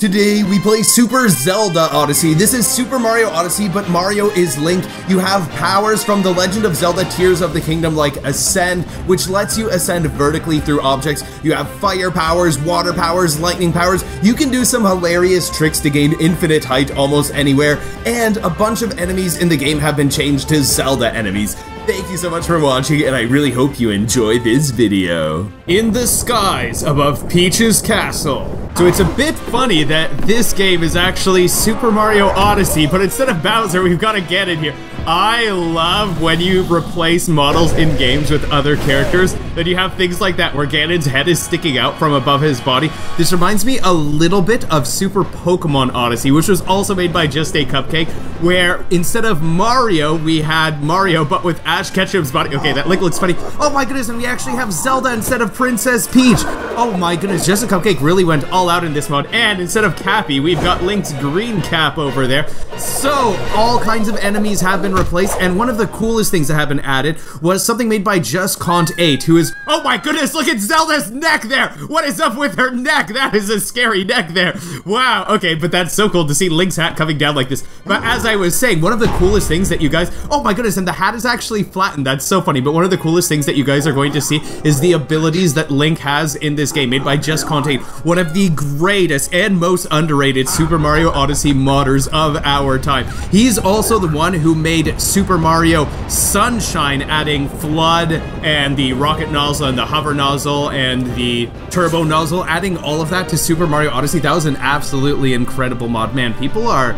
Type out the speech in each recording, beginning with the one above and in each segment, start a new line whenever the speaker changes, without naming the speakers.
Today we play Super Zelda Odyssey. This is Super Mario Odyssey, but Mario is Link. You have powers from The Legend of Zelda Tears of the Kingdom like Ascend, which lets you ascend vertically through objects. You have fire powers, water powers, lightning powers. You can do some hilarious tricks to gain infinite height almost anywhere, and a bunch of enemies in the game have been changed to Zelda enemies. Thank you so much for watching, and I really hope you enjoy this video. In the skies above Peach's castle. So it's a bit funny that this game is actually Super Mario Odyssey, but instead of Bowser, we've got a Ganon here. I love when you replace models in games with other characters, that you have things like that where Ganon's head is sticking out from above his body. This reminds me a little bit of Super Pokemon Odyssey, which was also made by Just a Cupcake, where instead of Mario, we had Mario, but with Ketchum's body. Okay, that link looks funny. Oh my goodness, and we actually have Zelda instead of Princess Peach. Oh my goodness, Just a Cupcake really went all out in this mode, and instead of Cappy, we've got Link's green cap over there. So, all kinds of enemies have been been replaced, and one of the coolest things that have been added was something made by Just Kant 8, who is- Oh my goodness, look at Zelda's neck there! What is up with her neck? That is a scary neck there. Wow, okay, but that's so cool to see Link's hat coming down like this. But as I was saying, one of the coolest things that you guys- Oh my goodness, and the hat is actually flattened. That's so funny, but one of the coolest things that you guys are going to see is the abilities that Link has in this game, made by Just Kant 8, one of the greatest and most underrated Super Mario Odyssey modders of our time. He's also the one who made made Super Mario Sunshine, adding FLUDD and the rocket nozzle and the hover nozzle and the turbo nozzle, adding all of that to Super Mario Odyssey. That was an absolutely incredible mod. Man, people are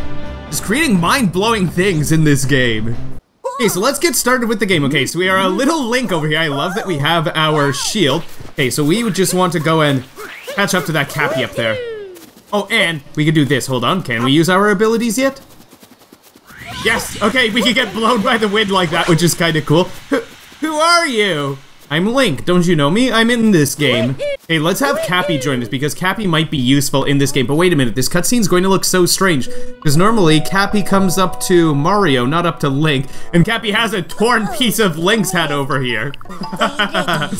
just creating mind-blowing things in this game. Okay, so let's get started with the game. Okay, so we are a little Link over here. I love that we have our shield. Okay, so we would just want to go and catch up to that Cappy up there. Oh, and we could do this. Hold on. Can we use our abilities yet? Yes, okay, we can get blown by the wind like that, which is kind of cool. Who, who are you? I'm Link, don't you know me? I'm in this game. Hey, let's have Cappy join us because Cappy might be useful in this game. But wait a minute, this cutscene's going to look so strange. Because normally, Cappy comes up to Mario, not up to Link. And Cappy has a torn piece of Link's head over here. I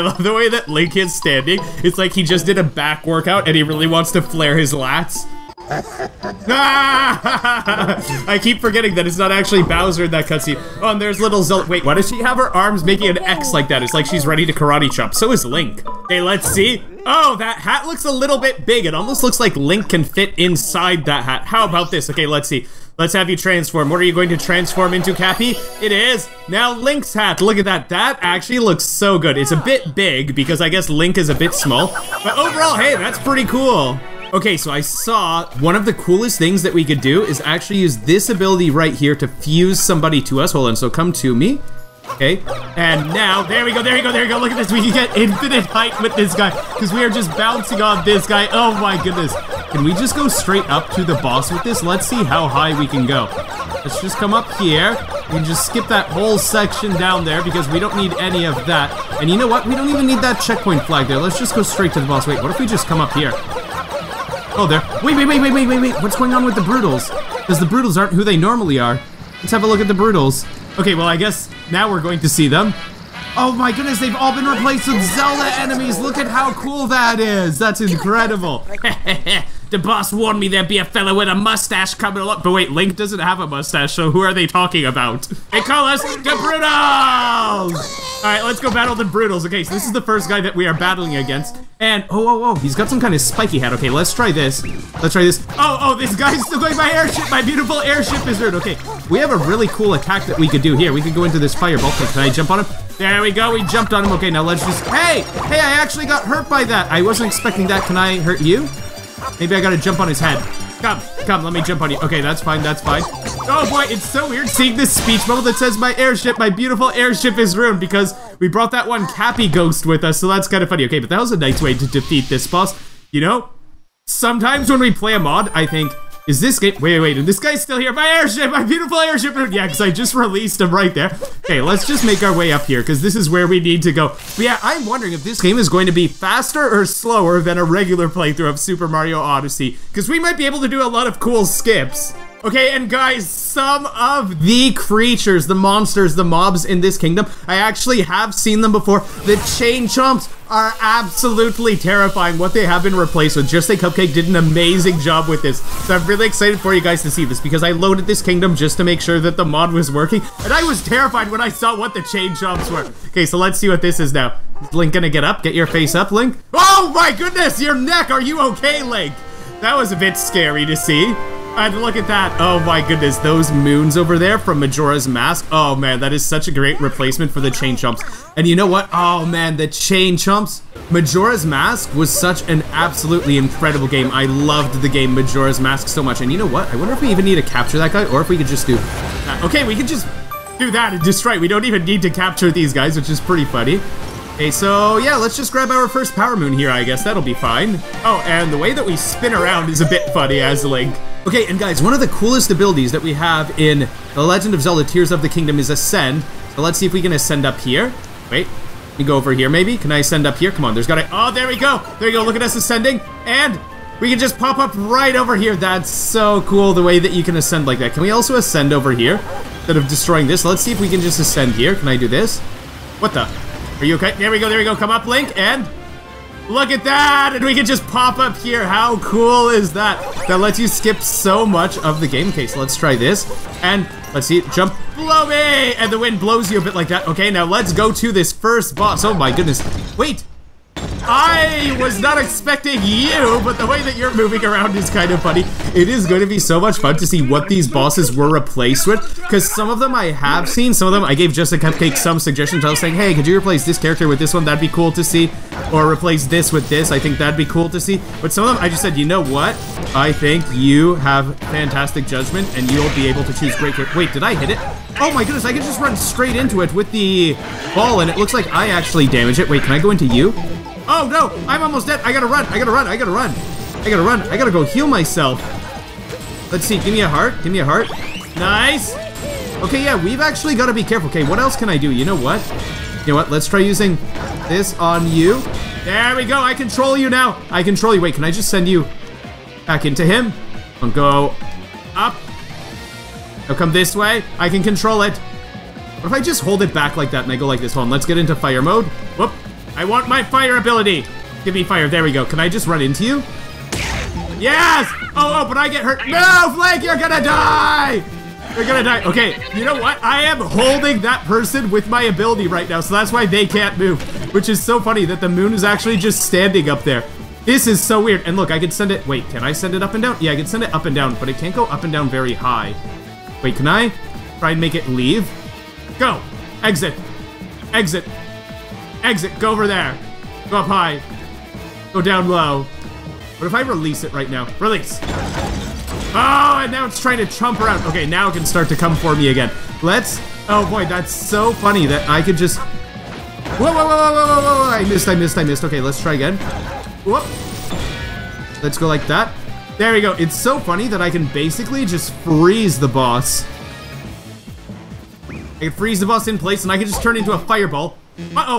love the way that Link is standing. It's like he just did a back workout and he really wants to flare his lats. I keep forgetting that it's not actually Bowser in that cutscene. Oh, and there's little Zelda. Wait, why does she have her arms making an X like that? It's like she's ready to karate chop. So is Link. Okay, let's see. Oh, that hat looks a little bit big. It almost looks like Link can fit inside that hat. How about this? Okay, let's see. Let's have you transform. What are you going to transform into, Cappy? It is now Link's hat. Look at that. That actually looks so good. It's a bit big because I guess Link is a bit small. But overall, hey, that's pretty cool. Okay, so I saw one of the coolest things that we could do is actually use this ability right here to fuse somebody to us. Hold on, so come to me. Okay, and now, there we go, there we go, there we go. Look at this, we can get infinite height with this guy because we are just bouncing on this guy. Oh my goodness. Can we just go straight up to the boss with this? Let's see how high we can go. Let's just come up here. We can just skip that whole section down there because we don't need any of that. And you know what? We don't even need that checkpoint flag there. Let's just go straight to the boss. Wait, what if we just come up here? Oh, there. Wait, wait, wait, wait, wait, wait, wait. What's going on with the Broodals? Because the Broodals aren't who they normally are. Let's have a look at the Broodals. Okay, well, I guess now we're going to see them. Oh my goodness, they've all been replaced with Zelda enemies. Look at how cool that is. That's incredible. the boss warned me there'd be a fella with a mustache coming along. But wait, Link doesn't have a mustache, so who are they talking about? They call us the Broodals! All right, let's go battle the Broodals. Okay, so this is the first guy that we are battling against. And, oh, oh, oh, he's got some kind of spiky hat. Okay, let's try this. Let's try this. Oh, oh, this guy's still going my airship. My beautiful airship is ruined. Okay, we have a really cool attack that we could do here. We could go into this fireball. Okay, can I jump on him? There we go. We jumped on him. Okay, now let's just... Hey! Hey, I actually got hurt by that. I wasn't expecting that. Can I hurt you? Maybe I gotta jump on his head. Come, come, let me jump on you. Okay, that's fine, that's fine. Oh boy, it's so weird seeing this speech bubble that says my airship, my beautiful airship is ruined because we brought that one Cappy ghost with us, so that's kind of funny. Okay, but that was a nice way to defeat this boss. You know, sometimes when we play a mod, I think, is this game- wait, wait, this guy's still here. My airship, my beautiful airship. Yeah, because I just released him right there. Okay, let's just make our way up here, because this is where we need to go. But yeah, I'm wondering if this game is going to be faster or slower than a regular playthrough of Super Mario Odyssey, because we might be able to do a lot of cool skips. Okay, and guys, some of the creatures, the monsters, the mobs in this kingdom, I actually have seen them before. The chain chomps are absolutely terrifying what they have been replaced with. Just Say Cupcake did an amazing job with this. So I'm really excited for you guys to see this because I loaded this kingdom just to make sure that the mod was working. And I was terrified when I saw what the chain chomps were. Okay, so let's see what this is now. Is Link gonna get up? Get your face up, Link? Oh my goodness, your neck! Are you okay, Link? That was a bit scary to see. And look at that. Oh my goodness, those moons over there from Majora's Mask. Oh man, that is such a great replacement for the Chain chomps. And you know what? Oh man, the Chain chomps. Majora's Mask was such an absolutely incredible game. I loved the game Majora's Mask so much. And you know what? I wonder if we even need to capture that guy or if we could just do that. Okay, we can just do that and destroy. We don't even need to capture these guys, which is pretty funny. Okay, so yeah, let's just grab our first Power Moon here, I guess. That'll be fine. Oh, and the way that we spin around is a bit funny as Link. Okay, and guys, one of the coolest abilities that we have in The Legend of Zelda Tears of the Kingdom is Ascend. So let's see if we can ascend up here. Wait, let me go over here maybe. Can I ascend up here? Come on, there's gotta... Oh, there we go. There we go. Look at us ascending. And we can just pop up right over here. That's so cool, the way that you can ascend like that. Can we also ascend over here instead of destroying this? Let's see if we can just ascend here. Can I do this? What the... Are you okay? There we go, there we go. Come up, Link, and look at that! And we can just pop up here. How cool is that? That lets you skip so much of the game. case. let's try this. And let's see, jump, blow me! And the wind blows you a bit like that. Okay, now let's go to this first boss. Oh my goodness. Wait, I was not expecting you, but the way that you're moving around is kind of funny. It is going to be so much fun to see what these bosses were replaced with, because some of them I have seen, some of them I gave Just a Cupcake some suggestions. I was saying, hey, could you replace this character with this one? That'd be cool to see. Or replace this with this. I think that'd be cool to see. But some of them I just said, you know what? I think you have fantastic judgment, and you'll be able to choose great Wait, did I hit it? Oh my goodness, I can just run straight into it with the ball, and it looks like I actually damage it. Wait, can I go into you? Oh no, I'm almost dead. I gotta run, I gotta run, I gotta run. I gotta run, I gotta go heal myself. Let's see, give me a heart, give me a heart. Nice. Okay, yeah, we've actually gotta be careful. Okay, what else can I do? You know what? You know what, let's try using this on you. There we go, I control you now. I control you. Wait, can I just send you back into him? And go up. Now come this way. I can control it. What if I just hold it back like that and I go like this? Hold on, let's get into fire mode. Whoop. I want my fire ability. Give me fire. There we go. Can I just run into you? Yes! Oh, oh, but I get hurt. No, Flake, you're gonna die! You're gonna die. Okay, you know what? I am holding that person with my ability right now, so that's why they can't move. Which is so funny that the moon is actually just standing up there. This is so weird. And look, I can send it... Wait, can I send it up and down? Yeah, I can send it up and down, but it can't go up and down very high. Wait, can I try and make it leave? Go! Exit! Exit! Exit, go over there. Go up high. Go down low. What if I release it right now? Release. Oh, and now it's trying to chomp around. Okay, now it can start to come for me again. Let's... Oh boy, that's so funny that I could just... Whoa, whoa, whoa, whoa, whoa, whoa, whoa, I missed, I missed, I missed. Okay, let's try again. Whoop. Let's go like that. There we go. It's so funny that I can basically just freeze the boss. I can freeze the boss in place and I can just turn into a fireball. Uh-oh.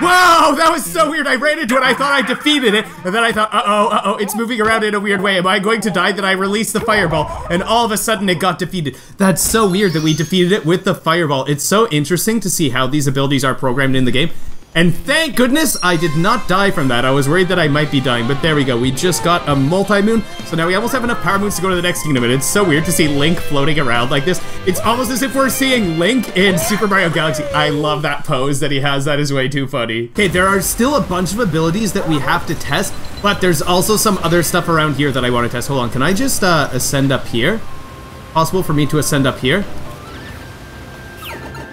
Whoa, that was so weird. I ran into it. I thought I defeated it. And then I thought, uh-oh, uh-oh, it's moving around in a weird way. Am I going to die? Then I released the fireball. And all of a sudden, it got defeated. That's so weird that we defeated it with the fireball. It's so interesting to see how these abilities are programmed in the game. And thank goodness I did not die from that. I was worried that I might be dying, but there we go. We just got a multi-moon, so now we almost have enough power moons to go to the next kingdom, and it's so weird to see Link floating around like this. It's almost as if we're seeing Link in Super Mario Galaxy. I love that pose that he has. That is way too funny. Okay, there are still a bunch of abilities that we have to test, but there's also some other stuff around here that I want to test. Hold on, can I just uh, ascend up here? Possible for me to ascend up here?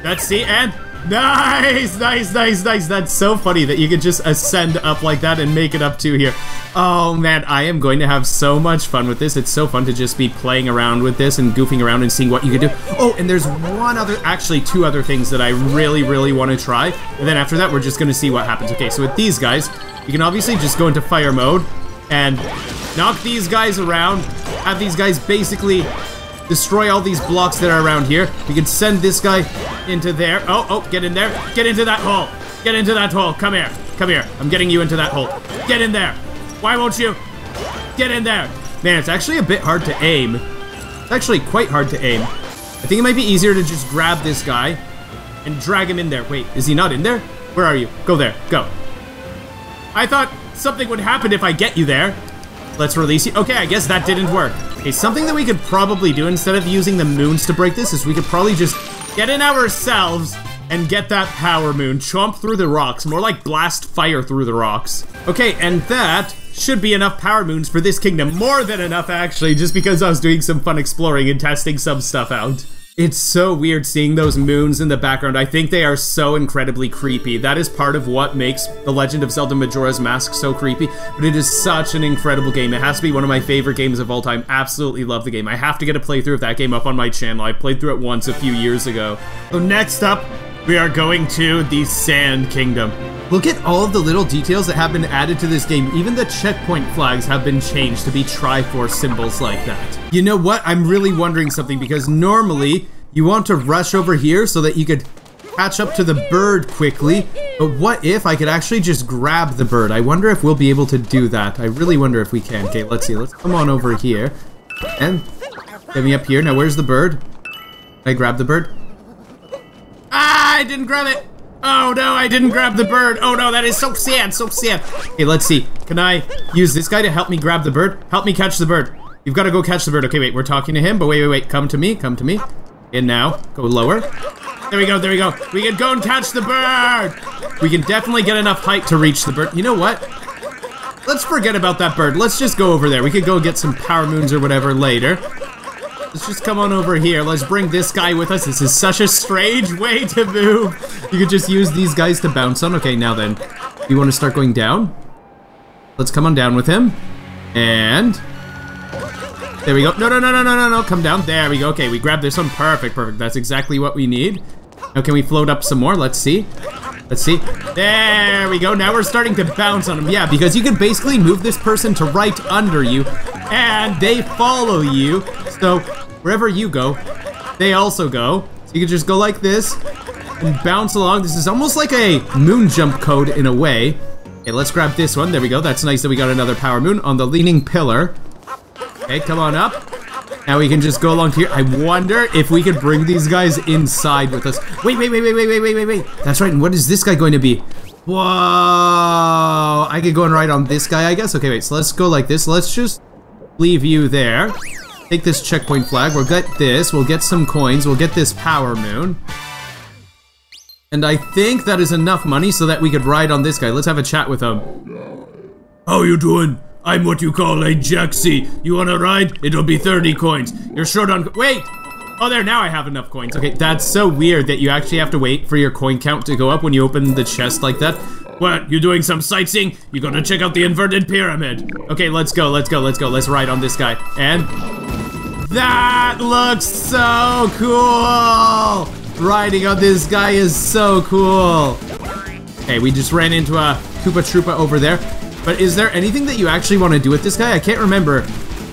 Let's see, and Nice, nice, nice, nice. That's so funny that you could just ascend up like that and make it up to here. Oh man, I am going to have so much fun with this. It's so fun to just be playing around with this and goofing around and seeing what you can do. Oh, and there's one other, actually two other things that I really, really want to try. And then after that, we're just going to see what happens. Okay, so with these guys, you can obviously just go into fire mode and knock these guys around, have these guys basically destroy all these blocks that are around here. We can send this guy into there. Oh, oh, get in there. Get into that hole. Get into that hole. Come here. Come here. I'm getting you into that hole. Get in there. Why won't you? Get in there. Man, it's actually a bit hard to aim. It's actually quite hard to aim. I think it might be easier to just grab this guy and drag him in there. Wait, is he not in there? Where are you? Go there. Go. I thought something would happen if I get you there. Let's release you. Okay, I guess that didn't work. Okay, something that we could probably do instead of using the moons to break this is we could probably just get in ourselves and get that power moon. Chomp through the rocks. More like blast fire through the rocks. Okay, and that should be enough power moons for this kingdom. More than enough, actually, just because I was doing some fun exploring and testing some stuff out. It's so weird seeing those moons in the background. I think they are so incredibly creepy. That is part of what makes The Legend of Zelda Majora's Mask so creepy, but it is such an incredible game. It has to be one of my favorite games of all time. Absolutely love the game. I have to get a playthrough of that game up on my channel. I played through it once a few years ago. So next up, we are going to the Sand Kingdom. Look at all of the little details that have been added to this game. Even the checkpoint flags have been changed to be Triforce symbols like that. You know what? I'm really wondering something because normally you want to rush over here so that you could catch up to the bird quickly. But what if I could actually just grab the bird? I wonder if we'll be able to do that. I really wonder if we can. Okay, let's see. Let's come on over here. And get me up here. Now, where's the bird? Can I grab the bird? Ah, I didn't grab it. Oh no, I didn't grab the bird. Oh no, that is so sad, so sad. Okay, let's see. Can I use this guy to help me grab the bird? Help me catch the bird. You've got to go catch the bird. Okay, wait, we're talking to him, but wait, wait, wait. Come to me, come to me. And now. Go lower. There we go, there we go. We can go and catch the bird. We can definitely get enough height to reach the bird. You know what? Let's forget about that bird. Let's just go over there. We could go get some power moons or whatever later. Let's just come on over here. Let's bring this guy with us. This is such a strange way to move. You could just use these guys to bounce on. Okay, now then. You want to start going down? Let's come on down with him. And... There we go. No, no, no, no, no, no, no. Come down. There we go. Okay, we grabbed this one. Perfect, perfect. That's exactly what we need. Now, can we float up some more? Let's see. Let's see. There we go. Now we're starting to bounce on him. Yeah, because you can basically move this person to right under you, and they follow you. So wherever you go, they also go. So you can just go like this and bounce along. This is almost like a moon jump code in a way. Okay, let's grab this one. There we go. That's nice that we got another power moon on the leaning pillar. Okay, come on up. Now we can just go along here. I wonder if we could bring these guys inside with us. Wait, wait, wait, wait, wait, wait, wait, wait, wait. That's right. And what is this guy going to be? Whoa. I could go and ride on this guy, I guess. Okay, wait. So let's go like this. Let's just leave you there. Take this checkpoint flag. We'll get this. We'll get some coins. We'll get this power moon. And I think that is enough money so that we could ride on this guy. Let's have a chat with him. How you doing? I'm what you call a Jaxi. You wanna ride? It'll be 30 coins. You're short on- Wait! Oh, there, now I have enough coins. Okay, that's so weird that you actually have to wait for your coin count to go up when you open the chest like that. What, you doing some sightseeing? You gotta check out the inverted pyramid. Okay, let's go, let's go, let's go. Let's ride on this guy. And... That looks so cool! Riding on this guy is so cool. Okay, we just ran into a Koopa Troopa over there. But is there anything that you actually want to do with this guy? I can't remember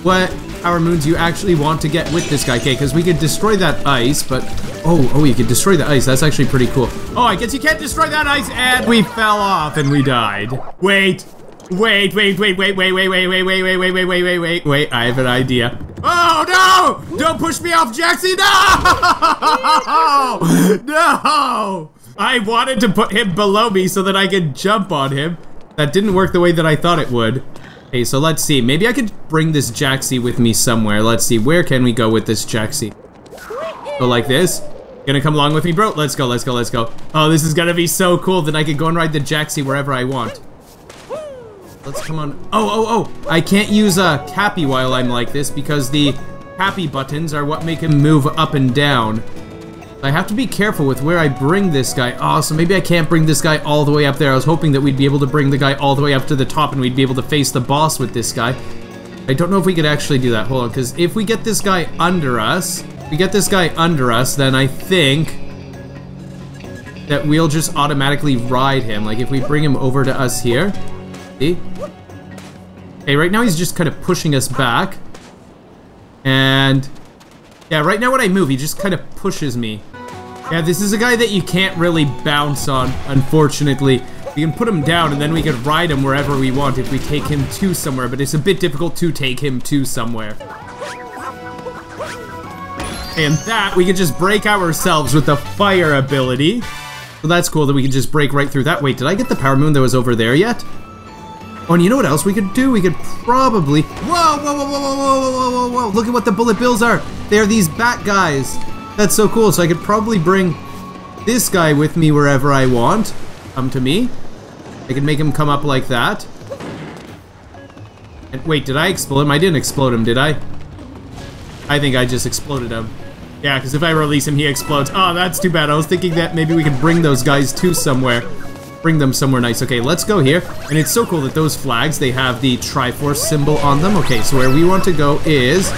what power moons you actually want to get with this guy, okay? Because we could destroy that ice, but... Oh, oh, you could destroy the ice. That's actually pretty cool. Oh, I guess you can't destroy that ice, and we fell off and we died. Wait. Wait, wait, wait, wait, wait, wait, wait, wait, wait, wait, wait, wait, wait, wait, wait, wait, I have an idea. Oh, no! Don't push me off, Jaxi! No! No! I wanted to put him below me so that I could jump on him. That didn't work the way that I thought it would. Okay, so let's see. Maybe I could bring this Jaxi with me somewhere. Let's see. Where can we go with this Jaxi? Go like this? Gonna come along with me, bro? Let's go, let's go, let's go. Oh, this is gonna be so cool that I can go and ride the Jaxi wherever I want. Let's come on. Oh, oh, oh! I can't use a uh, Cappy while I'm like this because the Cappy buttons are what make him move up and down. I have to be careful with where I bring this guy. Oh, so maybe I can't bring this guy all the way up there. I was hoping that we'd be able to bring the guy all the way up to the top and we'd be able to face the boss with this guy. I don't know if we could actually do that. Hold on, because if we get this guy under us, we get this guy under us, then I think that we'll just automatically ride him. Like if we bring him over to us here. See? Okay, right now he's just kind of pushing us back. And yeah, right now when I move, he just kind of pushes me. Yeah, this is a guy that you can't really bounce on, unfortunately. We can put him down and then we can ride him wherever we want if we take him to somewhere, but it's a bit difficult to take him to somewhere. And that, we can just break ourselves with the fire ability. So that's cool that we can just break right through that. Wait, did I get the power moon that was over there yet? Oh, and you know what else we could do? We could probably... Whoa, whoa, whoa, whoa, whoa, whoa, whoa, whoa, whoa. Look at what the bullet bills are. They are these bat guys. That's so cool. So I could probably bring this guy with me wherever I want. Come to me. I can make him come up like that. And wait, did I explode him? I didn't explode him, did I? I think I just exploded him. Yeah, because if I release him, he explodes. Oh, that's too bad. I was thinking that maybe we could bring those guys to somewhere bring them somewhere nice. Okay, let's go here. And it's so cool that those flags, they have the Triforce symbol on them. Okay, so where we want to go is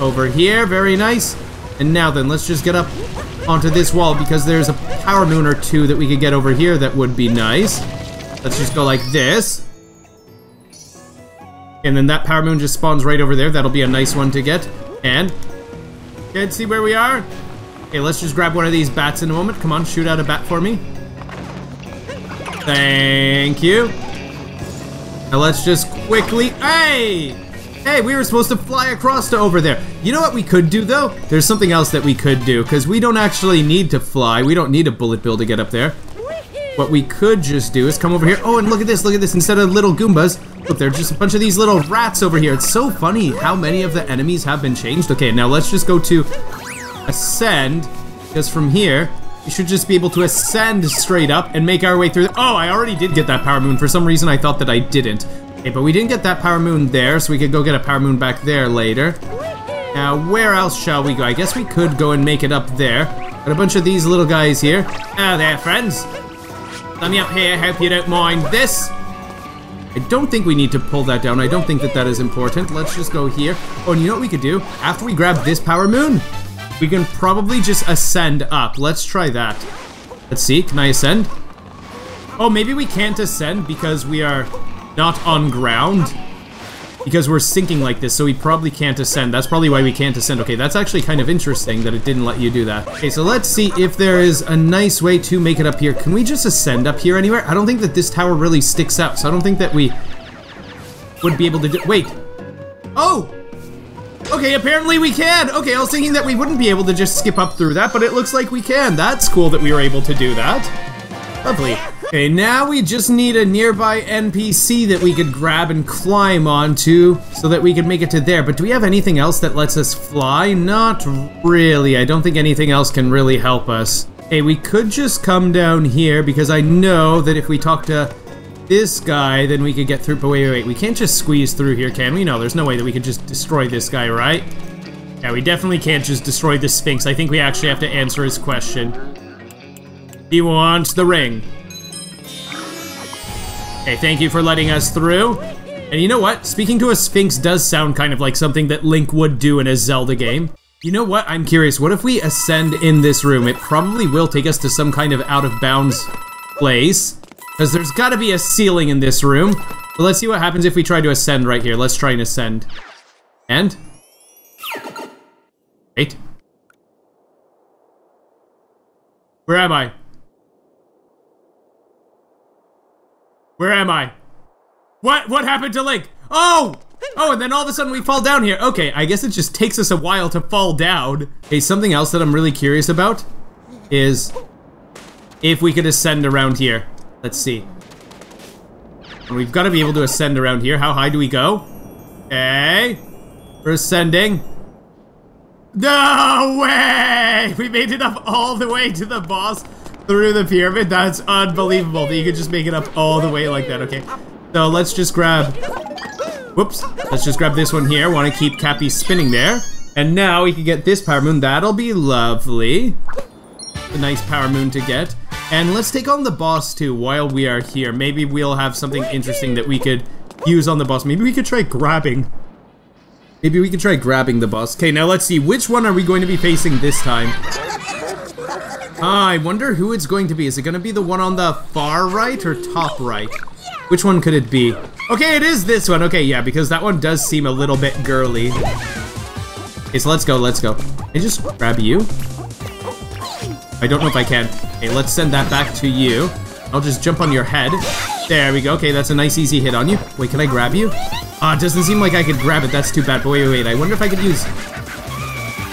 over here. Very nice. And now then, let's just get up onto this wall because there's a power moon or two that we could get over here that would be nice. Let's just go like this. And then that power moon just spawns right over there. That'll be a nice one to get. And, can't see where we are? Okay, let's just grab one of these bats in a moment. Come on, shoot out a bat for me. Thank you. Now let's just quickly... Hey! Hey, we were supposed to fly across to over there. You know what we could do, though? There's something else that we could do, because we don't actually need to fly. We don't need a bullet bill to get up there. What we could just do is come over here. Oh, and look at this, look at this. Instead of little Goombas, look, they're just a bunch of these little rats over here. It's so funny how many of the enemies have been changed. Okay, now let's just go to Ascend, because from here, we should just be able to ascend straight up and make our way through. Oh, I already did get that power moon. For some reason, I thought that I didn't. Okay, but we didn't get that power moon there, so we could go get a power moon back there later. Now, where else shall we go? I guess we could go and make it up there. Got a bunch of these little guys here. Ah, there, friends. Let me up here. Hope you don't mind this. I don't think we need to pull that down. I don't think that that is important. Let's just go here. Oh, and you know what we could do? After we grab this power moon, we can probably just ascend up. Let's try that. Let's see, can I ascend? Oh, maybe we can't ascend because we are not on ground. Because we're sinking like this, so we probably can't ascend. That's probably why we can't ascend. Okay, that's actually kind of interesting that it didn't let you do that. Okay, so let's see if there is a nice way to make it up here. Can we just ascend up here anywhere? I don't think that this tower really sticks out, so I don't think that we would be able to do- Wait! Oh! Okay, apparently we can. Okay, I was thinking that we wouldn't be able to just skip up through that, but it looks like we can. That's cool that we were able to do that. Lovely. Okay, now we just need a nearby NPC that we could grab and climb onto so that we could make it to there. But do we have anything else that lets us fly? Not really. I don't think anything else can really help us. Hey, we could just come down here because I know that if we talk to this guy, then we could get through. But wait, wait, wait. We can't just squeeze through here, can we? No, there's no way that we could just destroy this guy, right? Yeah, we definitely can't just destroy the Sphinx. I think we actually have to answer his question. He wants the ring. Okay, thank you for letting us through. And you know what? Speaking to a Sphinx does sound kind of like something that Link would do in a Zelda game. You know what? I'm curious. What if we ascend in this room? It probably will take us to some kind of out-of-bounds place. Because there's got to be a ceiling in this room. But let's see what happens if we try to ascend right here. Let's try and ascend. And? Wait. Where am I? Where am I? What? What happened to Link? Oh! Oh, and then all of a sudden we fall down here. Okay, I guess it just takes us a while to fall down. Hey, something else that I'm really curious about is if we could ascend around here. Let's see. We've got to be able to ascend around here. How high do we go? Okay. We're ascending. No way! We made it up all the way to the boss through the pyramid. That's unbelievable that you could just make it up all the way like that. Okay. So let's just grab... Whoops. Let's just grab this one here. Want to keep Cappy spinning there. And now we can get this power moon. That'll be lovely. A nice power moon to get. And let's take on the boss too while we are here. Maybe we'll have something interesting that we could use on the boss. Maybe we could try grabbing. Maybe we could try grabbing the boss. Okay, now let's see. Which one are we going to be facing this time? Ah, I wonder who it's going to be. Is it going to be the one on the far right or top right? Which one could it be? Okay, it is this one. Okay, yeah, because that one does seem a little bit girly. Okay, so let's go, let's go. Can I just grab you? I don't know if I can. Okay, let's send that back to you. I'll just jump on your head. There we go. Okay, that's a nice easy hit on you. Wait, can I grab you? Ah, doesn't seem like I could grab it. That's too bad. But wait, wait, wait. I wonder if I could use...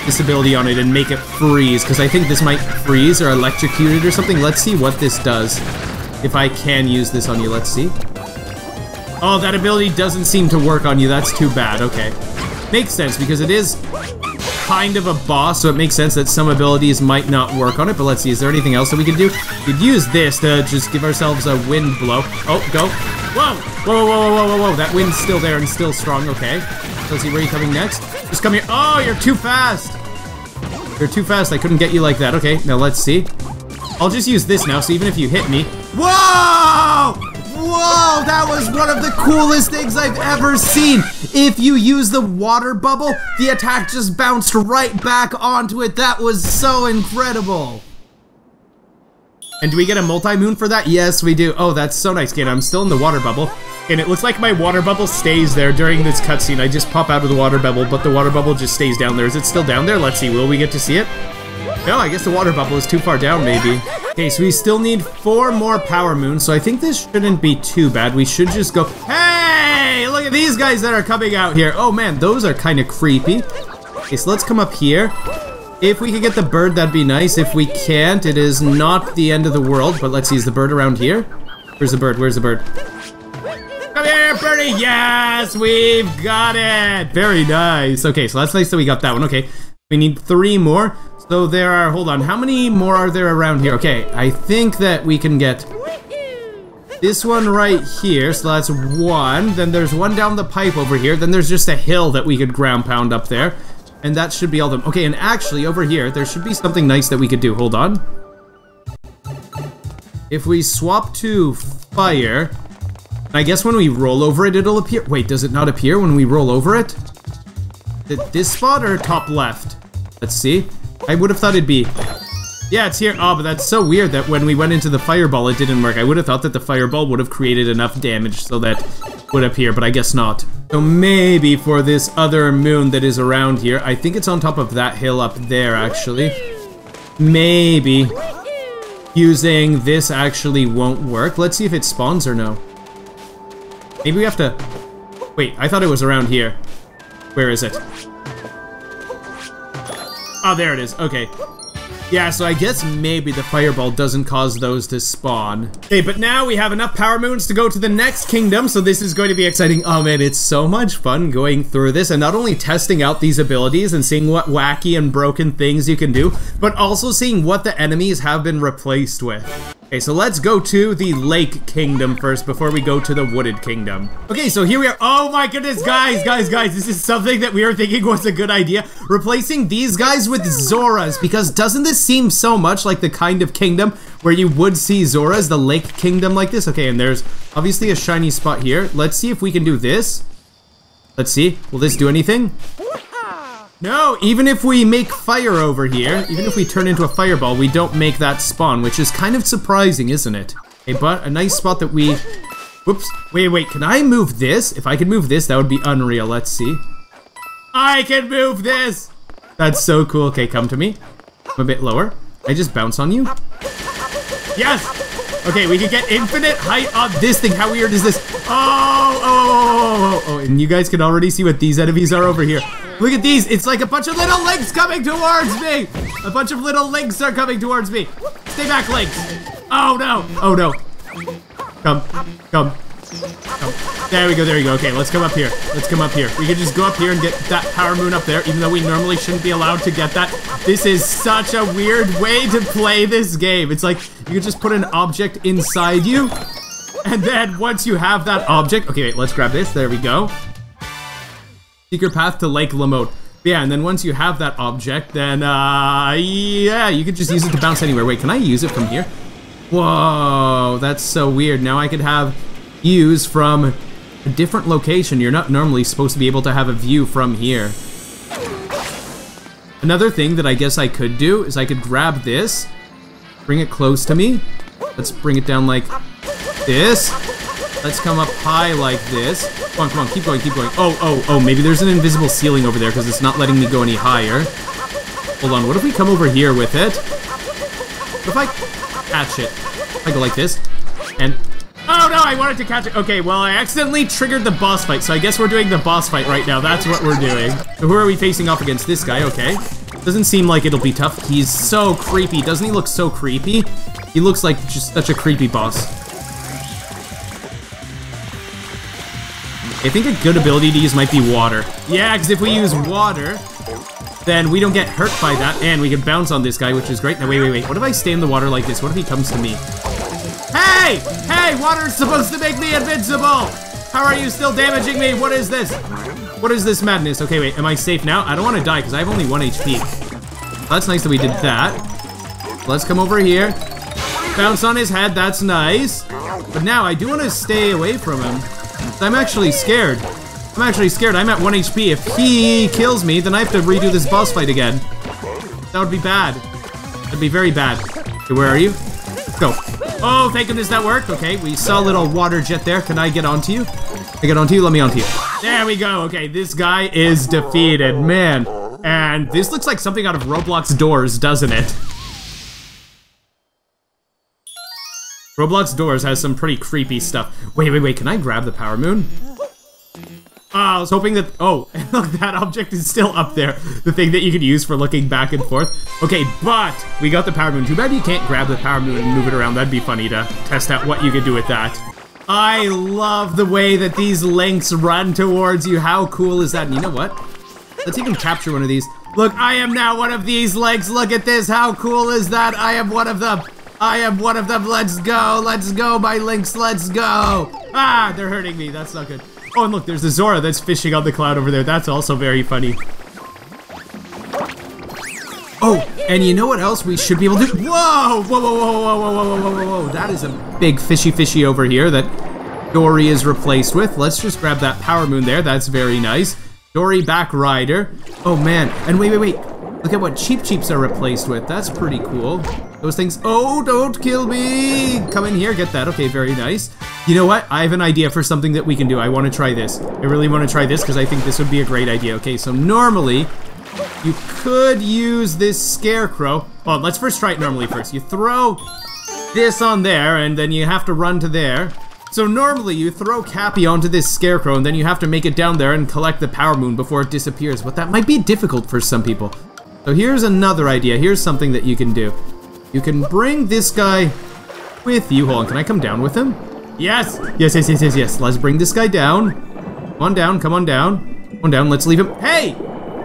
this ability on it and make it freeze, because I think this might freeze or electrocute it or something. Let's see what this does. If I can use this on you, let's see. Oh, that ability doesn't seem to work on you. That's too bad. Okay. Makes sense, because it is kind of a boss, so it makes sense that some abilities might not work on it. But let's see, is there anything else that we can do? We could use this to just give ourselves a wind blow. Oh, go. Whoa! Whoa, whoa, whoa, whoa, whoa. That wind's still there and still strong. Okay. Let's see, where are you coming next? Just come here. Oh, you're too fast! You're too fast. I couldn't get you like that. Okay, now let's see. I'll just use this now, so even if you hit me... Whoa! Whoa, that was one of the coolest things I've ever seen. If you use the water bubble, the attack just bounced right back onto it. That was so incredible. And do we get a multi-moon for that? Yes, we do. Oh, that's so nice, kid. I'm still in the water bubble. And it looks like my water bubble stays there during this cutscene. I just pop out of the water bubble, but the water bubble just stays down there. Is it still down there? Let's see. Will we get to see it? No, I guess the water bubble is too far down, maybe. Okay, so we still need four more power moons, so I think this shouldn't be too bad. We should just go... Hey! Look at these guys that are coming out here. Oh, man, those are kind of creepy. Okay, so let's come up here. If we could get the bird, that'd be nice. If we can't, it is not the end of the world. But let's see, is the bird around here? Where's the bird? Where's the bird? Come here, birdie! Yes, we've got it! Very nice. Okay, so that's nice that we got that one. Okay, we need three more. So there are, hold on, how many more are there around here? Okay, I think that we can get this one right here, so that's one. Then there's one down the pipe over here. Then there's just a hill that we could ground pound up there. And that should be all them. Okay, and actually over here, there should be something nice that we could do. Hold on. If we swap to fire, I guess when we roll over it, it'll appear. Wait, does it not appear when we roll over it? This spot or top left? Let's see. I would have thought it'd be... Yeah, it's here. Oh, but that's so weird that when we went into the fireball, it didn't work. I would have thought that the fireball would have created enough damage so that would appear, but I guess not. So maybe for this other moon that is around here, I think it's on top of that hill up there, actually. Maybe using this actually won't work. Let's see if it spawns or no. Maybe we have to... Wait, I thought it was around here. Where is it? Oh, there it is. Okay. Yeah, so I guess maybe the fireball doesn't cause those to spawn. Okay, but now we have enough power moons to go to the next kingdom, so this is going to be exciting. Oh man, it's so much fun going through this and not only testing out these abilities and seeing what wacky and broken things you can do, but also seeing what the enemies have been replaced with. Okay, so let's go to the Lake Kingdom first before we go to the Wooded Kingdom. Okay, so here we are. Oh my goodness, guys, guys, guys, this is something that we were thinking was a good idea. Replacing these guys with Zoras, because doesn't this seem so much like the kind of kingdom where you would see Zoras, the Lake Kingdom like this? Okay, and there's obviously a shiny spot here. Let's see if we can do this. Let's see. Will this do anything? No, even if we make fire over here, even if we turn into a fireball, we don't make that spawn, which is kind of surprising, isn't it? Okay, but a nice spot that we... Whoops. Wait, wait, can I move this? If I could move this, that would be unreal. Let's see. I can move this! That's so cool. Okay, come to me. I'm a bit lower. I just bounce on you. Yes! Okay, we can get infinite height on this thing. How weird is this? Oh, oh, oh, oh, oh, and you guys can already see what these enemies are over here. Look at these. It's like a bunch of little links coming towards me. A bunch of little links are coming towards me. Stay back, links. Oh, no. Oh, no. Come. Come. Come. There we go, there we go. Okay, let's come up here. Let's come up here. We can just go up here and get that power moon up there, even though we normally shouldn't be allowed to get that. This is such a weird way to play this game. It's like you can just put an object inside you, and then once you have that object... Okay, wait, let's grab this. There we go. Secret path to Lake Lamode. Yeah, and then once you have that object, then, uh, yeah, you could just use it to bounce anywhere. Wait, can I use it from here? Whoa, that's so weird. Now I could have views from a different location. You're not normally supposed to be able to have a view from here. Another thing that I guess I could do is I could grab this, bring it close to me. Let's bring it down like this. Let's come up high like this. Come on, come on, keep going, keep going. Oh, oh, oh, maybe there's an invisible ceiling over there because it's not letting me go any higher. Hold on, what if we come over here with it? What if I catch it? I go like this, and... Oh no, I wanted to catch it. Okay, well, I accidentally triggered the boss fight, so I guess we're doing the boss fight right now. That's what we're doing. Who are we facing off against? This guy, okay. Doesn't seem like it'll be tough. He's so creepy. Doesn't he look so creepy? He looks like just such a creepy boss. I think a good ability to use might be water. Yeah, because if we use water, then we don't get hurt by that, and we can bounce on this guy, which is great. Now, wait, wait, wait. What if I stay in the water like this? What if he comes to me? Hey! Hey! Water's supposed to make me invincible! How are you still damaging me? What is this? What is this madness? Okay, wait. Am I safe now? I don't want to die because I have only one HP. That's nice that we did that. Let's come over here. Bounce on his head. That's nice. But now I do want to stay away from him. I'm actually scared. I'm actually scared. I'm at 1 HP. If he kills me, then I have to redo this boss fight again. That would be bad. That'd be very bad. Okay, where are you? Go. Oh, thank goodness that worked. Okay, we saw a little water jet there. Can I get onto you? I get onto you? Let me onto you. There we go. Okay, this guy is defeated. Man. And this looks like something out of Roblox Doors, doesn't it? Roblox Doors has some pretty creepy stuff. Wait, wait, wait. Can I grab the Power Moon? Oh, I was hoping that- oh, look, that object is still up there. The thing that you could use for looking back and forth. Okay, but we got the Power Moon. Too bad you can't grab the Power Moon and move it around. That'd be funny to test out what you could do with that. I love the way that these links run towards you. How cool is that? And you know what? Let's even capture one of these. Look, I am now one of these legs. Look at this. How cool is that? I am one of them. I am one of them. Let's go. Let's go, my links. Let's go. Ah, they're hurting me. That's not good. Oh, and look, there's the Zora that's fishing on the cloud over there. That's also very funny. Oh, and you know what else we should be able to? Whoa! Whoa, whoa, whoa, whoa, whoa, whoa, whoa, whoa, whoa. That is a big fishy fishy over here that Dorrie is replaced with. Let's just grab that Power Moon there. That's very nice. Dorrie back rider. Oh, man. And wait, wait, wait. Look at what Cheep Cheeps are replaced with. That's pretty cool. Those things. Oh, don't kill me. Come in here. Get that. Okay, very nice. You know what? I have an idea for something that we can do. I want to try this. I really want to try this because I think this would be a great idea. Okay, so normally you could use this scarecrow. Well, let's first try it normally first. You throw this on there, and then you have to run to there. So normally you throw Cappy onto this scarecrow, and then you have to make it down there and collect the power moon before it disappears. But that might be difficult for some people. So here's another idea. Here's something that you can do. You can bring this guy with you. Hold on, can I come down with him? Yes! Yes, yes, yes, yes, yes. Let's bring this guy down. Come on down, come on down. Come on down, let's leave him. Hey!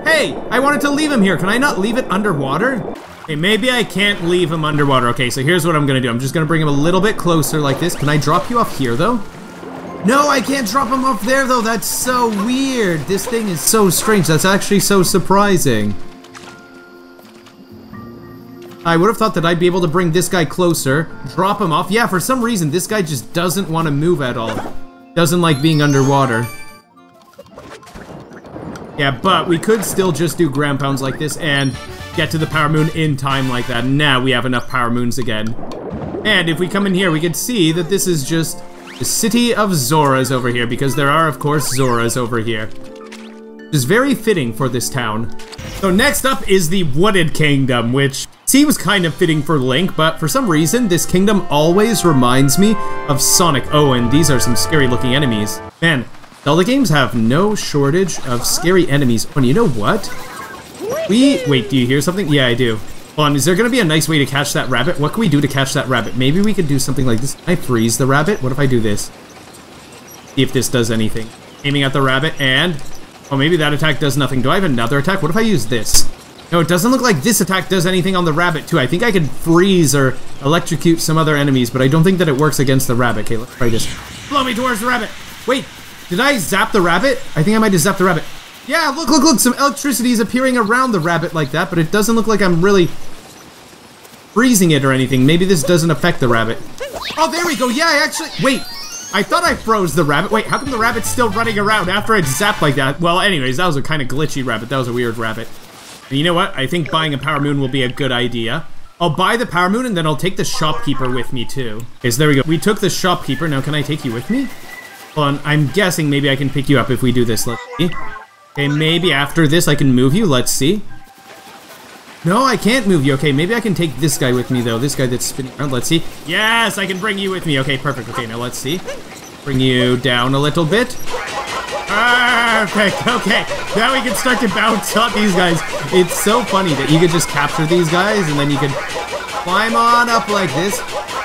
Hey! I wanted to leave him here. Can I not leave it underwater? Okay, maybe I can't leave him underwater. Okay, so here's what I'm gonna do. I'm just gonna bring him a little bit closer like this. Can I drop you off here, though? No, I can't drop him off there, though. That's so weird. This thing is so strange. That's actually so surprising. I would have thought that I'd be able to bring this guy closer, drop him off. Yeah, for some reason, this guy just doesn't want to move at all. Doesn't like being underwater. Yeah, but we could still just do ground pounds like this and get to the power moon in time like that. Now we have enough power moons again. And if we come in here, we can see that this is just the city of Zoras over here, because there are, of course, Zoras over here. Which is very fitting for this town. So next up is the Wooded Kingdom, which seems kind of fitting for Link, but for some reason, this kingdom always reminds me of Sonic. Oh, and these are some scary looking enemies. Man, Zelda games have no shortage of scary enemies. Oh, and you know what? We, wait, do you hear something? Yeah, I do. Hold on, is there gonna be a nice way to catch that rabbit? What can we do to catch that rabbit? Maybe we could do something like this. Can I freeze the rabbit? What if I do this? See if this does anything. Aiming at the rabbit and... Oh, maybe that attack does nothing. Do I have another attack? What if I use this? No, it doesn't look like this attack does anything on the rabbit, too. I think I can freeze or electrocute some other enemies, but I don't think that it works against the rabbit. Okay, let's try this. Blow me towards the rabbit. Wait, did I zap the rabbit? I think I might have zapped the rabbit. Yeah, look, look, look. Some electricity is appearing around the rabbit like that, but it doesn't look like I'm really freezing it or anything. Maybe this doesn't affect the rabbit. Oh, there we go. Yeah, I actually... Wait, I thought I froze the rabbit. Wait, how come the rabbit's still running around after it zapped like that? Well, anyways, that was a kind of glitchy rabbit. That was a weird rabbit. You know what? I think buying a Power Moon will be a good idea. I'll buy the Power Moon and then I'll take the Shopkeeper with me too. Okay, so there we go. We took the Shopkeeper. Now, can I take you with me? On, I'm guessing maybe I can pick you up if we do this. Let's see. Okay, maybe after this I can move you. Let's see. No, I can't move you. Okay, maybe I can take this guy with me, though. This guy that's spinning around. Let's see. Yes, I can bring you with me. Okay, perfect. Okay, now let's see. Bring you down a little bit. Perfect. Okay. Now we can start to bounce off these guys. It's so funny that you could just capture these guys and then you could climb on up like this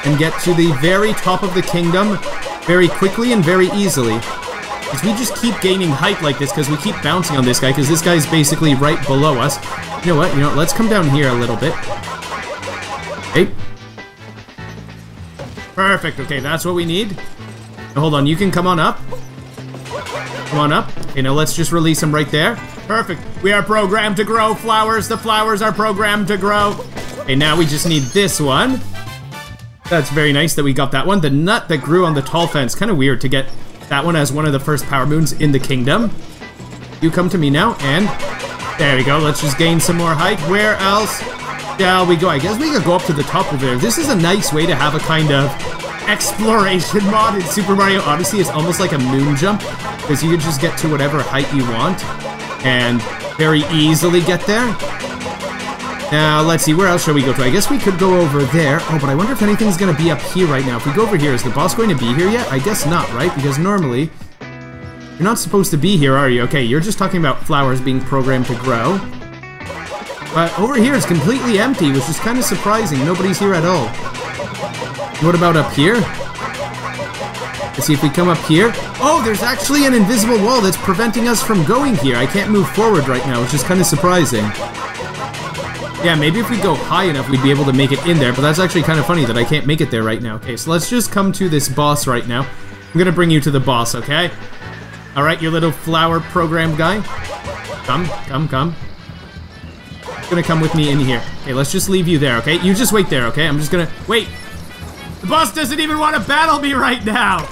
and get to the very top of the kingdom very quickly and very easily. Because we just keep gaining height like this because we keep bouncing on this guy because this guy's basically right below us. You know what? You know what? Let's come down here a little bit. Okay. Perfect. Okay, that's what we need. Hold on. You can come on up. Come on up. Okay, now let's just release him right there. Perfect. We are programmed to grow flowers. The flowers are programmed to grow. Okay, now we just need this one. That's very nice that we got that one. The nut that grew on the tall fence. Kind of weird to get that one as one of the first power moons in the kingdom. You come to me now, and there we go. Let's just gain some more height. Where else shall we go? I guess we could go up to the top of there. This is a nice way to have a kind of exploration mod in Super Mario Odyssey. It's almost like a moon jump because you can just get to whatever height you want and very easily get there. Now, let's see, where else shall we go to? I guess we could go over there. Oh, but I wonder if anything's going to be up here right now. If we go over here, is the boss going to be here yet? I guess not, right? Because normally, you're not supposed to be here, are you? Okay, you're just talking about flowers being programmed to grow. But over here it's completely empty, which is kind of surprising. Nobody's here at all. What about up here? Let's see if we come up here. Oh, there's actually an invisible wall that's preventing us from going here. I can't move forward right now, which is kind of surprising. Yeah, maybe if we go high enough, we'd be able to make it in there, but that's actually kind of funny that I can't make it there right now. Okay, so let's just come to this boss right now. I'm gonna bring you to the boss, okay? Alright, your little flower program guy. Come, come, come. Gonna come with me in here. Okay, let's just leave you there, okay? You just wait there, okay? I'm just gonna... Wait! The boss doesn't even want to battle me right now!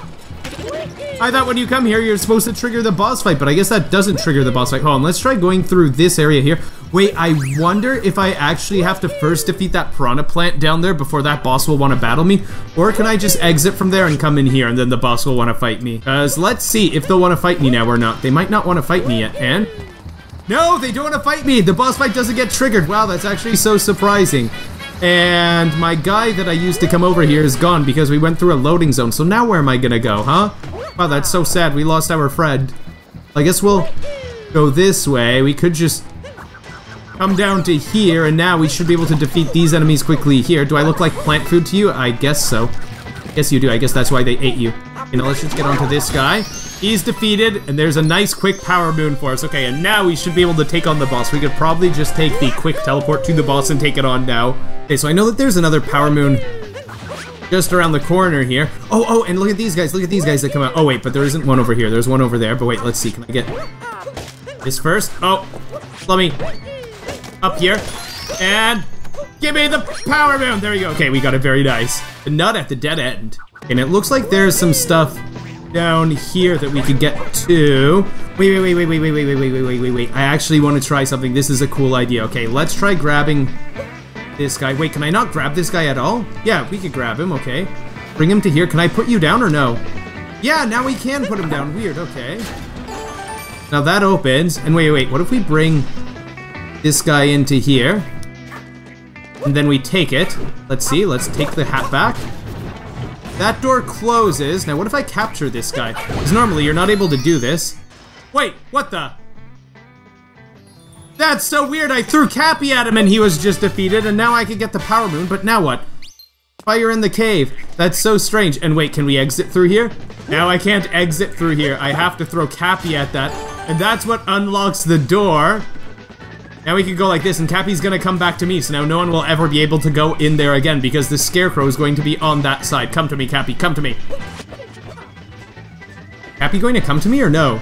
I thought when you come here, you're supposed to trigger the boss fight, but I guess that doesn't trigger the boss fight. Hold on, let's try going through this area here. Wait, I wonder if I actually have to first defeat that piranha plant down there before that boss will want to battle me? Or can I just exit from there and come in here and then the boss will want to fight me? Because let's see if they'll want to fight me now or not. They might not want to fight me yet, and... No, they don't want to fight me! The boss fight doesn't get triggered! Wow, that's actually so surprising. And my guy that I used to come over here is gone because we went through a loading zone. So now where am I gonna go, huh? Wow, that's so sad. We lost our friend. I guess we'll go this way. We could just come down to here, and now we should be able to defeat these enemies quickly here. Do I look like plant food to you? I guess so. Yes, you do. I guess that's why they ate you. You know, let's just get onto this guy. He's defeated, and there's a nice quick power moon for us. Okay, and now we should be able to take on the boss. We could probably just take the quick teleport to the boss and take it on now. Okay, so I know that there's another power moon just around the corner here. Oh, oh, and look at these guys. Look at these guys that come out. Oh, wait, but there isn't one over here. There's one over there. But wait, let's see. Can I get this first? Oh, let me up here. And give me the power moon. There we go. Okay, we got it very nice. The nut at the dead end. And it looks like there's some stuff down here that we could get to. Wait, wait, wait, wait, wait, wait, wait, wait, wait, wait, wait, wait. I actually want to try something. This is a cool idea. Okay, let's try grabbing this guy. Wait, can I not grab this guy at all? Yeah, we could grab him, okay. Bring him to here. Can I put you down or no? Yeah, now we can put him down. Weird, okay. Now that opens. And wait, wait, what if we bring this guy into here? And then we take it. Let's see, let's take the hat back. That door closes. Now, what if I capture this guy? Because normally you're not able to do this. Wait, what the? That's so weird. I threw Cappy at him and he was just defeated, and now I could get the Power Moon, but now what? Fire in the cave. That's so strange. And wait, can we exit through here? Now I can't exit through here. I have to throw Cappy at that. And that's what unlocks the door. Now we can go like this, and Cappy's gonna come back to me, so now no one will ever be able to go in there again, because the Scarecrow is going to be on that side. Come to me, Cappy, come to me. Cappy going to come to me, or no?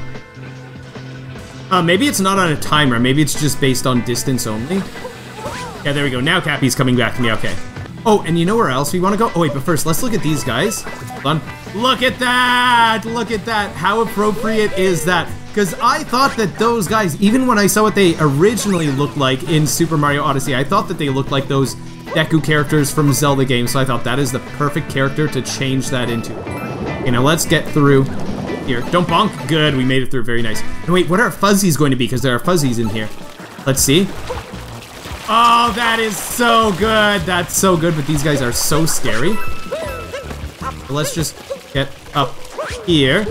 Uh, maybe it's not on a timer, maybe it's just based on distance only. Yeah, there we go, now Cappy's coming back to me, okay. Oh, and you know where else we want to go? Oh, wait, but first, let's look at these guys. Hold on. Look at that! Look at that! How appropriate is that? Because I thought that those guys, even when I saw what they originally looked like in Super Mario Odyssey, I thought that they looked like those Deku characters from Zelda games, so I thought that is the perfect character to change that into. Okay, now let's get through here. Don't bonk. Good, we made it through. Very nice. And wait, what are fuzzies going to be? Because there are fuzzies in here. Let's see. Oh, that is so good. That's so good, but these guys are so scary. So let's just get up here.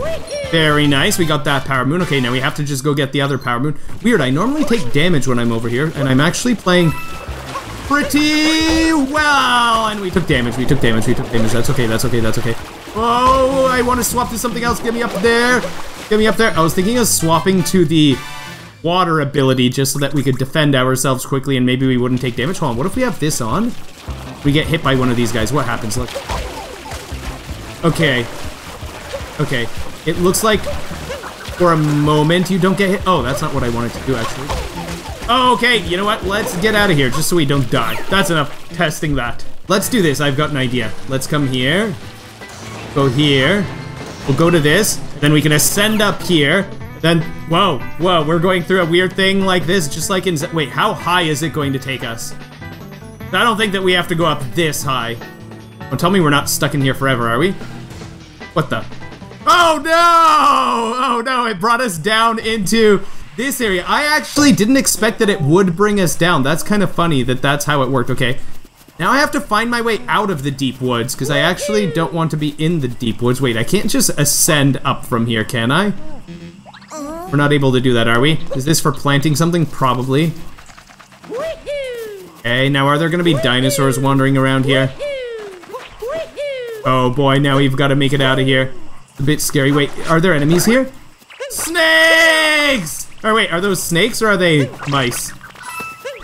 Very nice. We got that power moon. Okay, now we have to just go get the other power moon. Weird, I normally take damage when I'm over here, and I'm actually playing pretty well. And we took damage, we took damage, we took damage. That's okay, that's okay, that's okay. Oh, I want to swap to something else. Get me up there. Get me up there. I was thinking of swapping to the water ability just so that we could defend ourselves quickly and maybe we wouldn't take damage. Hold on, what if we have this on? We get hit by one of these guys. What happens? Look. Okay. Okay. It looks like for a moment you don't get hit. Oh, that's not what I wanted to do, actually. Oh, okay, you know what? Let's get out of here just so we don't die. That's enough testing that. Let's do this. I've got an idea. Let's come here. Go here. We'll go to this. Then we can ascend up here. Then, whoa, whoa, we're going through a weird thing like this, just like in... Wait, how high is it going to take us? I don't think that we have to go up this high. Don't tell me we're not stuck in here forever, are we? What the? Oh no! Oh no, it brought us down into this area. I actually didn't expect that it would bring us down. That's kind of funny that that's how it worked. Okay, now I have to find my way out of the deep woods because I actually don't want to be in the deep woods. Wait, I can't just ascend up from here, can I? We're not able to do that, are we? Is this for planting something? Probably. Okay, now are there going to be dinosaurs wandering around here? Oh boy, now we've got to make it out of here a bit scary. Wait, are there enemies here? Snakes! Or wait, are those snakes or are they mice?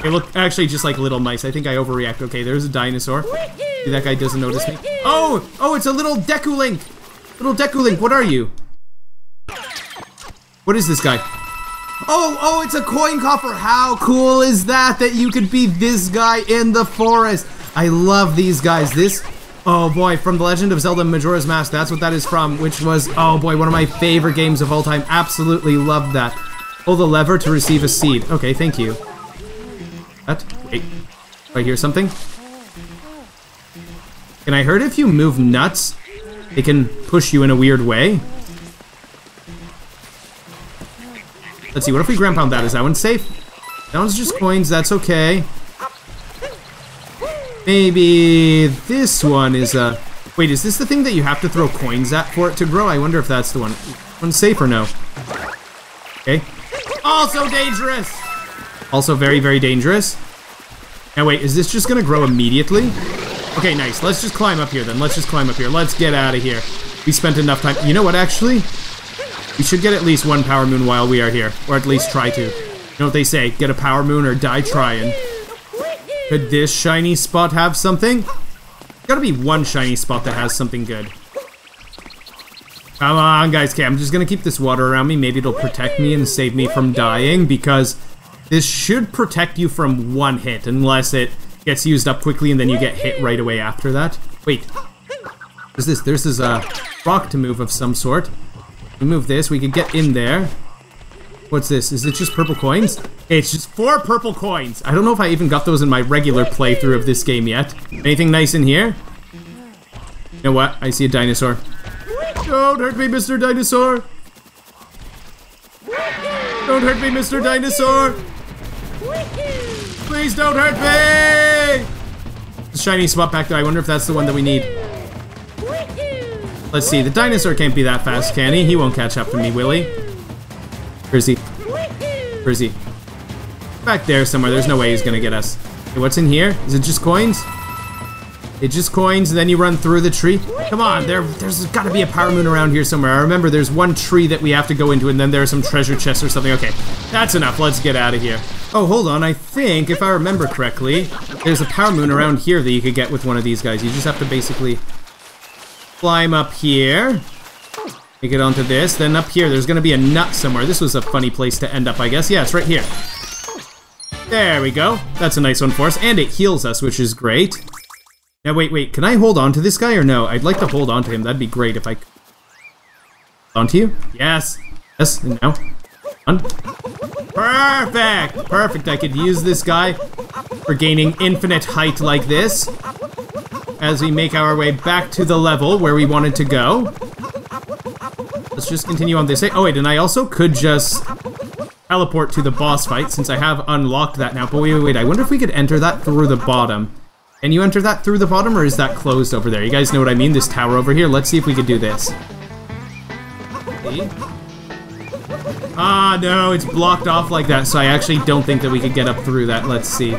They look actually just like little mice. I think I overreact. Okay, there's a dinosaur. See, that guy doesn't notice me. Oh! Oh, it's a little Deku Link! Little Deku Link, what are you? What is this guy? Oh, oh, it's a coin coffer. How cool is that that you could be this guy in the forest? I love these guys. This Oh boy, from The Legend of Zelda Majora's Mask, that's what that is from, which was, oh boy, one of my favorite games of all time. Absolutely loved that. Pull the lever to receive a seed. Okay, thank you. What? Wait. Do I hear something? Can I heard if you move nuts, it can push you in a weird way? Let's see, what if we ground pound that? Is that one safe? That one's just coins, that's okay. Maybe this one is a... Wait, is this the thing that you have to throw coins at for it to grow? I wonder if that's the one. One safe or no? Okay. Also dangerous! Also very, very dangerous. Now wait, is this just gonna grow immediately? Okay, nice. Let's just climb up here then. Let's just climb up here. Let's get out of here. We spent enough time. You know what, actually? We should get at least one power moon while we are here. Or at least try to. You know what they say? Get a power moon or die trying. Could this shiny spot have something? Gotta be one shiny spot that has something good. Come on, guys. Okay, I'm just gonna keep this water around me. Maybe it'll protect me and save me from dying, because this should protect you from one hit, unless it gets used up quickly and then you get hit right away after that. Wait. What's this? There's this uh, rock to move of some sort. We move this, we could get in there. What's this? Is it just purple coins? It's just four purple coins. I don't know if I even got those in my regular playthrough of this game yet. Anything nice in here? You know what? I see a dinosaur. Don't hurt me, Mr. Dinosaur! Don't hurt me, Mr. Dinosaur! Please don't hurt me! The shiny spot back there. I wonder if that's the one that we need. Let's see. The dinosaur can't be that fast, can he? He won't catch up to me, will he? Where is he? Where is he? Back there somewhere. There's no way he's gonna get us. What's in here? Is it just coins? It's just coins, and then you run through the tree. Come on, there, there's got to be a power moon around here somewhere. I remember there's one tree that we have to go into, and then there's some treasure chests or something. Okay, that's enough. Let's get out of here. Oh, hold on. I think, if I remember correctly, there's a power moon around here that you could get with one of these guys. You just have to basically climb up here. We get onto this. Then up here, there's to be a nut somewhere. This was a funny place to end up, I guess. Yeah, it's right here. There we go. That's a nice one for us. And it heals us, which is great. Now, wait, wait. Can I hold on to this guy or no? I'd like to hold on to him. That'd be great if I... Onto you? Yes. Yes, now. On. Perfect! Perfect. I could use this guy for gaining infinite height like this as we make our way back to the level where we wanted to go. Let's just continue on this. Oh, wait, and I also could just teleport to the boss fight since I have unlocked that now. But wait, wait, wait. I wonder if we could enter that through the bottom. Can you enter that through the bottom or is that closed over there? You guys know what I mean? This tower over here. Let's see if we could do this. see. Ah, no, it's blocked off like that, so I actually don't think that we could get up through that. Let's see.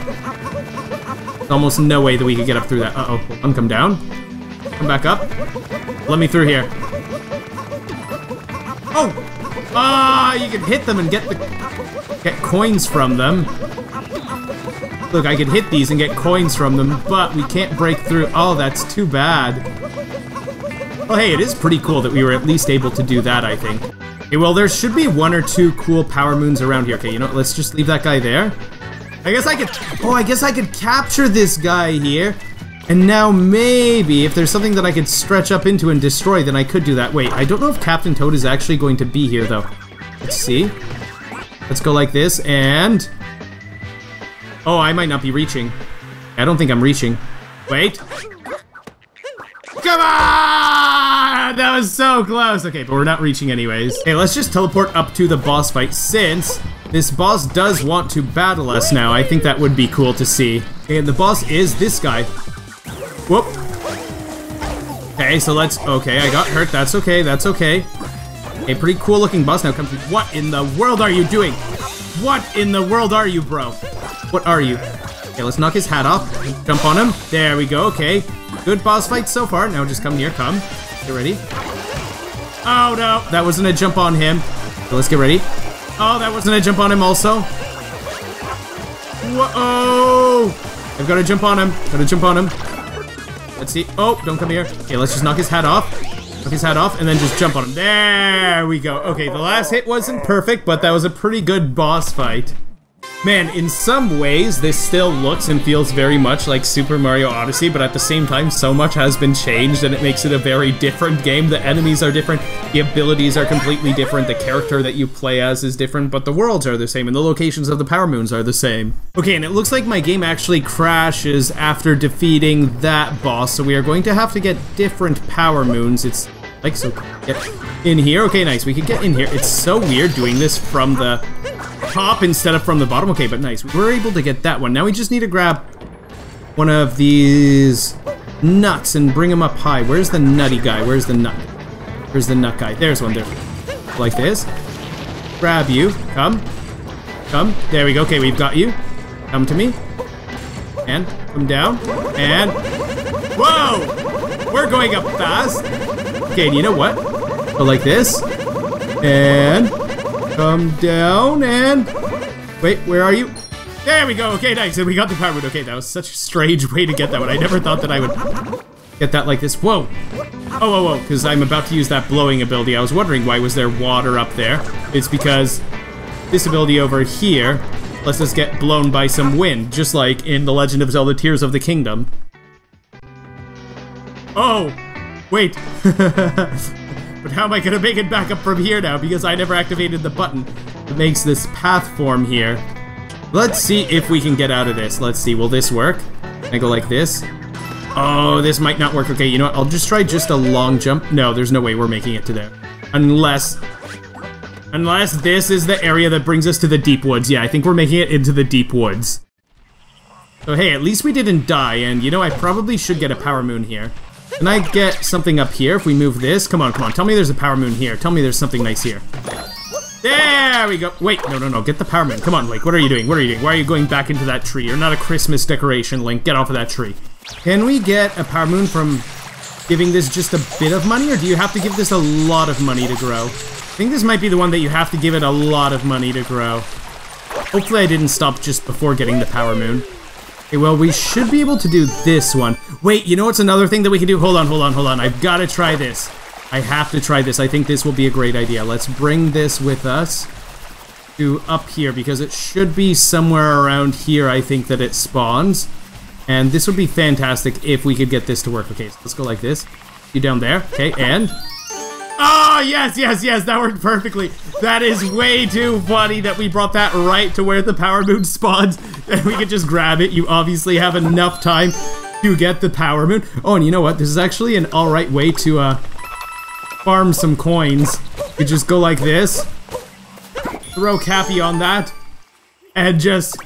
Almost no way that we could get up through that. Uh-oh. One, come down. Come back up. Let me through here. Oh! Ah, you can hit them and get the get coins from them. Look, I could hit these and get coins from them, but we can't break through. Oh, that's too bad. Well, hey, it is pretty cool that we were at least able to do that, I think. Okay, well, there should be one or two cool power moons around here. Okay, you know what? Let's just leave that guy there. I guess I could... Oh, I guess I could capture this guy here. And now maybe if there's something that I could stretch up into and destroy, then I could do that. Wait, I don't know if Captain Toad is actually going to be here, though. Let's see. Let's go like this, and... Oh, I might not be reaching. I don't think I'm reaching. Wait. Come on! That was so close. Okay, but we're not reaching anyways. Okay, let's just teleport up to the boss fight since this boss does want to battle us now. I think that would be cool to see. And the boss is this guy. Whoop. Okay, so let's... Okay, I got hurt. That's okay. That's okay. A pretty cool looking boss now comes... What in the world are you doing? What in the world are you, bro? What are you? Okay, let's knock his hat off. Jump on him. There we go. Okay. Good boss fight so far. Now just come near. Come. Get ready. Oh, no. That wasn't a jump on him. So let's get ready. Oh, that wasn't a jump on him also. Whoa! I've got to jump on him. Got to jump on him. Let's see. Oh, don't come here. Okay, let's just knock his hat off. Knock his hat off and then just jump on him. There we go. Okay, the last hit wasn't perfect, but that was a pretty good boss fight. Man, in some ways, this still looks and feels very much like Super Mario Odyssey, but at the same time, so much has been changed and it makes it a very different game. The enemies are different, the abilities are completely different, the character that you play as is different, but the worlds are the same and the locations of the Power Moons are the same. Okay, and it looks like my game actually crashes after defeating that boss, so we are going to have to get different Power Moons. It's like so get in here. Okay, nice. We can get in here. It's so weird doing this from the top instead of from the bottom. Okay, but nice. We're able to get that one. Now we just need to grab one of these nuts and bring them up high. Where's the nutty guy? Where's the nut? Where's the nut guy? There's one there. Like this. Grab you. Come. Come. There we go. Okay, we've got you. Come to me. And come down. And... Whoa! We're going up fast. Okay, you know what? Go like this. And... Come down and... Wait, where are you? There we go. Okay, nice. And we got the power moon. Okay, that was such a strange way to get that one. I never thought that I would get that like this. Whoa. Oh, whoa, whoa. Because I'm about to use that blowing ability. I was wondering why was there water up there. It's because this ability over here lets us get blown by some wind, just like in The Legend of Zelda Tears of the Kingdom. Oh! Wait! But how am I gonna make it back up from here now? Because I never activated the button that makes this path form here. Let's see if we can get out of this. Let's see, will this work? Can I go like this? Oh, this might not work. Okay, you know what? I'll just try just a long jump. No, there's no way we're making it to there. Unless... Unless this is the area that brings us to the deep woods. Yeah, I think we're making it into the deep woods. So hey, at least we didn't die, and you know, I probably should get a power moon here. Can I get something up here if we move this? Come on, come on. Tell me there's a power moon here. Tell me there's something nice here. There we go. Wait, no, no, no. Get the power moon. Come on, Link. What are you doing? What are you doing? Why are you going back into that tree? You're not a Christmas decoration, Link. Get off of that tree. Can we get a power moon from giving this just a bit of money, or do you have to give this a lot of money to grow? I think this might be the one that you have to give it a lot of money to grow. Hopefully I didn't stop just before getting the power moon. Okay, well, we should be able to do this one. Wait, you know what's another thing that we can do? Hold on, hold on, hold on. I've got to try this. I have to try this. I think this will be a great idea. Let's bring this with us to up here because it should be somewhere around here, I think, that it spawns. And this would be fantastic if we could get this to work. Okay, so let's go like this. You down there. Okay, and... Oh, yes, yes, yes, that worked perfectly. That is way too funny that we brought that right to where the power moon spawns. And we could just grab it. You obviously have enough time to get the power moon. Oh, and you know what? This is actually an alright way to, uh, farm some coins. You just go like this. Throw Cappy on that. And just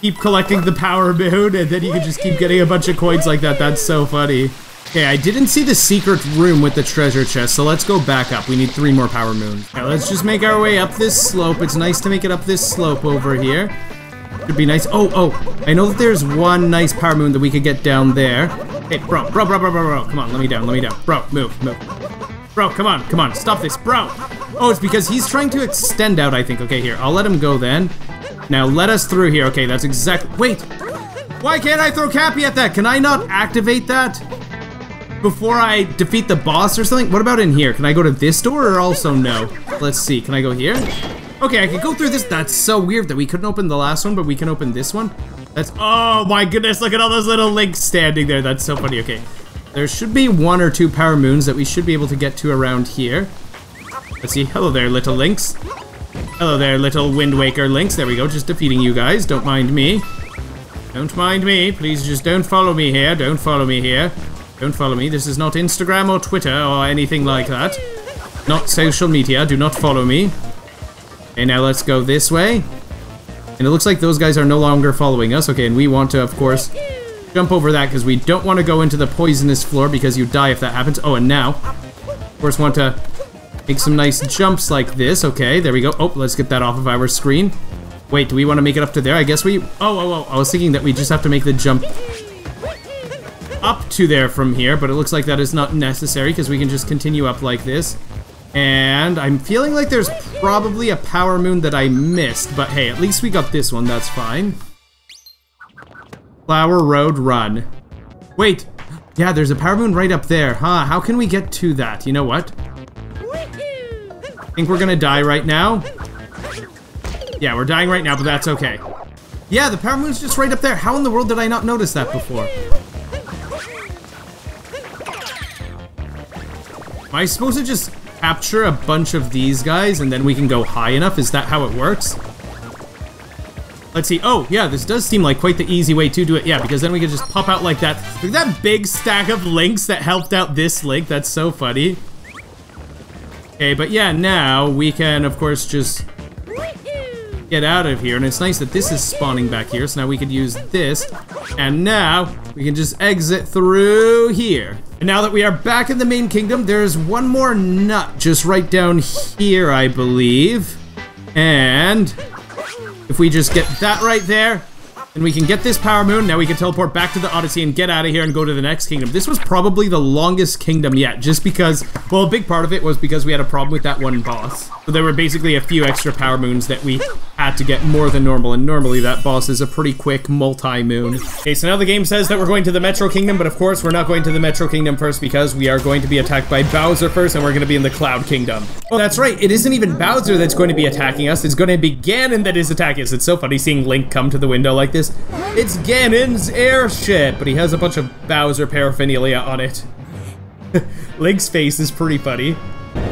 keep collecting the power moon. And then you can just keep getting a bunch of coins like that. That's so funny. Okay, I didn't see the secret room with the treasure chest, so let's go back up. We need three more power moons. Now let's just make our way up this slope. It's nice to make it up this slope over here. Should be nice. Oh, oh, I know that there's one nice power moon that we could get down there. Hey, bro, bro, bro, bro, bro, bro, come on, let me down, let me down. Bro, move, move. Bro, come on, come on, stop this, bro. Oh, it's because he's trying to extend out, I think. Okay, here, I'll let him go then. Now, let us through here. Okay, that's exact- Wait! Why can't I throw Cappy at that? Can I not activate that? Before I defeat the boss or something? What about in here? Can I go to this door or also no? Let's see, can I go here? Okay, I can go through this. That's so weird that we couldn't open the last one, but we can open this one. That's- Oh my goodness, look at all those little links standing there. That's so funny. Okay, there should be one or two power moons that we should be able to get to around here. Let's see. Hello there, little links. Hello there, little Wind Waker links. There we go, just defeating you guys. Don't mind me. Don't mind me. Please just don't follow me here. Don't follow me here. Don't follow me. This is not Instagram or Twitter or anything like that. Not social media. Do not follow me. Okay, now let's go this way. And it looks like those guys are no longer following us. Okay, and we want to, of course, jump over that because we don't want to go into the poisonous floor because you die if that happens. Oh, and now, of course, want to make some nice jumps like this. Okay, there we go. Oh, let's get that off of our screen. Wait, do we want to make it up to there? I guess we... Oh, oh, oh, I was thinking that we just have to make the jump up to there from here, but it looks like that is not necessary because we can just continue up like this. And I'm feeling like there's probably a power moon that I missed, but hey, at least we got this one, that's fine. Flower Road Run. Wait, yeah, there's a power moon right up there, huh? How can we get to that? You know what? I Think we're gonna die right now? Yeah, we're dying right now, but that's okay. Yeah, the power moon's just right up there. How in the world did I not notice that before? Am I supposed to just capture a bunch of these guys and then we can go high enough? Is that how it works? Let's see. Oh, yeah, this does seem like quite the easy way to do it. Yeah, because then we can just pop out like that. Look at that big stack of links that helped out this link. That's so funny. Okay, but yeah, now we can, of course, just get out of here. And it's nice that this is spawning back here, so now we could use this. And now we can just exit through here. And now that we are back in the main kingdom, there's one more nut just right down here, I believe. And if we just get that right there, and we can get this power moon, now we can teleport back to the Odyssey and get out of here and go to the next kingdom. This was probably the longest kingdom yet, just because, well, a big part of it was because we had a problem with that one boss. So there were basically a few extra power moons that we had to get more than normal, and normally that boss is a pretty quick multi-moon. Okay, so now the game says that we're going to the Metro Kingdom, but of course we're not going to the Metro Kingdom first because we are going to be attacked by Bowser first, and we're going to be in the Cloud Kingdom. Oh, that's right, it isn't even Bowser that's going to be attacking us, it's going to be Ganon that is attacking us. It's so funny seeing Link come to the window like this. It's Ganon's airship, but he has a bunch of Bowser paraphernalia on it. Link's face is pretty funny.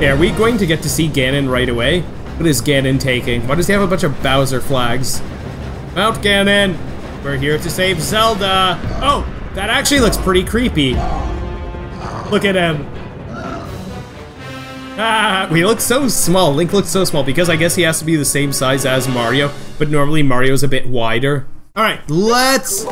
Yeah, are we going to get to see Ganon right away? What is Ganon taking? Why does he have a bunch of Bowser flags? Mount Ganon! We're here to save Zelda! Oh! That actually looks pretty creepy. Look at him. Ah, we look so small. Link looks so small because I guess he has to be the same size as Mario, but normally Mario's a bit wider. Alright, let's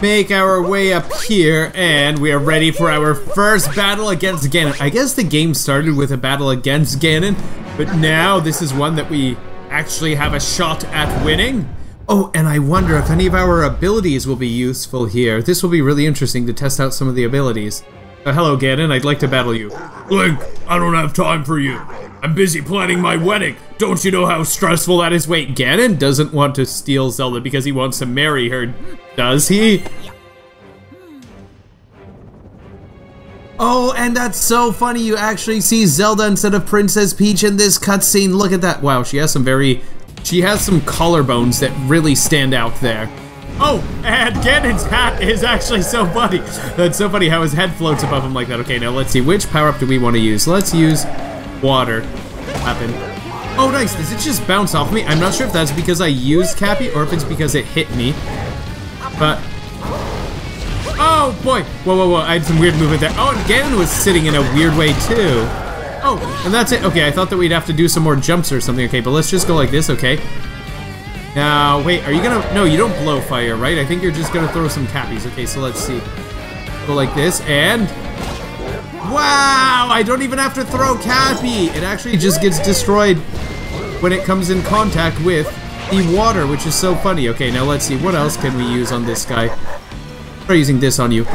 make our way up here, and we are ready for our first battle against Ganon. I guess the game started with a battle against Ganon, but now this is one that we actually have a shot at winning. Oh, and I wonder if any of our abilities will be useful here. This will be really interesting to test out some of the abilities. Uh, hello, Ganon. I'd like to battle you.
Link, I don't have time for you. I'm busy planning my wedding. Don't you know how stressful that is?
Wait, Ganon doesn't want to steal Zelda because he wants to marry her, does he? Oh, and that's so funny. You actually see Zelda instead of Princess Peach in this cutscene. Look at that. Wow, she has some very... She has some collarbones that really stand out there. Oh, and Ganon's hat is actually so funny. That's so funny how his head floats above him like that. Okay, now let's see. Which power-up do we want to use? Let's use water weapon. Oh, nice. Does it just bounce off me? I'm not sure if that's because I used Cappy or if it's because it hit me. But... Oh, boy. Whoa, whoa, whoa. I had some weird movement there. Oh, and Ganon was sitting in a weird way, too. Oh, and that's it. Okay, I thought that we'd have to do some more jumps or something. Okay, but let's just go like this, okay? Now, wait, are you gonna... No, you don't blow fire, right? I think you're just gonna throw some cappies. Okay, so let's see. Go like this, and... Wow! I don't even have to throw Cappy! It actually just gets destroyed when it comes in contact with the water, which is so funny. Okay, now let's see. What else can we use on this guy? Try using this on you.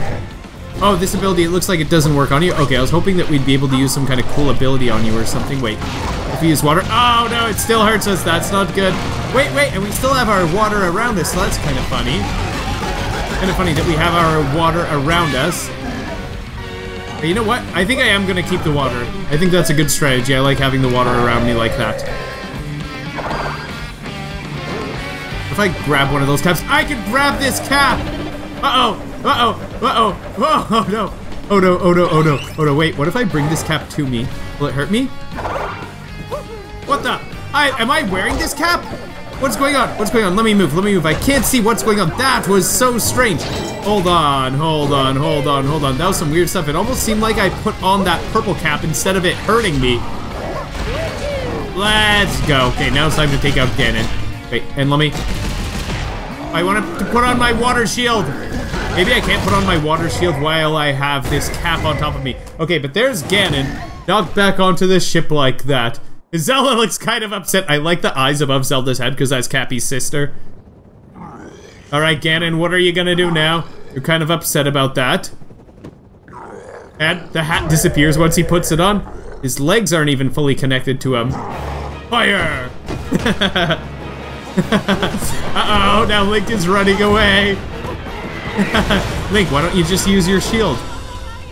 Oh, this ability, it looks like it doesn't work on you. Okay, I was hoping that we'd be able to use some kind of cool ability on you or something. Wait, if we use water... Oh, no, it still hurts us. That's not good. Wait, wait, and we still have our water around us, so that's kind of funny. Kind of funny that we have our water around us. You know what? I think I am to keep the water. I think that's a good strategy. I like having the water around me like that. If I grab one of those caps, I can grab this cap! Uh-oh! Uh-oh! Uh-oh! Oh, oh, no! Oh, no, oh, no, oh, no. Oh, no, wait. What if I bring this cap to me? Will it hurt me? What the? I, am I wearing this cap? What's going on? What's going on? Let me move, let me move. I can't see what's going on. That was so strange. Hold on, hold on, hold on, hold on. That was some weird stuff. It almost seemed like I put on that purple cap instead of it hurting me. Let's go. Okay, now it's time to take out Ganon. Wait, and let me... I want to put on my water shield. Maybe I can't put on my water shield while I have this cap on top of me. Okay, but there's Ganon. Knocked back onto the ship like that. Zelda looks kind of upset. I like the eyes above Zelda's head because that's Cappy's sister. Alright, Ganon, what are you gonna do now? You're kind of upset about that. And the hat disappears once he puts it on. His legs aren't even fully connected to him. Fire! Uh-oh, now Link is running away. Link, why don't you just use your shield?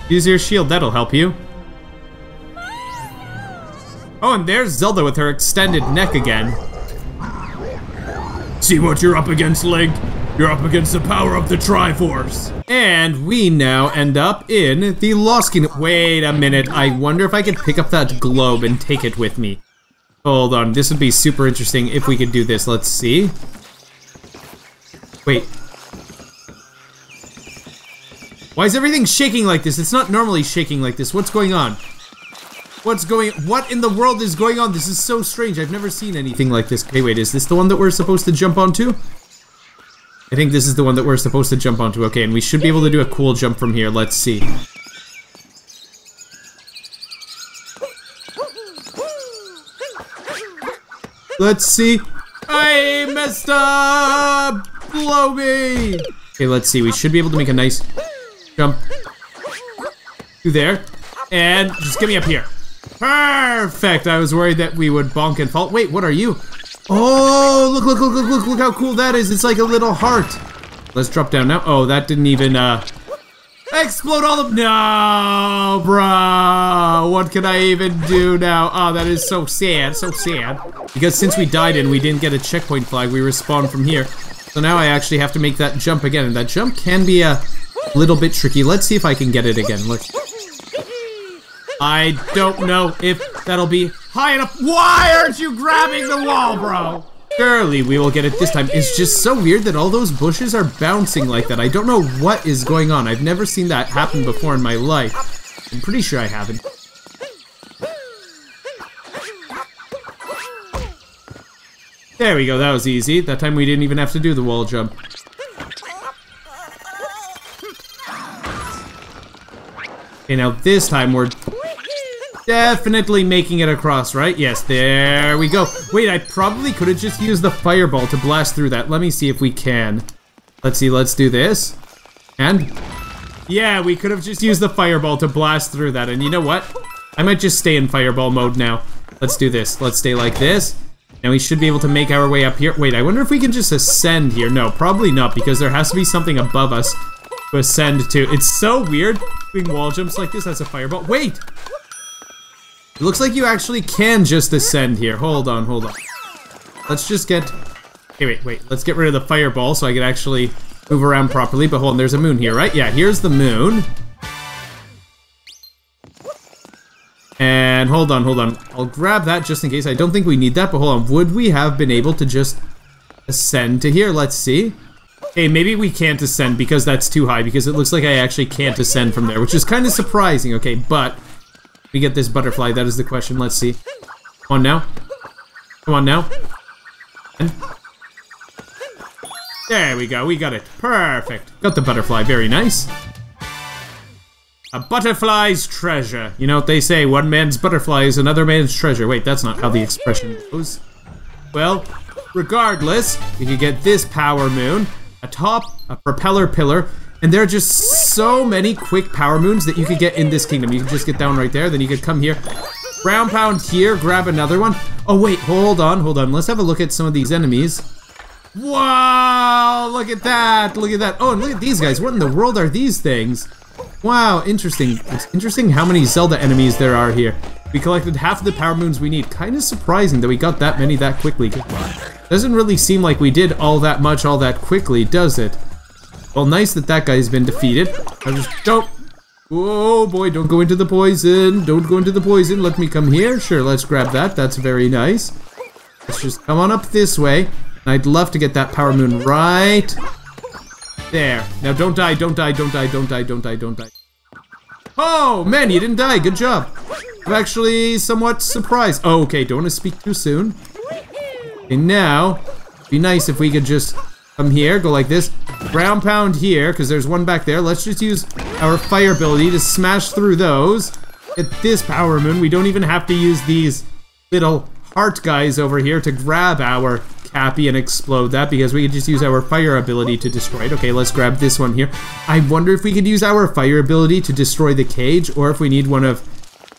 Use your shield, that'll help you. Oh, and there's Zelda with her extended neck again.
See what you're up against, Link? You're up against the power of the Triforce.
And we now end up in the Lost Kingdom. Wait a minute, I wonder if I could pick up that globe and take it with me. Hold on, this would be super interesting if we could do this. Let's see. Wait. Why is everything shaking like this? It's not normally shaking like this. What's going on? What's going- what in the world is going on? This is so strange. I've never seen anything like this. Okay, wait, is this the one that we're supposed to jump onto? I think this is the one that we're supposed to jump onto. Okay, and we should be able to do a cool jump from here. Let's see. Let's see. I messed up! Blow me! Okay, let's see. We should be able to make a nice jump through there. And just get me up here. Perfect! I was worried that we would bonk and fall. Wait, what are you? Oh, look, look, look, look, look, look how cool that is. It's like a little heart. Let's drop down now. Oh, that didn't even, uh... Explode all of- No, bro. What can I even do now? Oh, that is so sad, so sad. Because since we died and we didn't get a checkpoint flag, we respawned from here. So now I actually have to make that jump again. And that jump can be a little bit tricky. Let's see if I can get it again. Let's... I don't know if that'll be high enough. Why aren't you grabbing the wall, bro? Surely we will get it this time. It's just so weird that all those bushes are bouncing like that. I don't know what is going on. I've never seen that happen before in my life. I'm pretty sure I haven't. There we go, that was easy. That time we didn't even have to do the wall jump. Okay, now this time we're definitely making it across, right? Yes, there we go. Wait, I probably could have just used the fireball to blast through that. Let me see if we can. Let's see, let's do this. And? Yeah, we could have just used the fireball to blast through that. And you know what? I might just stay in fireball mode now. Let's do this. Let's stay like this. And we should be able to make our way up here. Wait, I wonder if we can just ascend here. No, probably not, because there has to be something above us to ascend to. It's so weird doing wall jumps like this as a fireball. Wait! It looks like you actually can just ascend here. Hold on, hold on. Let's just get... Wait, wait. Let's get rid of the fireball so I can actually move around properly. But hold on, there's a moon here, right? Yeah, here's the moon. And hold on, hold on. I'll grab that just in case. I don't think we need that, but hold on. Would we have been able to just ascend to here? Let's see. Hey, maybe we can't ascend because that's too high, because it looks like I actually can't ascend from there, which is kind of surprising, okay, but we get this butterfly, that is the question, let's see. Come on now. Come on now. And there we go, we got it. Perfect. Got the butterfly, very nice.
A butterfly's treasure. You know what they say, one man's butterfly is another man's treasure. Wait, that's not how the expression goes. Well, regardless, we could get this power moon, a top, a propeller pillar, and there are just so many quick power moons that you could get in this kingdom. You could just get down right there, then you could come here, ground pound here, grab another one. Oh wait, hold on, hold on. Let's have a look at some of these enemies. Wow, look at that, look at that. Oh, and look at these guys. What in the world are these things? Wow, interesting. It's interesting how many Zelda enemies there are here. We collected half of the power moons we need. Kind of surprising that we got that many that quickly. Doesn't really seem like we did all that much all that quickly, does it? Well, nice that that guy's been defeated. I just don't... Oh boy, don't go into the poison. Don't go into the poison. Let me come here. Sure, let's grab that. That's very nice. Let's just come on up this way. I'd love to get that power moon right there. Now don't die, don't die, don't die, don't die, don't die, don't die. Oh, man, you didn't die. Good job. I'm actually somewhat surprised. Oh, okay, don't want to speak too soon. And now, be nice if we could just come here, go like this. Ground pound here, because there's one back there. Let's just use our fire ability to smash through those. Get this power moon. We don't even have to use these little heart guys over here to grab our Cappy and explode that because we could just use our fire ability to destroy it. Okay, let's grab this one here. I wonder if we could use our fire ability to destroy the cage or if we need one of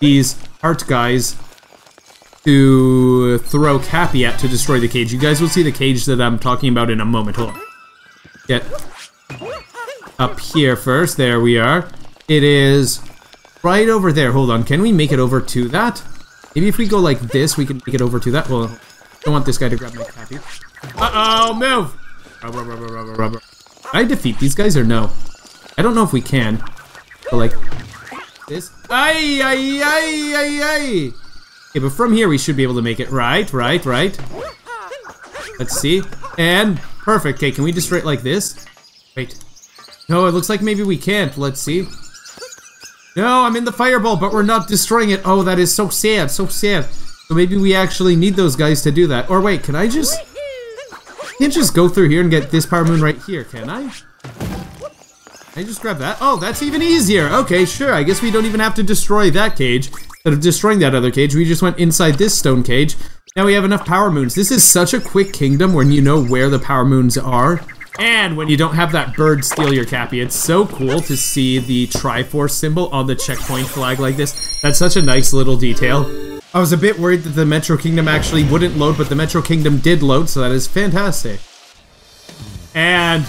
these heart guys to throw Cappy at to destroy the cage. You guys will see the cage that I'm talking about in a moment. Hold on. Get up here first. There we are. It is right over there. Hold on. Can we make it over to that? Maybe if we go like this, we can make it over to that. Well, I don't want this guy to grab my Cappy. Uh-oh, move! Rubber, rubber, rubber, rubber. I defeat these guys or no? I don't know if we can. But like, this. Ay, ay, ay, ay, ay! Okay, but from here we should be able to make it. Right, right, right. Let's see. And, perfect. Okay, can we destroy it like this? Wait. No, it looks like maybe we can't. Let's see. No, I'm in the fireball, but we're not destroying it. Oh, that is so sad, so sad. So maybe we actually need those guys to do that. Or wait, can I just... can't just go through here and get this power moon right here, can I? Can I just grab that? Oh, that's even easier. Okay, sure. I guess we don't even have to destroy that cage. Instead of destroying that other cage, we just went inside this stone cage. Now we have enough power moons. This is such a quick kingdom when you know where the power moons are. And when you don't have that bird steal your Cappy, it's so cool to see the Triforce symbol on the checkpoint flag like this. That's such a nice little detail. I was a bit worried that the Metro Kingdom actually wouldn't load, but the Metro Kingdom did load, so that is fantastic. And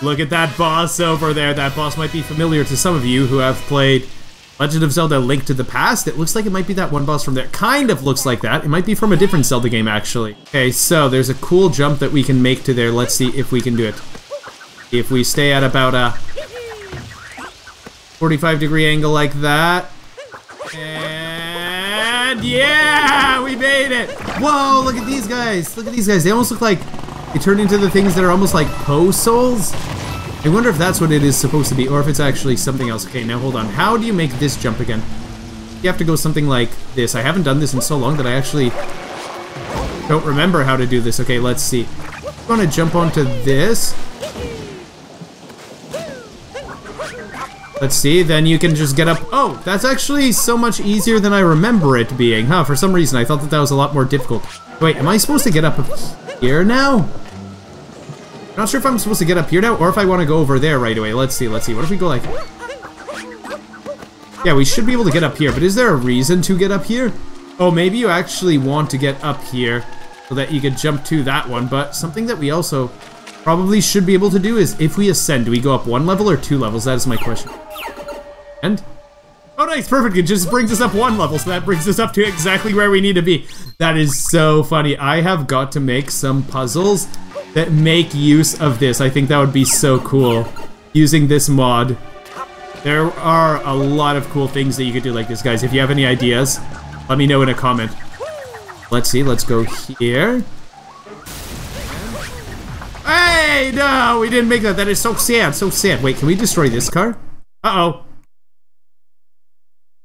look at that boss over there. That boss might be familiar to some of you who have played Legend of Zelda Link to the Past. It looks like it might be that one boss from there. Kind of looks like that. It might be from a different Zelda game, actually. Okay, so there's a cool jump that we can make to there. Let's see if we can do it. If we stay at about a 45 degree angle like that. And yeah, we made it. Whoa, look at these guys. Look at these guys. They almost look like they turned into the things that are almost like Poe souls. I wonder if that's what it is supposed to be, or if it's actually something else. Okay, now hold on. How do you make this jump again? You have to go something like this. I haven't done this in so long that I actually don't remember how to do this. Okay, let's see. I'm gonna jump onto this. Let's see, then you can just get up. Oh, that's actually so much easier than I remember it being, huh? For some reason, I thought that that was a lot more difficult. Wait, am I supposed to get up here now? Not sure if I'm supposed to get up here now, or if I want to go over there right away. Let's see, let's see. What if we go like... Yeah, we should be able to get up here, but is there a reason to get up here? Oh, maybe you actually want to get up here so that you could jump to that one, but something that we also probably should be able to do is if we ascend, do we go up one level or two levels? That is my question. And Oh, nice, perfect. It just brings us up one level, so that brings us up to exactly where we need to be. That is so funny. I have got to make some puzzles that make use of this. I think that would be so cool, using this mod. There are a lot of cool things that you could do like this, guys. If you have any ideas, let me know in a comment. Let's see, let's go here. Hey, no, we didn't make that. That is so sad, so sad. Wait, can we destroy this car? Uh-oh.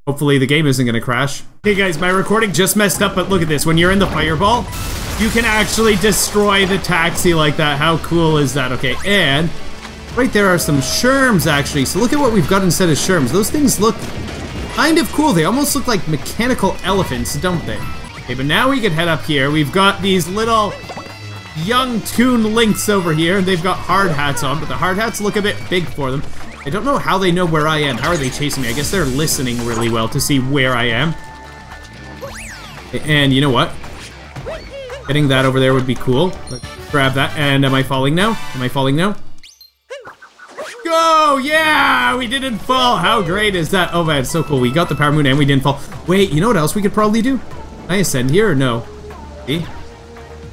Hopefully the game isn't gonna crash. Hey guys, my recording just messed up, but look at this. When you're in the fireball, you can actually destroy the taxi like that. How cool is that? Okay, and Right there are some sherms, actually. So look at what we've got instead of sherms. Those things look kind of cool. They almost look like mechanical elephants, don't they? Okay, but now we can head up here. We've got these little young toon Links over here. They've got hard hats on, but the hard hats look a bit big for them. I don't know how they know where I am. How are they chasing me? I guess they're listening really well to see where I am. And you know what? Getting that over there would be cool. Let's grab that. And am I falling now? Am I falling now? Go! Yeah! We didn't fall! How great is that? Oh man, so cool. We got the power moon and we didn't fall. Wait, you know what else we could probably do? Can I ascend here or no? See?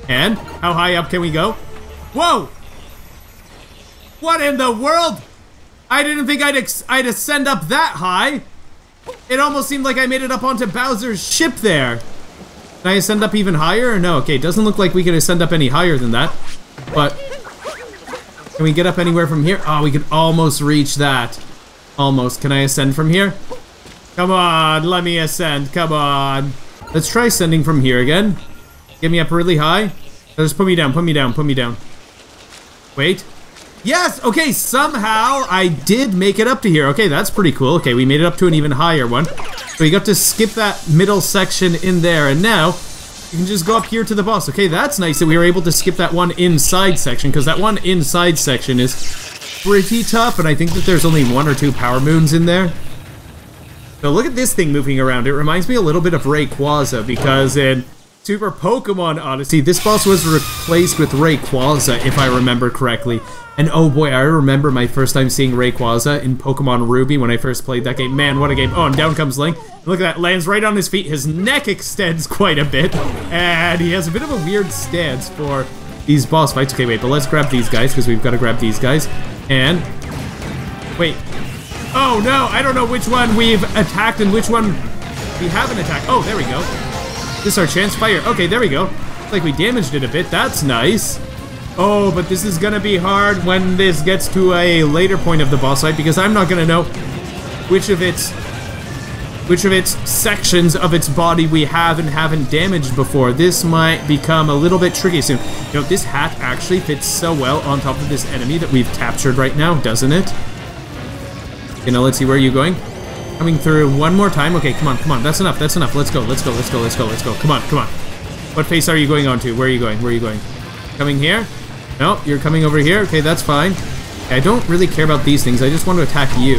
And? How high up can we go? Whoa! What in the world? I didn't think I'd, I'd ascend up that high. It almost seemed like I made it up onto Bowser's ship there. Can I ascend up even higher no? Okay, it doesn't look like we can ascend up any higher than that. But, can we get up anywhere from here? Oh, we could almost reach that. Almost. Can I ascend from here? Come on, let me ascend. Come on. Let's try ascending from here again. Get me up really high. Just put me down, put me down, put me down. Wait. Yes! Okay, somehow I did make it up to here. Okay, that's pretty cool. Okay, we made it up to an even higher one. So you got to skip that middle section in there, and now you can just go up here to the boss. Okay, that's nice that we were able to skip that one inside section, because that one inside section is pretty tough, and I think that there's only one or two power moons in there. So look at this thing moving around. It reminds me a little bit of Rayquaza, because in Super Pokemon Odyssey, this boss was replaced with Rayquaza, if I remember correctly. And oh boy, I remember my first time seeing Rayquaza in Pokemon Ruby when I first played that game. Man, what a game. Oh, and down comes Link. Look at that, lands right on his feet. His neck extends quite a bit. And he has a bit of a weird stance for these boss fights. Okay, wait, but let's grab these guys, because we've got to grab these guys. And... Wait. Oh, no, I don't know which one we've attacked and which one we haven't attacked. Oh, there we go. This is our chance. Fire. Okay, there we go. like we damaged it a bit. That's nice. Oh, but this is gonna be hard when this gets to a later point of the boss fight because I'm not gonna know which of its which of its sections of its body we have and haven't damaged before. This might become a little bit tricky soon. You know, this hat actually fits so well on top of this enemy that we've captured right now, doesn't it? You know, let's see where are you going. Coming through one more time. Okay, come on, come on. That's enough. That's enough. Let's go. Let's go. Let's go. Let's go. Let's go. Come on. Come on. What face are you going on to? Where are you going? Where are you going? Coming here? No, you're coming over here. Okay, that's fine. Okay, I don't really care about these things. I just want to attack you.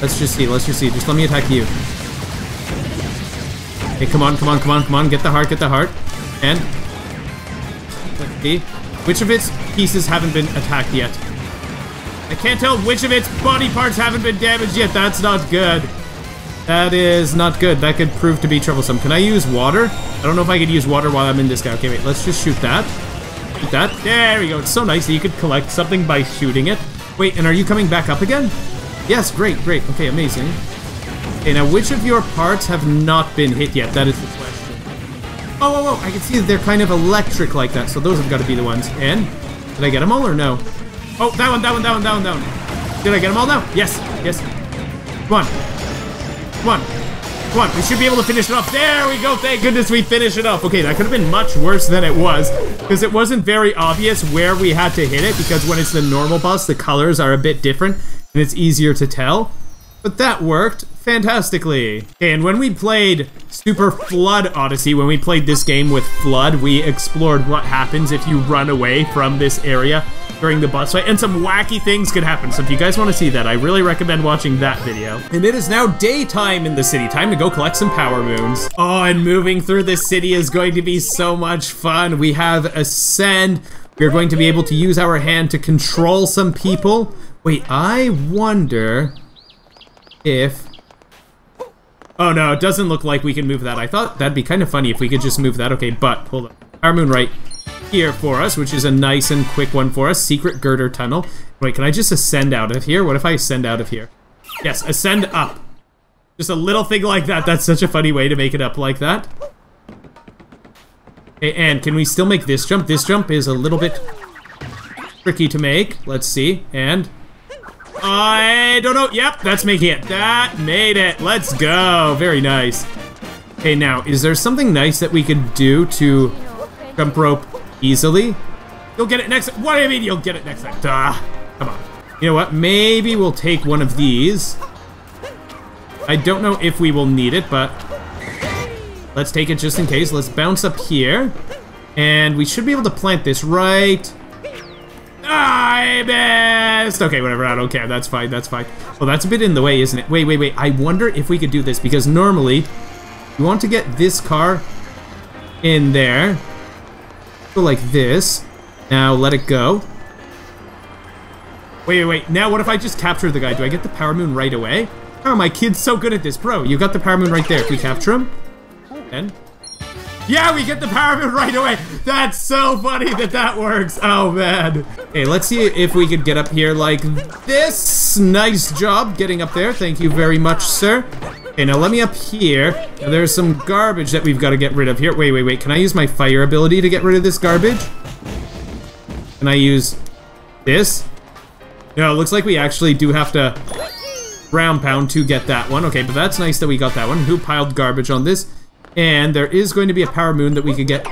Let's just see. Let's just see. Just let me attack you. Okay, come on, come on, come on, come on. Get the heart. Get the heart. And let's. Which of its pieces haven't been attacked yet? I can't tell which of its body parts haven't been damaged yet. That's not good. That is not good. That could prove to be troublesome. Can I use water? I don't know if I could use water while I'm in this guy. Okay, wait. Let's just shoot that. Shoot that. There we go. It's so nice that you could collect something by shooting it. Wait, and are you coming back up again? Yes, great, great. Okay, amazing. Okay, now which of your parts have not been hit yet? That is the question. Oh, oh, oh, I can see that they're kind of electric like that, so those have got to be the ones. And, did I get them all or no? Oh, that one, that one, that one, that one, that one. Did I get them all now? Yes, yes. Come on. Come on. Come on, we should be able to finish it off. There we go. Thank goodness we finished it off. Okay, that could have been much worse than it was because it wasn't very obvious where we had to hit it because when it's the normal boss, the colors are a bit different and it's easier to tell. But that worked fantastically. And when we played Super FLUDD Odyssey, when we played this game with FLUDD, we explored what happens if you run away from this area during the boss fight, and some wacky things could happen. So if you guys want to see that, I really recommend watching that video. And it is now daytime in the city. Time to go collect some power moons. Oh, and moving through the city is going to be so much fun. We have Ascend. We're going to be able to use our hand to control some people. Wait, I wonder if... Oh no, it doesn't look like we can move that. I thought that'd be kind of funny if we could just move that. Okay, but, hold on. Power Moon right here for us, which is a nice and quick one for us. Secret Girder Tunnel. Wait, can I just ascend out of here? What if I ascend out of here? Yes, ascend up. Just a little thing like that. That's such a funny way to make it up like that. Okay, and can we still make this jump? This jump is a little bit tricky to make. Let's see. And I don't know. Yep, that's making it. That made it. Let's go. Very nice. Okay, now, is there something nice that we could do to jump rope easily. You'll get it next- What do you mean you'll get it next time? Duh. Come on. You know what? Maybe we'll take one of these. I don't know if we will need it, but let's take it just in case. Let's bounce up here. And we should be able to plant this right... I missed! Okay, whatever, I don't care. That's fine, that's fine. Well, that's a bit in the way, isn't it? Wait, wait, wait. I wonder if we could do this, because normally, we want to get this car in there. Go like this. Now, let it go. Wait, wait, wait. Now, what if I just capture the guy? Do I get the power moon right away? How oh, are my kid's so good at this. Bro, you got the power moon right there. If we capture him, then... Yeah, we get the power moon right away. That's so funny that that works. Oh, man. Okay, let's see if we could get up here like this. Nice job getting up there. Thank you very much, sir. Okay, now let me up here. Now, there's some garbage that we've got to get rid of here. Wait, wait, wait. Can I use my fire ability to get rid of this garbage? Can I use this? No, it looks like we actually do have to ground pound to get that one. Okay, but that's nice that we got that one. Who piled garbage on this? And there is going to be a power moon that we could get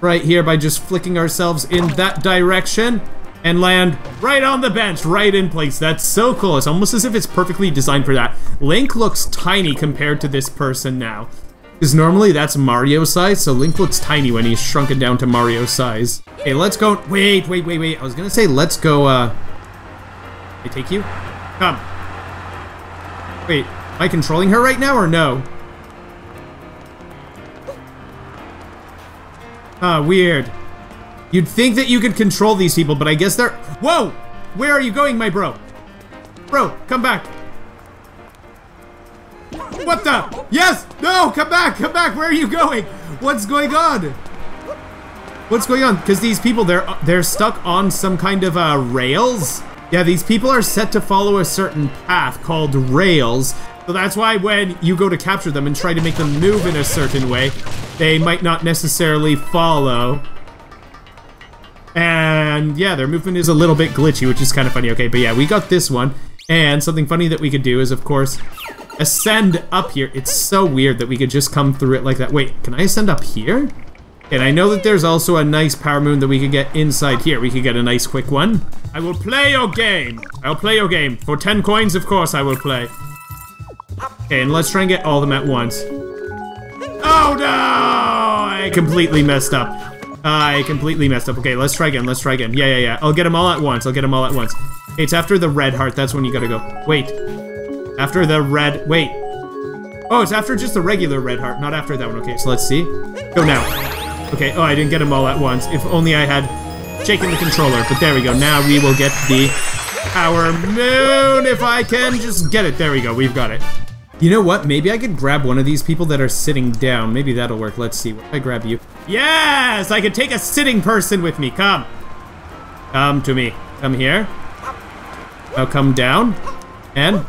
right here by just flicking ourselves in that direction and land right on the bench, right in place. That's so cool. It's almost as if it's perfectly designed for that. Link looks tiny compared to this person now. Because normally that's Mario size, so Link looks tiny when he's shrunken down to Mario size. Hey, let's go. Wait, wait, wait, wait. I was gonna say let's go, uh... I take you? Come. Wait, am I controlling her right now or no? Ah, weird. You'd think that you could control these people, but I guess they're- Whoa! Where are you going, my bro? Bro, come back. What the? Yes! No! Come back! Come back! Where are you going? What's going on? What's going on? Because these people, they're they're stuck on some kind of uh, rails. Yeah, these people are set to follow a certain path called rails. So that's why when you go to capture them and try to make them move in a certain way, they might not necessarily follow. And yeah, their movement is a little bit glitchy, which is kind of funny. Okay, but yeah, we got this one. And something funny that we could do is, of course, ascend up here. It's so weird that we could just come through it like that. Wait, can I ascend up here? And I know that there's also a nice power moon that we could get inside here. We could get a nice quick one. I will play your game. I'll play your game. For 10 coins, of course, I will play. Okay, and let's try and get all of them at once. Oh no! I completely messed up. I completely messed up. Okay, let's try again. Let's try again. Yeah, yeah, yeah. I'll get them all at once. I'll get them all at once. It's after the red heart. That's when you gotta go. Wait. After the red... Wait. Oh, it's after just the regular red heart, not after that one. Okay, so let's see. Go now. Okay, oh, I didn't get them all at once. If only I had shaken the controller. But there we go. Now we will get the power moon if I can just get it. There we go. We've got it. You know what? Maybe I could grab one of these people that are sitting down. Maybe that'll work. Let's see. I grab you? Yes! I can take a sitting person with me. Come. Come to me. Come here. Now come down. And...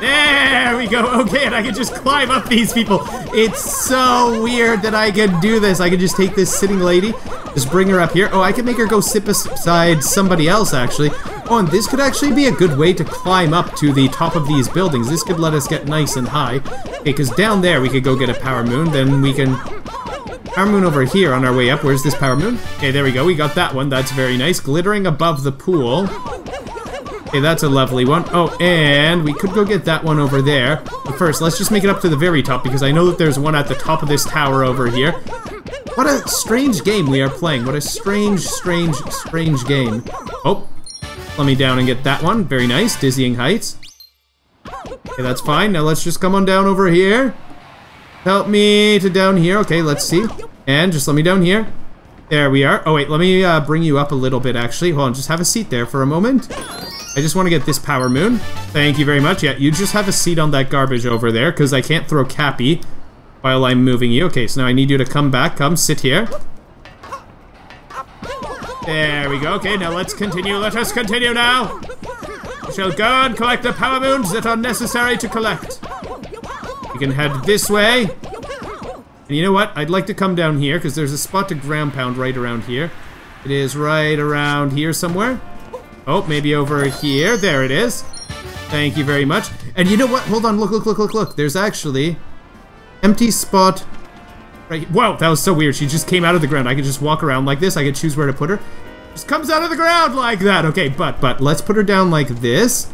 There we go. Okay, and I can just climb up these people. It's so weird that I can do this. I can just take this sitting lady, just bring her up here. Oh, I can make her go sit beside somebody else, actually. Oh, and this could actually be a good way to climb up to the top of these buildings. This could let us get nice and high. Okay, because down there we could go get a power moon. Then we can... Power moon over here on our way up. Where's this power moon? Okay, there we go. We got that one. That's very nice. Glittering above the pool. Okay, that's a lovely one. Oh, and we could go get that one over there. But first, let's just make it up to the very top because I know that there's one at the top of this tower over here. What a strange game we are playing. What a strange, strange, strange game. Oh, let me down and get that one. Very nice. Dizzying heights. Okay, that's fine. Now let's just come on down over here. Help me to down here. Okay, let's see. And just let me down here. There we are. Oh, wait, let me uh, bring you up a little bit, actually. Hold on, just have a seat there for a moment. I just want to get this power moon. Thank you very much. Yeah, you just have a seat on that garbage over there, because I can't throw Cappy while I'm moving you. Okay, so now I need you to come back. Come, sit here. There we go. Okay, now let's continue. Let us continue now. We shall go and collect the power moons that are necessary to collect. We can head this way. And you know what? I'd like to come down here, because there's a spot to ground pound right around here. It is right around here somewhere. Oh, maybe over here. There it is. Thank you very much. And you know what? Hold on. Look, look, look, look, look. There's actually empty spot right Whoa, that was so weird. She just came out of the ground. I could just walk around like this. I could choose where to put her. Just comes out of the ground like that. Okay, but, but, let's put her down like this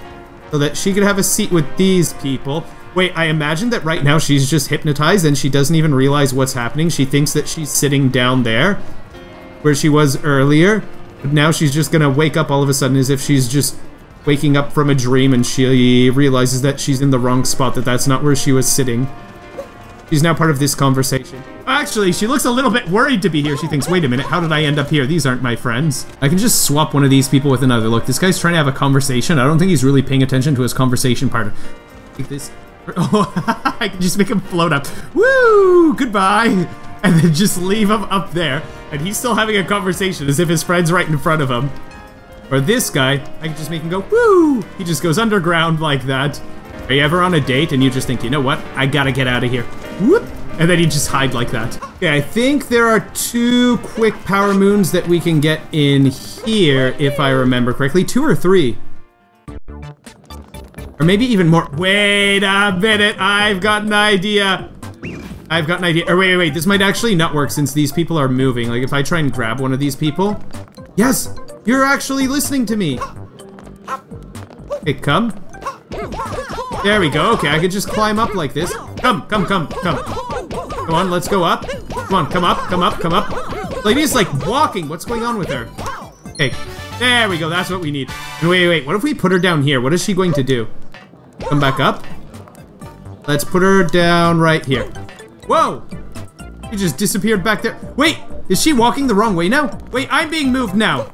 so that she could have a seat with these people. Wait, I imagine that right now she's just hypnotized and she doesn't even realize what's happening. She thinks that she's sitting down there where she was earlier. But now she's just gonna wake up all of a sudden as if she's just waking up from a dream and she realizes that she's in the wrong spot, that that's not where she was sitting. She's now part of this conversation. Actually, she looks a little bit worried to be here. She thinks, wait a minute, how did I end up here? These aren't my friends. I can just swap one of these people with another. Look, this guy's trying to have a conversation. I don't think he's really paying attention to his conversation partner. Take this. Oh, I can just make him float up. Woo! Goodbye! And then just leave him up there. And he's still having a conversation as if his friend's right in front of him. Or this guy, I can just make him go, woo! He just goes underground like that. Are you ever on a date and you just think, you know what? I gotta get out of here. Whoop! And then you just hide like that. Okay, I think there are two quick power moons that we can get in here, if I remember correctly. Two or three. Or maybe even more. Wait a minute, I've got an idea. I've got an idea. Or wait, wait, wait, this might actually not work since these people are moving. Like if I try and grab one of these people. Yes, you're actually listening to me. Okay, come. There we go. Okay, I could just climb up like this. Come, come, come, come. Come on, let's go up. Come on, come up, come up, come up. Lady's like walking. What's going on with her? Okay, there we go. That's what we need. Wait, wait, what if we put her down here? What is she going to do? Come back up. Let's put her down right here. Whoa! She just disappeared back there. Wait, is she walking the wrong way now? Wait, I'm being moved now.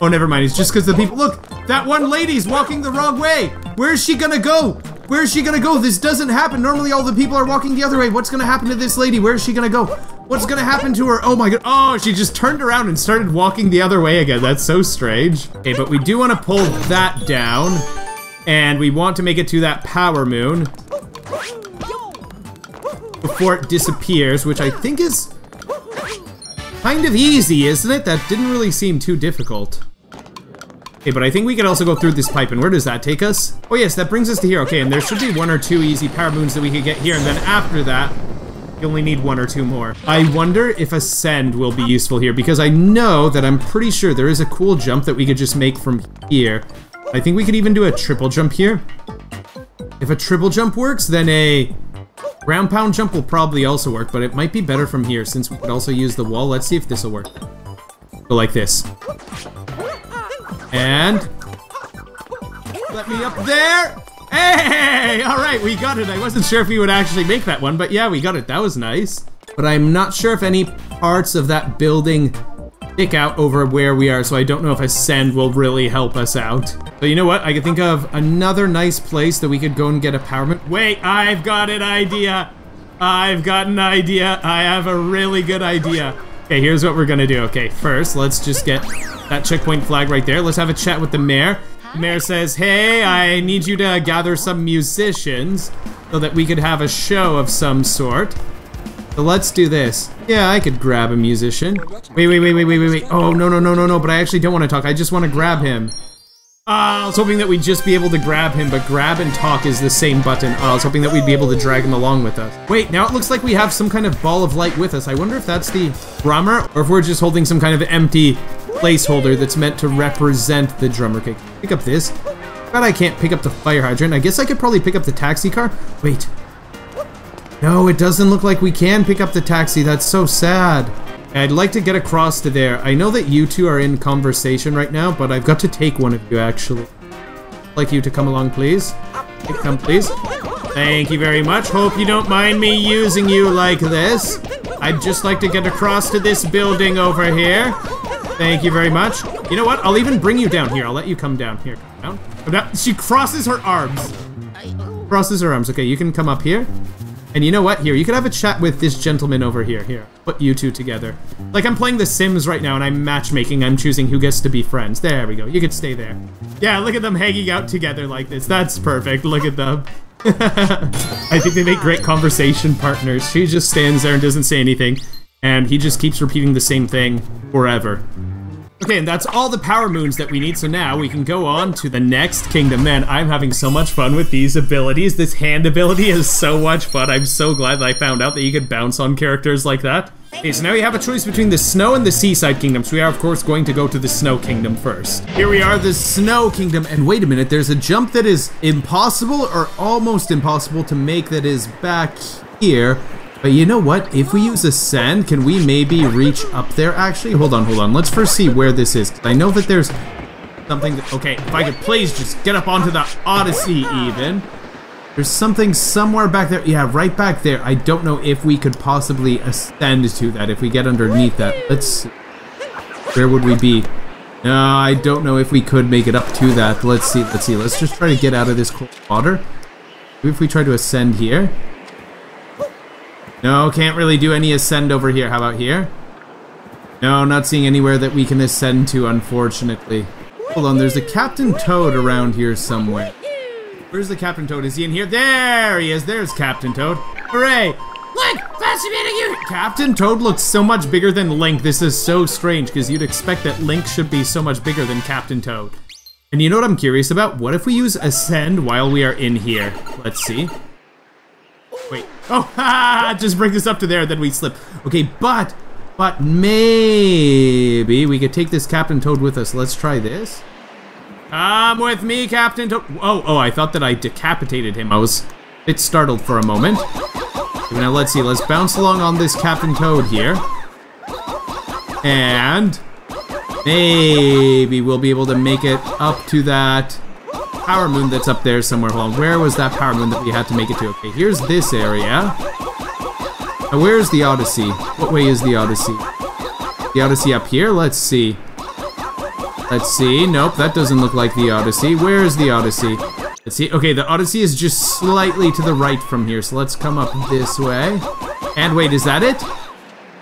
Oh, never mind. It's just because the people. Look, that one lady's walking the wrong way. Where is she gonna go? Where is she gonna go? This doesn't happen. Normally, all the people are walking the other way. What's gonna happen to this lady? Where is she gonna go? What's gonna happen to her? Oh my god. Oh, she just turned around and started walking the other way again. That's so strange. Okay, but we do want to pull that down. And we want to make it to that power moon before it disappears, which I think is kind of easy, isn't it? That didn't really seem too difficult. Okay, but I think we could also go through this pipe, and where does that take us? Oh yes, that brings us to here. Okay, and there should be one or two easy power moons that we could get here, and then after that, you only need one or two more. I wonder if Ascend will be useful here, because I know that I'm pretty sure there is a cool jump that we could just make from here. I think we could even do a triple jump here. If a triple jump works, then a ground pound jump will probably also work, but it might be better from here since we could also use the wall. Let's see if this will work. Go like this. And... Let me up there! Hey! Alright, we got it. I wasn't sure if we would actually make that one, but yeah, we got it. That was nice. But I'm not sure if any parts of that building stick out over where we are, so I don't know if Ascend will really help us out. But you know what? I can think of another nice place that we could go and get a power Wait, I've got an idea! I've got an idea. I have a really good idea. Okay, here's what we're gonna do. Okay, first, let's just get that checkpoint flag right there. Let's have a chat with the mayor. The mayor says, hey, I need you to gather some musicians so that we could have a show of some sort. So let's do this. Yeah, I could grab a musician. Wait, wait, wait, wait, wait, wait, wait. Oh, no, no, no, no, no, but I actually don't want to talk. I just want to grab him. Uh, I was hoping that we'd just be able to grab him, but grab and talk is the same button. Uh, I was hoping that we'd be able to drag him along with us. Wait, now it looks like we have some kind of ball of light with us. I wonder if that's the drummer, or if we're just holding some kind of empty placeholder that's meant to represent the drummer. Okay, pick up this. But I can't pick up the fire hydrant. I guess I could probably pick up the taxi car. Wait, no, it doesn't look like we can pick up the taxi. That's so sad. I'd like to get across to there. I know that you two are in conversation right now, but I've got to take one of you, actually. I'd like you to come along, please. Come, please. Thank you very much. Hope you don't mind me using you like this. I'd just like to get across to this building over here. Thank you very much. You know what? I'll even bring you down here. I'll let you come down. Here, come down. She crosses her arms. Crosses her arms. Okay, you can come up here. And you know what? Here, you could have a chat with this gentleman over here. Here, put you two together. Like, I'm playing The Sims right now, and I'm matchmaking. I'm choosing who gets to be friends. There we go. You could stay there. Yeah, look at them hanging out together like this. That's perfect. Look at them. I think they make great conversation partners. She just stands there and doesn't say anything, and he just keeps repeating the same thing forever. Okay, and that's all the power moons that we need, so now we can go on to the next kingdom. Man, I'm having so much fun with these abilities. This hand ability is so much fun. I'm so glad that I found out that you could bounce on characters like that. Okay, so now you have a choice between the Snow and the Seaside Kingdoms. We are, of course, going to go to the Snow Kingdom first. Here we are, the Snow Kingdom. And wait a minute, there's a jump that is impossible or almost impossible to make that is back here. But you know what? If we use Ascend, can we maybe reach up there? Actually, hold on, hold on. Let's first see where this is. I know that there's something that... Okay, if I could please just get up onto the Odyssey even. There's something somewhere back there. Yeah, right back there. I don't know if we could possibly ascend to that if we get underneath that. Let's... Where would we be? No, I don't know if we could make it up to that. Let's see, let's see. Let's just try to get out of this cold water. Maybe if we try to ascend here. No, can't really do any ascend over here. How about here? No, not seeing anywhere that we can ascend to, unfortunately. Hold on, there's a Captain Toad around here somewhere. Where's the Captain Toad? Is he in here? There he is. There's Captain Toad. Hooray! Link, fascinating you! Captain Toad looks so much bigger than Link. This is so strange because you'd expect that Link should be so much bigger than Captain Toad. And you know what I'm curious about? What if we use Ascend while we are in here? Let's see. Wait. Oh, just bring this up to there, then we slip. Okay, but, but maybe we could take this Captain Toad with us. Let's try this. Come with me, Captain Toad. Oh, oh, I thought that I decapitated him. I was a bit startled for a moment. Now let's see. Let's bounce along on this Captain Toad here. And maybe we'll be able to make it up to that power moon that's up there somewhere. Hold on, where was that power moon that we had to make it to? Okay, here's this area. Now, where's the Odyssey? What way is the Odyssey? The Odyssey up here? Let's see. Let's see. Nope, that doesn't look like the Odyssey. Where is the Odyssey? Let's see. Okay, the Odyssey is just slightly to the right from here, so let's come up this way. And wait, is that it?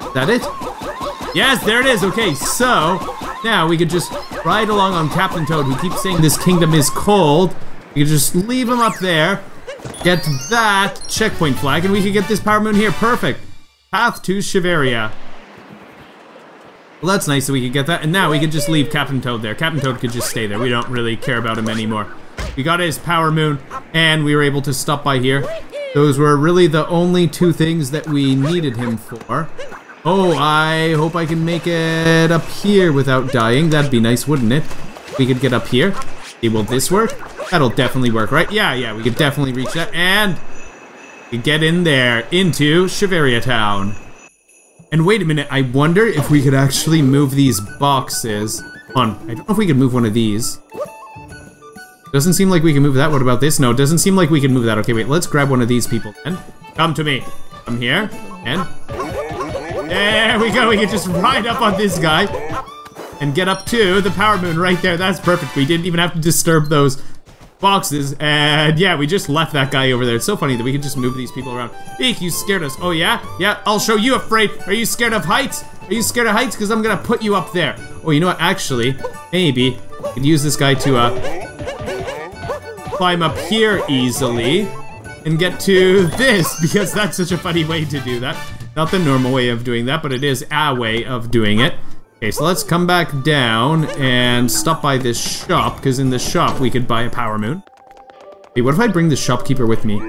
Is that it? Yes, there it is. Okay, so now we could just ride along on Captain Toad, who keeps saying this kingdom is cold. We could just leave him up there, get that checkpoint flag, and we could get this power moon here. Perfect. Path to Shiveria. Well, that's nice that we could get that. And now we could just leave Captain Toad there. Captain Toad could just stay there. We don't really care about him anymore. We got his power moon, and we were able to stop by here. Those were really the only two things that we needed him for. Oh, I hope I can make it up here without dying. That'd be nice, wouldn't it? We could get up here. Hey, will this work? That'll definitely work, right? Yeah, yeah, we could definitely reach that. And we get in there, into Shiveria Town. And wait a minute, I wonder if we could actually move these boxes. On, I don't know if we could move one of these. Doesn't seem like we can move that. What about this? No, doesn't seem like we can move that. Okay, wait, let's grab one of these people then. Come to me. Come here. And... There we go. We can just ride up on this guy. And get up to the power moon right there. That's perfect. We didn't even have to disturb those boxes. And yeah, we just left that guy over there. It's so funny that we can just move these people around. Eek, you scared us. Oh yeah? Yeah, I'll show you afraid. Are you scared of heights? Are you scared of heights? Because I'm going to put you up there. Oh, you know what? Actually, maybe we could use this guy to uh, climb up here easily and get to this because that's such a funny way to do that. Not the normal way of doing that, but it is a way of doing it. Okay, so let's come back down and stop by this shop, because in the shop we could buy a power moon. Hey, what if I bring the shopkeeper with me?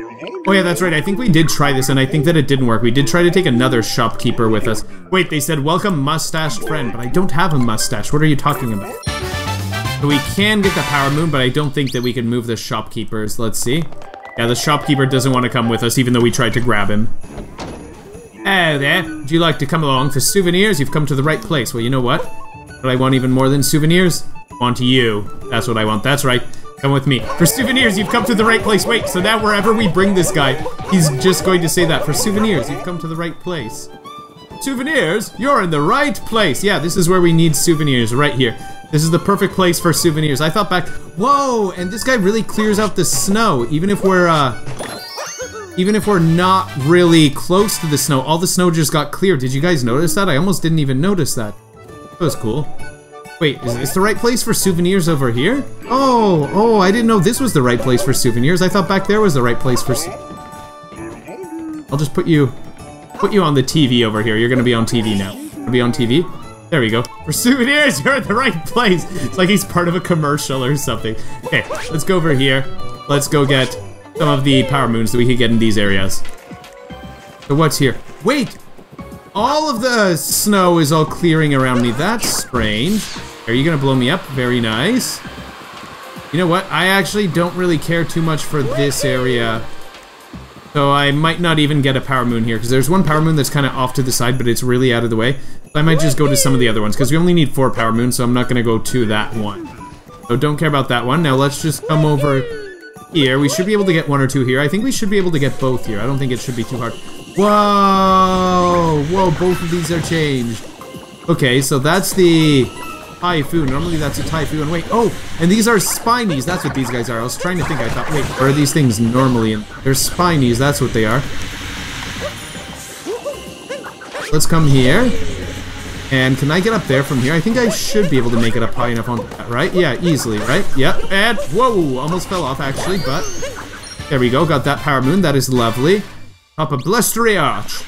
Oh yeah, that's right, I think we did try this, and I think that it didn't work. We did try to take another shopkeeper with us. Wait, they said, welcome mustached friend, but I don't have a mustache. What are you talking about? We can get the power moon, but I don't think that we can move the shopkeepers. Let's see. Yeah, the shopkeeper doesn't want to come with us, even though we tried to grab him. Hey there, would you like to come along for souvenirs? You've come to the right place. Well, you know what? What I want even more than souvenirs? I want you. That's what I want. That's right. Come with me. For souvenirs, you've come to the right place. Wait, so now wherever we bring this guy, he's just going to say that. For souvenirs, you've come to the right place. Souvenirs? You're in the right place. Yeah, this is where we need souvenirs, right here. This is the perfect place for souvenirs. I thought back, whoa, and this guy really clears out the snow, even if we're, uh, even if we're not really close to the snow, all the snow just got cleared. Did you guys notice that? I almost didn't even notice that. That was cool. Wait, is this the right place for souvenirs over here? Oh, oh, I didn't know this was the right place for souvenirs. I thought back there was the right place for I'll just put you, put you on the TV over here. You're gonna be on TV now. Gonna be on TV? There we go. For souvenirs, you're at the right place. It's like he's part of a commercial or something. Okay, let's go over here. Let's go get some of the power moons that we could get in these areas. So what's here? Wait! all of the snow is all clearing around me. That's strange. Are you gonna blow me up? Very nice. You know what? I actually don't really care too much for this area. So I might not even get a power moon here, because there's one power moon that's kind of off to the side, but it's really out of the way. I might just go to some of the other ones, because we only need four power moons, so I'm not going to go to that one. So don't care about that one. Now let's just come over here. We should be able to get one or two here. I think we should be able to get both here. I don't think it should be too hard. Whoa! Whoa, both of these are changed. Okay, so that's the Typhoon. Normally that's a Typhoon. And wait, oh, and these are Spinies. That's what these guys are. I was trying to think. I thought, wait, are these things normally? And they're Spinies. That's what they are. Let's come here. And can I get up there from here? I think I should be able to make it up high enough on that, right? Yeah, easily, right? Yep, and whoa, almost fell off actually, but there we go. Got that power moon. That is lovely. Up a blustery arch.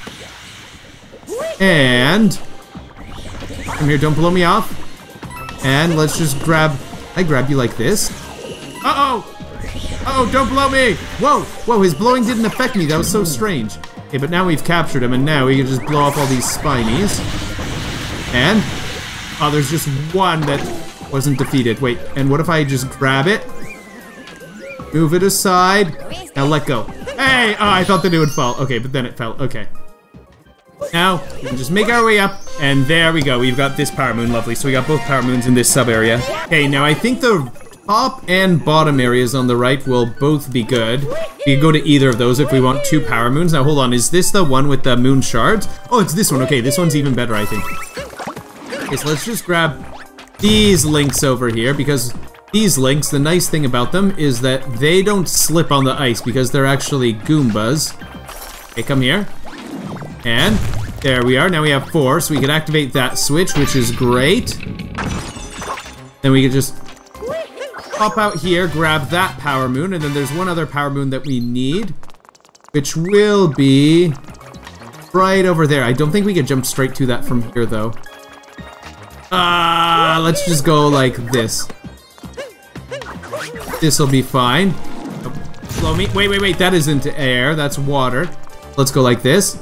And come here, don't blow me off. And let's just grab... I grab you like this. Uh-oh! Uh oh, don't blow me! Whoa! Whoa, his blowing didn't affect me. That was so strange. Okay, but now we've captured him, and now we can just blow off all these spinies. And... Oh, there's just one that wasn't defeated. Wait, and what if I just grab it? Move it aside. Now let go. Hey! Oh, I thought that it would fall. Okay, but then it fell. Okay. Now, we can just make our way up, and there we go. We've got this power moon, lovely. So we got both power moons in this sub area. Okay, now I think the top and bottom areas on the right will both be good. We can go to either of those if we want two power moons. Now, hold on. Is this the one with the moon shards? Oh, it's this one. Okay, this one's even better, I think. Okay, so let's just grab these links over here, because these links, the nice thing about them is that they don't slip on the ice, because they're actually Goombas. Okay, come here. And there we are. Now we have four, so we can activate that switch, which is great. Then we can just pop out here, grab that power moon, and then there's one other power moon that we need, which will be right over there. I don't think we can jump straight to that from here, though. Ah, uh, let's just go like this. This'll be fine. Blow me. Wait, wait, wait. That isn't air. That's water. Let's go like this.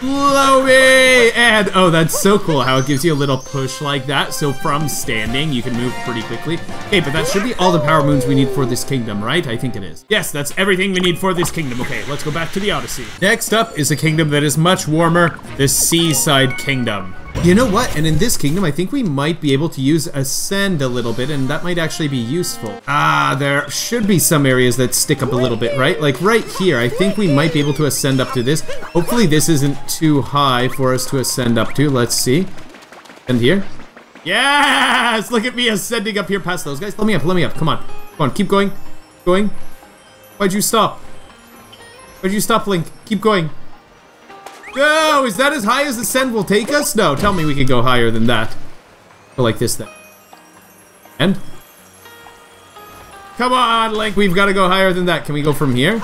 Blow me! And, oh, that's so cool how it gives you a little push like that. So from standing, you can move pretty quickly. Okay, but that should be all the power moons we need for this kingdom, right? I think it is. Yes, that's everything we need for this kingdom. Okay, let's go back to the Odyssey. Next up is a kingdom that is much warmer, the Seaside Kingdom. You know what? And in this kingdom, I think we might be able to use Ascend a little bit, and that might actually be useful. Ah, there should be some areas that stick up a little bit, right? Like right here, I think we might be able to ascend up to this. Hopefully this isn't too high for us to ascend up to. Let's see. And here. Yes! Look at me ascending up here past those guys. Let me up, let me up. Come on. Come on, keep going. Going. Why'd you stop? Why'd you stop, Link? Keep going. No, is that as high as the send will take us? No, tell me we can go higher than that. Go like this then. And? Come on, Link, we've got to go higher than that. Can we go from here?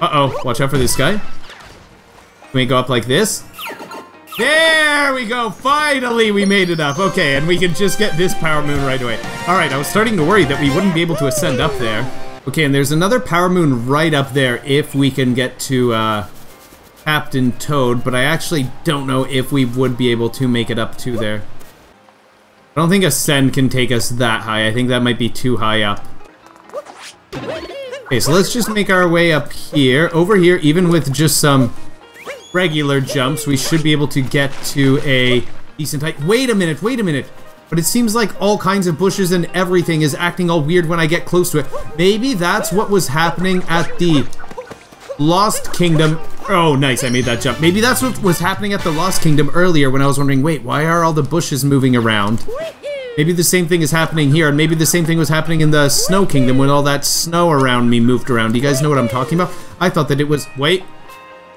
Uh-oh, watch out for this guy. Can we go up like this? There we go, finally we made it up. Okay, and we can just get this power moon right away. Alright, I was starting to worry that we wouldn't be able to ascend up there. Okay, and there's another power moon right up there if we can get to, uh, Captain Toad, but I actually don't know if we would be able to make it up to there. I don't think Ascend can take us that high. I think that might be too high up. Okay, so let's just make our way up here. Over here, even with just some regular jumps, we should be able to get to a decent height. Wait a minute, wait a minute. But it seems like all kinds of bushes and everything is acting all weird when I get close to it. Maybe that's what was happening at the Lost Kingdom. Oh, nice, I made that jump. Maybe that's what was happening at the Lost Kingdom earlier when I was wondering, wait, why are all the bushes moving around? Maybe the same thing is happening here, and maybe the same thing was happening in the Snow Kingdom when all that snow around me moved around. Do you guys know what I'm talking about? I thought that it was... Wait.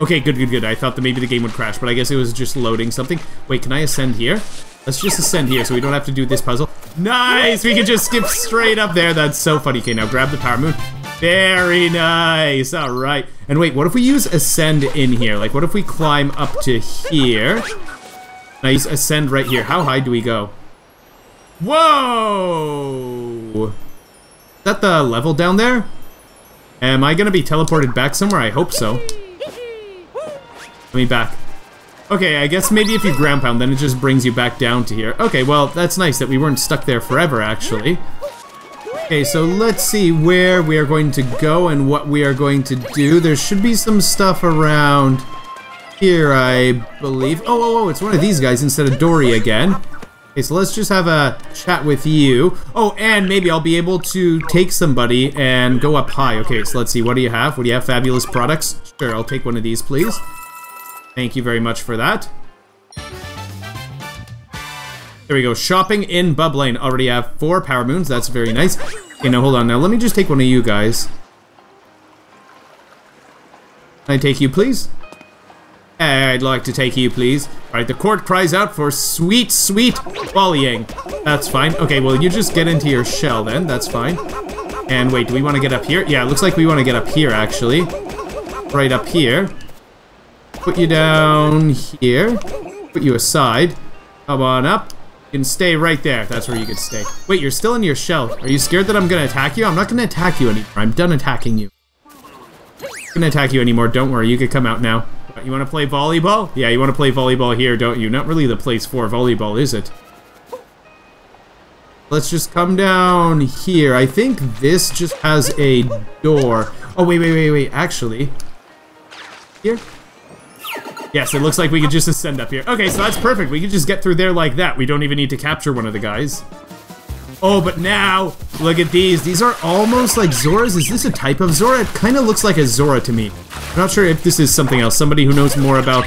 Okay, good, good, good. I thought that maybe the game would crash, but I guess it was just loading something. Wait, can I ascend here? Let's just ascend here so we don't have to do this puzzle. Nice! We can just skip straight up there. That's so funny. Okay, now grab the power moon. Very nice. All right. And wait, what if we use ascend in here? Like, what if we climb up to here? Nice. Ascend right here. How high do we go? Whoa! Is that the level down there? Am I gonna be teleported back somewhere? I hope so. Let me back. Okay, I guess maybe if you ground pound, then it just brings you back down to here. Okay, well, that's nice that we weren't stuck there forever, actually. Okay, so let's see where we are going to go and what we are going to do. There should be some stuff around here, I believe. Oh, oh, oh, it's one of these guys instead of Dorrie again. Okay, so let's just have a chat with you. Oh, and maybe I'll be able to take somebody and go up high. Okay, so let's see. What do you have? What do you have? Fabulous products? Sure, I'll take one of these, please. Thank you very much for that. There we go. Shopping in Bubblaine. Already have four power moons. That's very nice. Okay, now hold on. Now let me just take one of you guys. Can I take you, please? I'd like to take you, please. Alright, the court cries out for sweet, sweet volleying. That's fine. Okay, well, you just get into your shell then. That's fine. And wait, do we want to get up here? Yeah, it looks like we want to get up here, actually. Right up here. Put you down here. Put you aside. Come on up. You can stay right there. That's where you can stay. Wait, you're still in your shell. Are you scared that I'm to attack you? I'm not to attack you anymore. I'm done attacking you. I'm to attack you anymore. Don't worry. You can come out now. You want to play volleyball? Yeah, you want to play volleyball here, don't you? Not really the place for volleyball, is it? Let's just come down here. I think this just has a door. Oh, wait, wait, wait, wait. Actually, here? Yes, it looks like we could just ascend up here. Okay, so that's perfect. We could just get through there like that. We don't even need to capture one of the guys. Oh, but now, look at these. These are almost like Zoras. Is this a type of Zora? It kind of looks like a Zora to me. I'm not sure if this is something else. Somebody who knows more about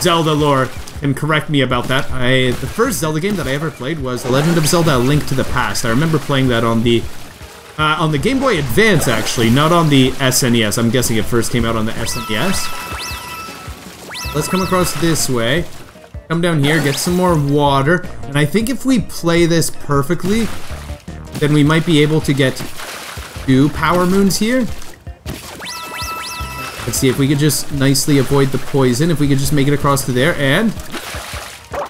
Zelda lore can correct me about that. I The first Zelda game that I ever played was The Legend of Zelda Link to the Past. I remember playing that on the uh, on the Game Boy Advance, actually, not on the SNES. I'm guessing it first came out on the SNES. Let's come across this way. Come down here, get some more water. And I think if we play this perfectly, then we might be able to get two power moons here. Let's see if we could just nicely avoid the poison. If we could just make it across to there, and...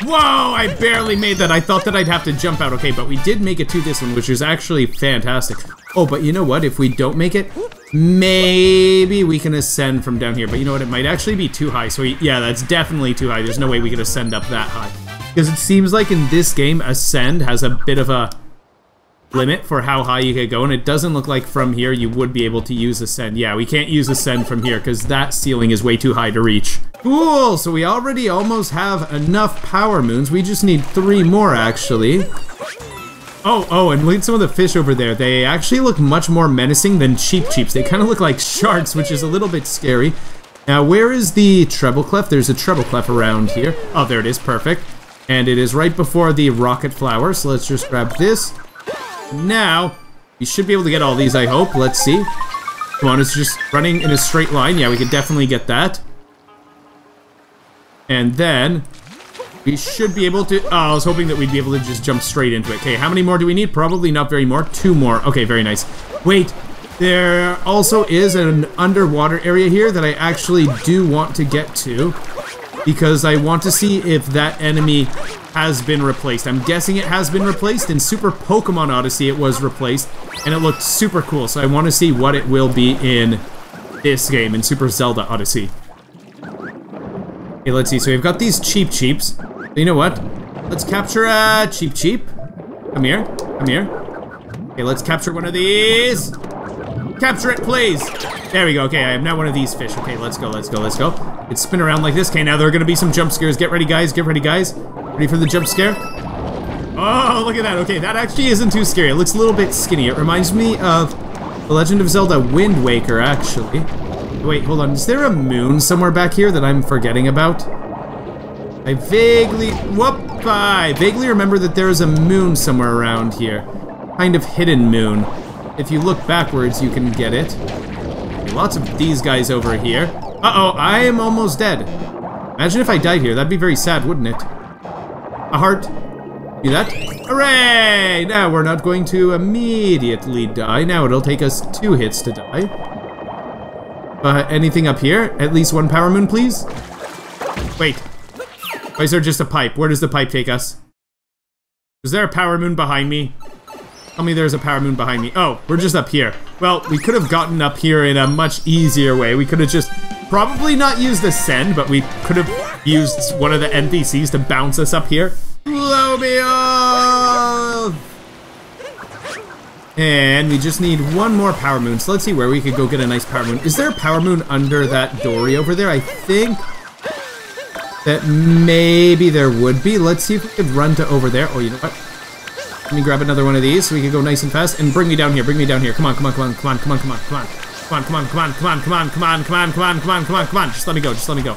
Whoa! I barely made that. I thought that I'd have to jump out. Okay, but we did make it to this one, which is actually fantastic. Oh, but you know what? If we don't make it, maybe we can ascend from down here. But you know what? It might actually be too high. So we, yeah, that's definitely too high. There's no way we could ascend up that high. Because it seems like in this game, ascend has a bit of a limit for how high you can go, and it doesn't look like from here you would be able to use Ascend. Yeah, we can't use Ascend from here, because that ceiling is way too high to reach. Cool, so we already almost have enough Power Moons. We just need three more, actually. Oh, oh, and look at some of the fish over there. They actually look much more menacing than Cheep Cheeps. They kind of look like sharks, which is a little bit scary. Now, where is the treble clef? There's a treble clef around here. Oh, there it is. Perfect. And it is right before the rocket flower, so let's just grab this. Now, we should be able to get all these, I hope. Let's see. Come on, it's just running in a straight line. Yeah, we could definitely get that. And then, we should be able to... Oh, I was hoping that we'd be able to just jump straight into it. Okay, how many more do we need? Probably not very more. Two more. Okay, very nice. Wait, there also is an underwater area here that I actually do want to get to. Because I want to see if that enemy has been replaced. I'm guessing it has been replaced. In Super Pokemon Odyssey, it was replaced, and it looked super cool. So I want to see what it will be in this game, in Super Zelda Odyssey. Okay, let's see. So we've got these Cheep Cheeps. You know what? Let's capture a Cheep Cheep. Come here. Come here. Okay, let's capture one of these. Capture it, please. There we go. Okay, I am now one of these fish. Okay, let's go, let's go, let's go. It's spin around like this. Okay, now there are going to be some jump scares. Get ready, guys. Get ready, guys. Ready for the jump scare? Oh, look at that. Okay, that actually isn't too scary. It looks a little bit skinny. It reminds me of The Legend of Zelda Wind Waker, actually. Wait, hold on. Is there a moon somewhere back here that I'm forgetting about? I vaguely... Whoop! I vaguely remember that there is a moon somewhere around here. Kind of hidden moon. If you look backwards, you can get it. Lots of these guys over here. Uh-oh, I am almost dead. Imagine if I died here. That'd be very sad, wouldn't it? A heart. Do that. Hooray! Now we're not going to immediately die. Now it'll take us two hits to die. Uh, anything up here? At least one power moon, please? Wait. Why is there just a pipe? Where does the pipe take us? Is there a power moon behind me? Tell me there's a power moon behind me. Oh, we're just up here. Well, we could have gotten up here in a much easier way. We could have just probably not used the send, but we could have used one of the NPCs to bounce us up here. Blow me off! And we just need one more power moon. So let's see where we could go get a nice power moon. Is there a power moon under that Dorrie over there? I think that maybe there would be. Let's see if we could run to over there. Oh, you know what? Let me grab another one of these so we can go nice and fast. And bring me down here, bring me down here. Come on, come on, come on, come on, come on, come on, come on. Come on, come on, come on, come on, come on, come on, come on, come on, come on, come on, come on. Just let me go, just let me go.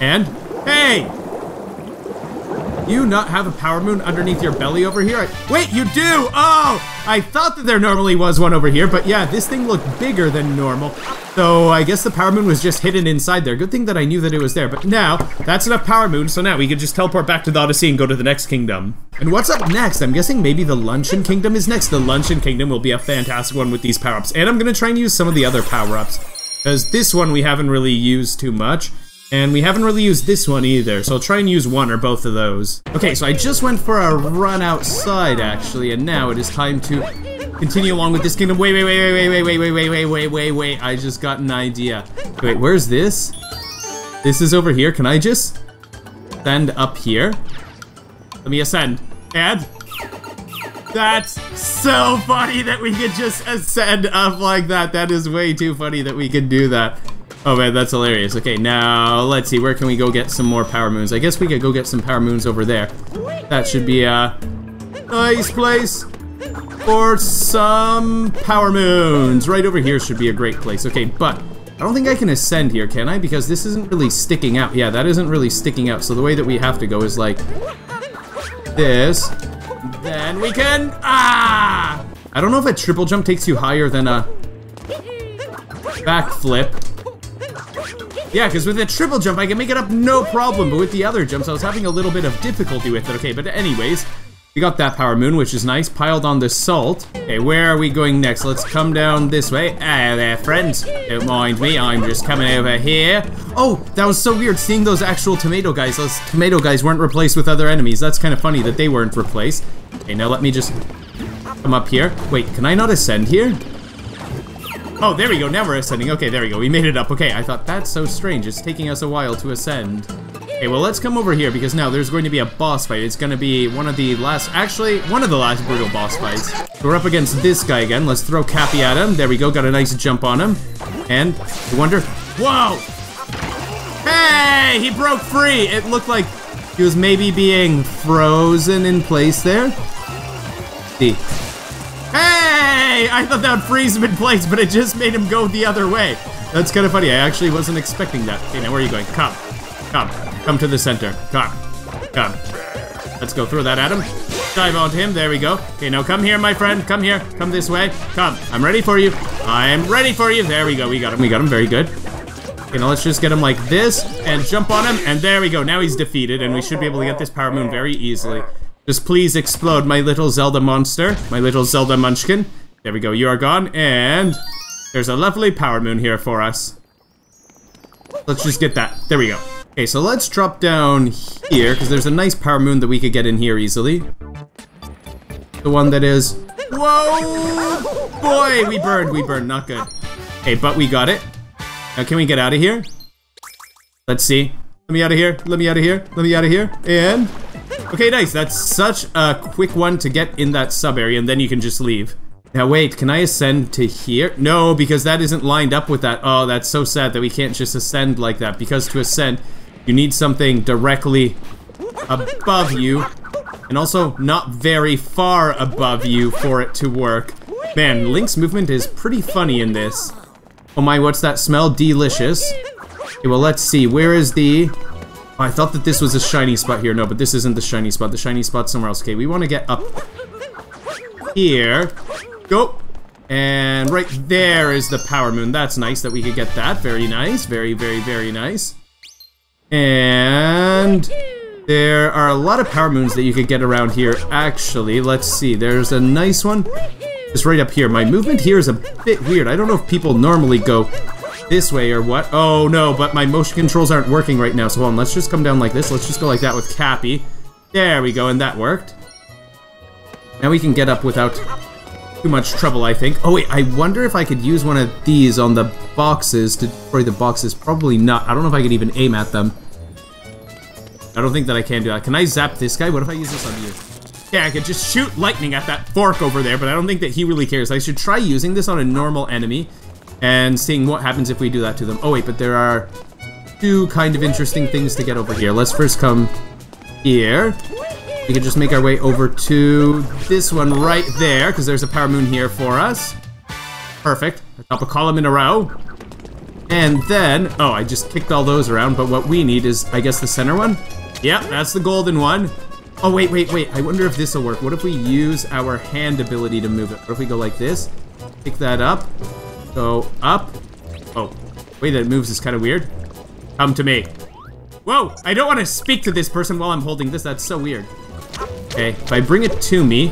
And, hey! You not have a power moon underneath your belly over here? I, wait, you do! Oh! I thought that there normally was one over here, but yeah, this thing looked bigger than normal. So I guess the power moon was just hidden inside there. Good thing that I knew that it was there. But now, that's enough power moon, so now we can just teleport back to the Odyssey and go to the next kingdom. And what's up next? I'm guessing maybe the Luncheon Kingdom is next. The Luncheon Kingdom will be a fantastic one with these power-ups. And I'm to try and use some of the other power-ups. Because this one we haven't really used too much. And we haven't really used this one either, so I'll try and use one or both of those. Okay, so I just went for a run outside, actually, and now it is time to continue along with this kingdom. Wait, wait, wait, wait, wait, wait, wait, wait, wait, wait, wait, wait, I just got an idea. Wait, where's this? This is over here. Can I just ascend up here? Let me ascend. And that's so funny that we could just ascend up like that. That is way too funny that we could do that. Oh man, that's hilarious. Okay, now let's see, where can we go get some more power moons? I guess we could go get some power moons over there. That should be a nice place for some power moons. Right over here should be a great place. Okay, but I don't think I can ascend here, can I? Because this isn't really sticking out. Yeah, that isn't really sticking out. So the way that we have to go is like this. Then we can, ah! I don't know if a triple jump takes you higher than a backflip. Yeah, because with a triple jump, I can make it up no problem, but with the other jumps, I was having a little bit of difficulty with it. Okay, but anyways, we got that power moon, which is nice, piled on the salt. Okay, where are we going next? Let's come down this way. Ah, there, friends. Don't mind me, I'm just coming over here. Oh, that was so weird, seeing those actual tomato guys. Those tomato guys weren't replaced with other enemies. That's kind of funny that they weren't replaced. Okay, now let me just come up here. Wait, can I not ascend here? Oh, there we go. Now we're ascending. Okay, there we go. We made it up. Okay, I thought that's so strange. It's taking us a while to ascend. Okay, well, let's come over here because now there's going to be a boss fight. It's going to be one of the last, actually, one of the last Broodal boss fights. We're up against this guy again. Let's throw Cappy at him. There we go. Got a nice jump on him. And I wonder, whoa! Hey, he broke free. It looked like he was maybe being frozen in place there. See. Hey! I thought that would freeze him in place, but it just made him go the other way. That's kind of funny. I actually wasn't expecting that. Okay, now where are you going? Come. Come. Come to the center. Come. Come. Let's go throw that at him. Dive onto him. There we go. Okay, now come here, my friend. Come here. Come this way. Come. I'm ready for you. I am ready for you. There we go. We got him. We got him. Very good. Okay, now let's just get him like this and jump on him. And there we go. Now he's defeated, and we should be able to get this power moon very easily. Just please explode, my little Zelda monster. My little Zelda munchkin. There we go, you are gone, and there's a lovely power moon here for us. Let's just get that. There we go. Okay, so let's drop down here, because there's a nice power moon that we could get in here easily. The one that is... Whoa! Boy, we burned, we burned, not good. Okay, but we got it. Now, can we get out of here? Let's see. Let me out of here, let me out of here, let me out of here, and... Okay, nice. That's such a quick one to get in that sub area, and then you can just leave. Now wait, can I ascend to here? No, because that isn't lined up with that. Oh, that's so sad that we can't just ascend like that. Because to ascend, you need something directly above you. And also not very far above you for it to work. Man, Link's movement is pretty funny in this. Oh my, what's that smell? Delicious. Okay, well, let's see. Where is the... I thought that this was a shiny spot here. No, but this isn't the shiny spot. The shiny spot's somewhere else. Okay, we want to get up here. Go. And right there is the power moon. That's nice that we could get that. Very nice. Very, very, very nice. And there are a lot of power moons that you could get around here, actually. Let's see. There's a nice one. Just right up here. My movement here is a bit weird. I don't know if people normally go this way or what. Oh no, but my motion controls aren't working right now. So hold on, let's just come down like this. Let's just go like that with Cappy. There we go, and that worked. Now we can get up without too much trouble, I think. Oh wait, I wonder if I could use one of these on the boxes to destroy the boxes. Probably not. I don't know if I could even aim at them. I don't think that I can do that. Can I zap this guy? What if I use this on you? Yeah, I could just shoot lightning at that fork over there, but I don't think that he really cares. I should try using this on a normal enemy and seeing what happens if we do that to them. Oh wait, but there are two kind of interesting things to get over here. Let's first come here. We can just make our way over to this one right there, because there's a power moon here for us. Perfect. Top a column in a row. And then, oh, I just kicked all those around, but what we need is, I guess, the center one? Yep, that's the golden one. Oh, wait, wait, wait. I wonder if this will work. What if we use our hand ability to move it? What if we go like this? Pick that up. Go up. Oh, way that it moves is kind of weird. Come to me. Whoa, I don't want to speak to this person while I'm holding this. That's so weird. Okay, if I bring it to me...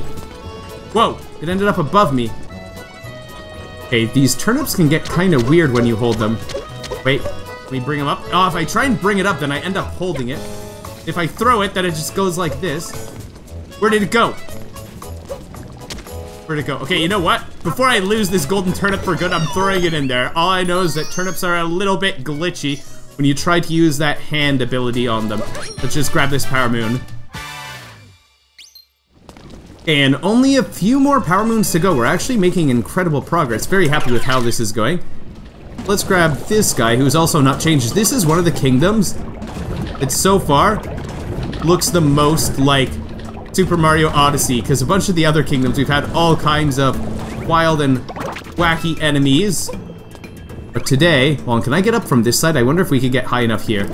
Whoa, it ended up above me. Okay, these turnips can get kind of weird when you hold them. Wait, we bring them up? Oh, if I try and bring it up, then I end up holding it. If I throw it, then it just goes like this. Where did it go? Where'd it go? Okay, you know what? Before I lose this golden turnip for good, I'm throwing it in there. All I know is that turnips are a little bit glitchy when you try to use that hand ability on them. Let's just grab this power moon. And only a few more power moons to go. We're actually making incredible progress. Very happy with how this is going. Let's grab this guy, who's also not changed. This is one of the kingdoms that so far looks the most like Super Mario Odyssey, because a bunch of the other kingdoms, we've had all kinds of wild and wacky enemies. But today, well, can I get up from this side? I wonder if we could get high enough here.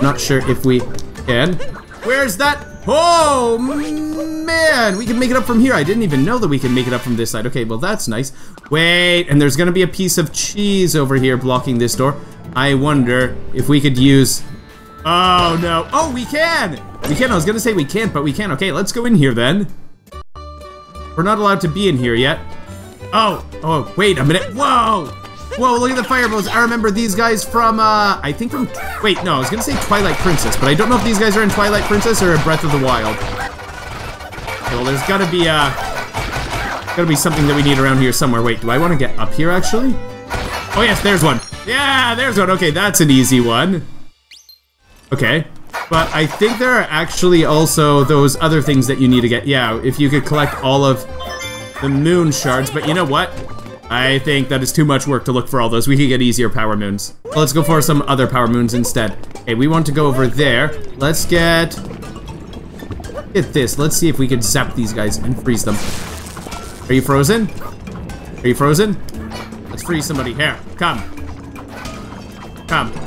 Not sure if we can. Where's that? Oh, man! We can make it up from here. I didn't even know that we can make it up from this side. Okay, well, that's nice. Wait, and there's gonna be a piece of cheese over here blocking this door. I wonder if we could use... Oh, no. Oh, we can! We can't, I was gonna say we can't, but we can. Okay, let's go in here then. We're not allowed to be in here yet. Oh, oh, wait a minute. Whoa! Whoa, look at the fireballs. I remember these guys from, uh, I think from, wait, no, I was gonna say Twilight Princess, but I don't know if these guys are in Twilight Princess or Breath of the Wild. Well, there's gotta be, uh, gotta be something that we need around here somewhere. Wait, do I want to get up here, actually? Oh, yes, there's one. Yeah, there's one. Okay, that's an easy one. Okay, but I think there are actually also those other things that you need to get. Yeah, if you could collect all of the moon shards, but you know what? I think that is too much work to look for all those. We could get easier power moons. Let's go for some other power moons instead. Okay, we want to go over there. Let's get... Get this. Let's see if we can zap these guys and freeze them. Are you frozen? Are you frozen? Let's freeze somebody. Here, come. Come.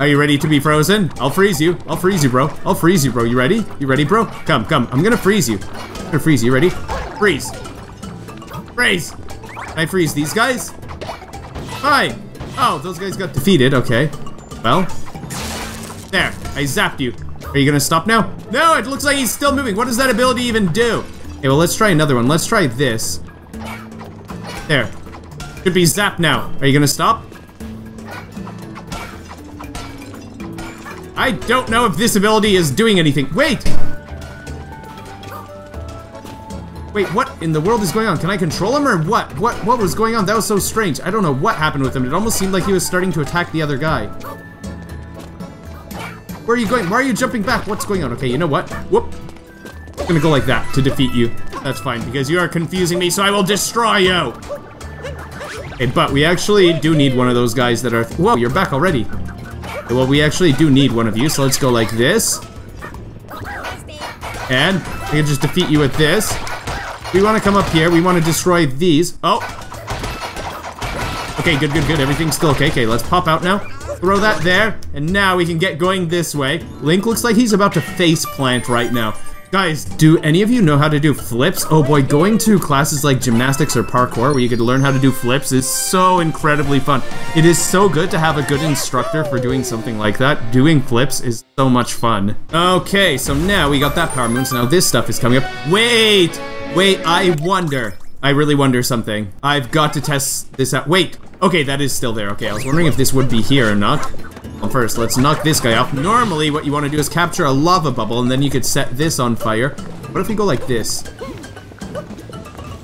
Are you ready to be frozen? I'll freeze you. I'll freeze you, bro. I'll freeze you, bro. You ready? You ready, bro? Come, come. I'm gonna freeze you. I'm gonna freeze you. Ready? Freeze. Freeze. Can I freeze these guys? Hi! Oh, those guys got defeated, okay. Well. There, I zapped you. Are you gonna stop now? No, it looks like he's still moving. What does that ability even do? Okay, well, let's try another one. Let's try this. There. Should be zapped now. Are you gonna stop? I don't know if this ability is doing anything. Wait! Wait, what in the world is going on? Can I control him or what? What what was going on? That was so strange. I don't know what happened with him. It almost seemed like he was starting to attack the other guy. Where are you going? Why are you jumping back? What's going on? Okay, you know what? Whoop. I'm gonna go like that to defeat you. That's fine, because you are confusing me, so I will destroy you! Okay, but we actually do need one of those guys that are... Whoa, you're back already. Well, we actually do need one of you, so let's go like this. And I can just defeat you with this. We want to come up here. We want to destroy these. Oh. Okay, good, good, good. Everything's still okay. Okay, let's pop out now. Throw that there. And now we can get going this way. Link looks like he's about to face plant right now. Guys, do any of you know how to do flips? Oh boy, going to classes like gymnastics or parkour where you could learn how to do flips is so incredibly fun. It is so good to have a good instructor for doing something like that. Doing flips is so much fun. Okay, so now we got that power moon, so now this stuff is coming up. Wait! Wait, I wonder. I really wonder something. I've got to test this out. Wait! Okay, that is still there. Okay, I was wondering if this would be here or not. First, let's knock this guy off. Normally, what you want to do is capture a lava bubble, and then you could set this on fire. What if we go like this?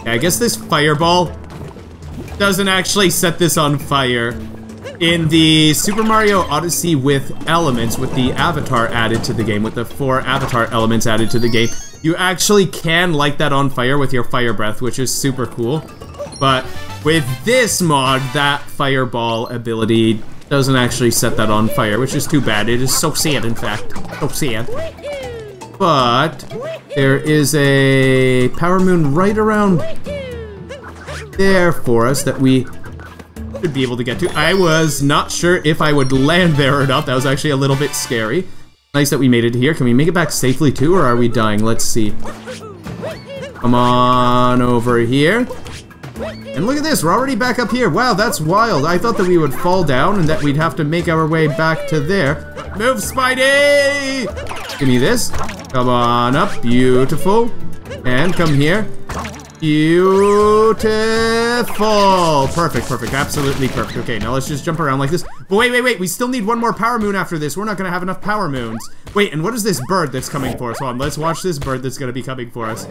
Yeah, I guess this fireball doesn't actually set this on fire. in the Super Mario Odyssey with elements, with the avatar added to the game, with the four avatar elements added to the game, you actually can light that on fire with your fire breath, which is super cool. But with this mod, that fireball ability doesn't actually set that on fire, which is too bad. It is so sad, in fact. So sad. But there is a power moon right around there for us that we should be able to get to. I was not sure if I would land there or not. That was actually a little bit scary. Nice that we made it here. Can we make it back safely too, or are we dying? Let's see. Come on over here. And look at this, we're already back up here. Wow, that's wild. I thought that we would fall down and that we'd have to make our way back to there. Move, Spidey! Give me this. Come on up, beautiful. And come here. Beautiful. Perfect, perfect, absolutely perfect. Okay, now let's just jump around like this. But wait, wait, wait, we still need one more power moon after this. We're not gonna have enough power moons. Wait, and what is this bird that's coming for us? Hold on, let's watch this bird that's gonna be coming for us.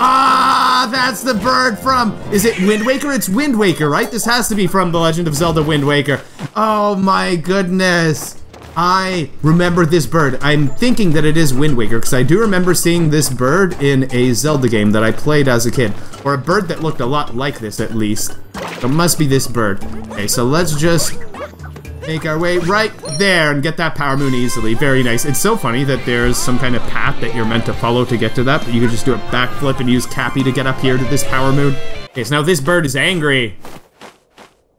Ah, that's the bird from, is it Wind Waker? It's Wind Waker, right? This has to be from The Legend of Zelda Wind Waker. Oh my goodness. I remember this bird. I'm thinking that it is Wind Waker, because I do remember seeing this bird in a Zelda game that I played as a kid. Or a bird that looked a lot like this, at least. It must be this bird. Okay, so let's just make our way right there and get that power moon easily. Very nice. It's so funny that there's some kind of path that you're meant to follow to get to that, but you can just do a backflip and use Cappy to get up here to this power moon. Okay, so now this bird is angry.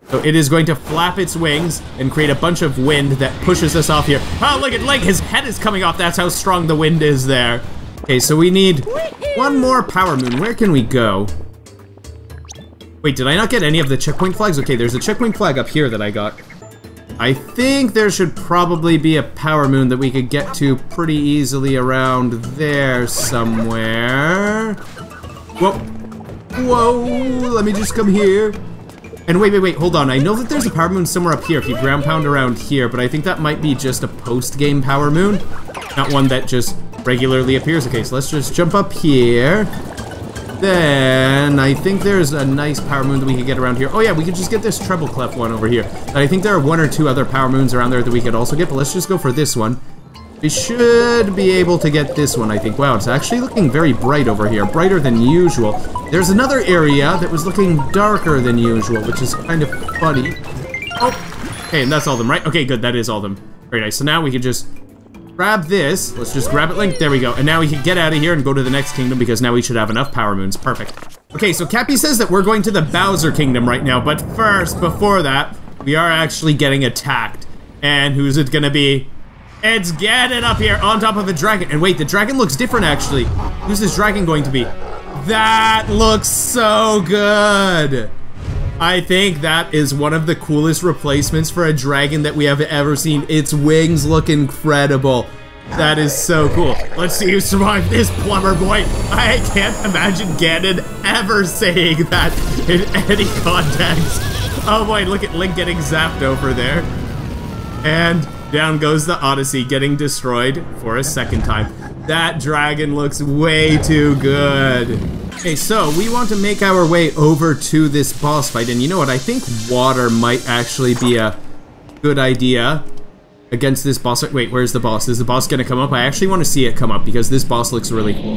So it is going to flap its wings and create a bunch of wind that pushes us off here. Oh, look at Link, his head is coming off. That's how strong the wind is there. Okay, so we need one more power moon. Where can we go? Wait, did I not get any of the checkpoint flags? Okay, there's a checkpoint flag up here that I got. I think there should probably be a power moon that we could get to pretty easily around there somewhere. Whoa. Whoa, let me just come here. And wait, wait, wait, hold on. I know that there's a power moon somewhere up here if you ground pound around here, but I think that might be just a post-game power moon, not one that just regularly appears. Okay, so let's just jump up here. Then, I think there's a nice power moon that we could get around here. Oh yeah, we could just get this treble clef one over here. I think there are one or two other power moons around there that we could also get, but let's just go for this one. We should be able to get this one, I think. Wow, it's actually looking very bright over here. Brighter than usual. There's another area that was looking darker than usual, which is kind of funny. Oh, okay, and that's all them, right? Okay, good, that is all them. Very nice. So now we can just grab this. Let's just grab it, Link. There we go. And now we can get out of here and go to the next kingdom because now we should have enough power moons. Perfect. Okay, so Cappy says that we're going to the Bowser Kingdom right now, but first, before that, we are actually getting attacked. And who's it gonna be? It's Ganon up here on top of a dragon. And wait, the dragon looks different actually. Who's this dragon going to be? That looks so good. I think that is one of the coolest replacements for a dragon that we have ever seen. Its wings look incredible. That is so cool. Let's see who survived this plumber boy. I can't imagine Ganon ever saying that in any context. Oh boy, look at Link getting zapped over there. And down goes the Odyssey, getting destroyed for a second time. That dragon looks way too good. Okay, so we want to make our way over to this boss fight, and you know what? I think water might actually be a good idea against this boss. Wait, where's the boss? Is the boss gonna come up? I actually want to see it come up because this boss looks really cool.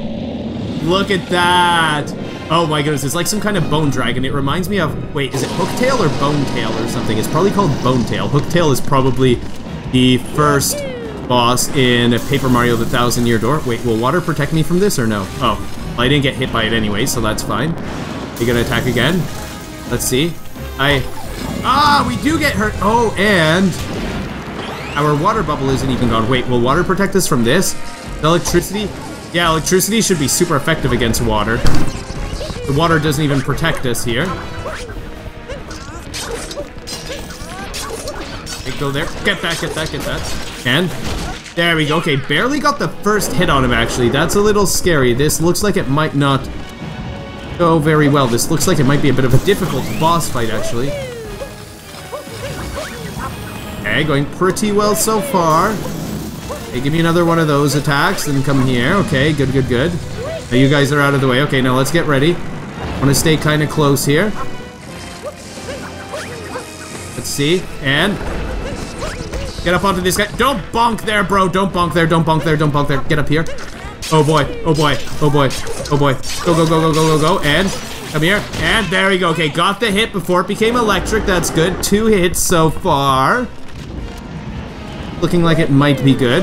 Look at that! Oh my goodness, it's like some kind of bone dragon. It reminds me of, wait, is it Hooktail or Bonetail or something? It's probably called Bonetail. Hooktail is probably the first boss in a Paper Mario The Thousand Year Door. Wait, will water protect me from this or no? Oh, well, I didn't get hit by it anyway, so that's fine. You gonna attack again? Let's see. I... Ah, we do get hurt. Oh, and... Our water bubble isn't even gone. Wait, will water protect us from this? The electricity? Yeah, electricity should be super effective against water. The water doesn't even protect us here. Go there. Get that, get that, get that. And there we go. Okay, barely got the first hit on him, actually. That's a little scary. This looks like it might not go very well. This looks like it might be a bit of a difficult boss fight, actually. Okay, going pretty well so far. Okay, give me another one of those attacks and come here. Okay, good, good, good. Now you guys are out of the way. Okay, now let's get ready. Want to stay kind of close here. Let's see. And get up onto this guy. Don't bonk there, bro. Don't bonk there. Don't bonk there. Don't bonk there. Get up here. Oh boy. Oh boy. Oh boy. Oh boy. Go, go, go, go, go, go, go. And come here. And there we go. Okay, got the hit before it became electric. That's good. Two hits so far. Looking like it might be good.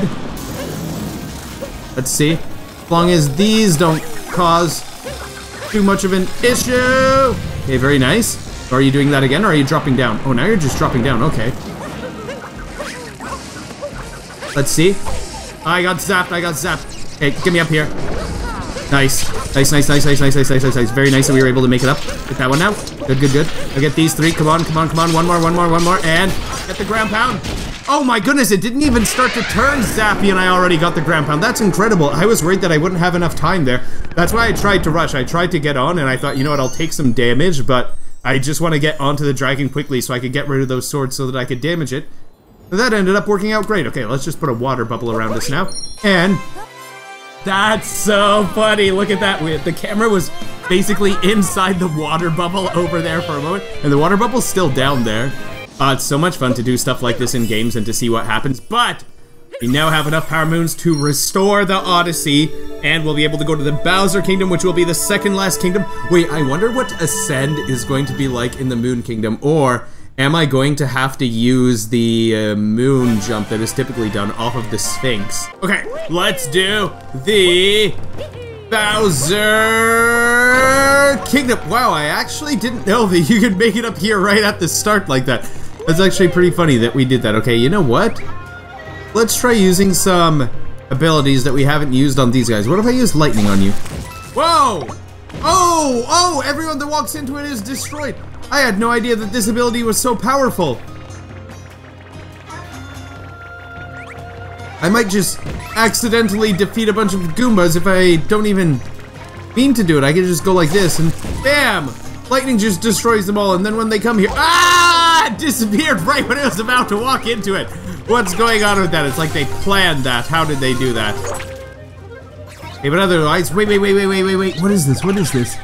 Let's see. As long as these don't cause too much of an issue. Okay, very nice. Are you doing that again, or are you dropping down? Oh, now you're just dropping down. Okay. Let's see. I got zapped. I got zapped. Okay, get me up here. Nice. Nice, nice, nice, nice, nice, nice, nice, nice, nice. Very nice that we were able to make it up. Get that one now. Good, good, good. I get these three. Come on, come on, come on. One more, one more, one more. And get the ground pound. Oh my goodness, it didn't even start to turn zappy and I already got the ground pound. That's incredible. I was worried that I wouldn't have enough time there. That's why I tried to rush. I tried to get on and I thought, you know what, I'll take some damage, but I just want to get onto the dragon quickly so I could get rid of those swords so that I could damage it. That ended up working out great. Okay, let's just put a water bubble around us now. And that's so funny. Look at that. We, the camera was basically inside the water bubble over there for a moment. And the water bubble's still down there. Uh, it's so much fun to do stuff like this in games and to see what happens. But we now have enough power moons to restore the Odyssey, and we'll be able to go to the Bowser Kingdom, which will be the second last kingdom. Wait, I wonder what Ascend is going to be like in the Moon Kingdom, or am I going to have to use the uh, moon jump that is typically done off of the Sphinx? Okay, let's do the Bowser Kingdom. Wow, I actually didn't know that you could make it up here right at the start like that. That's actually pretty funny that we did that. Okay, you know what? Let's try using some abilities that we haven't used on these guys. What if I use lightning on you? Whoa! Oh! Oh! Everyone that walks into it is destroyed. I had no idea that this ability was so powerful. I might just accidentally defeat a bunch of Goombas if I don't even mean to do it. I can just go like this and BAM! Lightning just destroys them all and then when they come here- Ah! Disappeared right when I was about to walk into it. What's going on with that? It's like they planned that. How did they do that? Hey, but otherwise- Wait, wait, wait, wait, wait, wait, wait. What is this? What is this?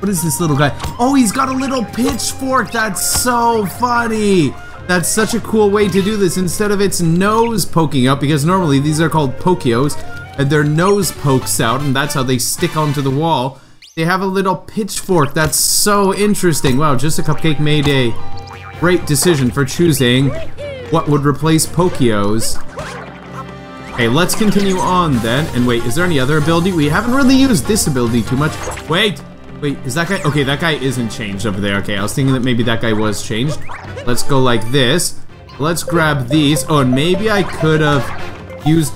What is this little guy? Oh, he's got a little pitchfork. That's so funny. That's such a cool way to do this instead of its nose poking up because normally these are called Pokios and their nose pokes out and that's how they stick onto the wall. They have a little pitchfork. That's so interesting. Wow, just_eh_cupcake made a great decision for choosing what would replace Pokios. Okay, let's continue on then. And wait, is there any other ability? We haven't really used this ability too much. Wait, wait, is that guy? Okay, that guy isn't changed over there. Okay, I was thinking that maybe that guy was changed. Let's go like this. Let's grab these. Oh, and maybe I could have used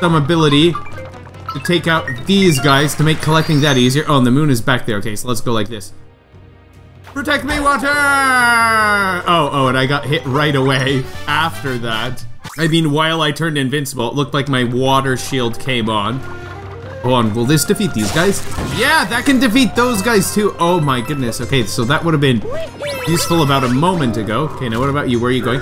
some ability to take out these guys to make collecting that easier. Oh, and the moon is back there. Okay, so let's go like this. Protect me, water! Oh, oh, and I got hit right away after that. I mean, while I turned invincible, it looked like my water shield came on. Hold on, will this defeat these guys? Yeah, that can defeat those guys too. Oh my goodness. Okay, so that would have been useful about a moment ago. Okay, now what about you? Where are you going?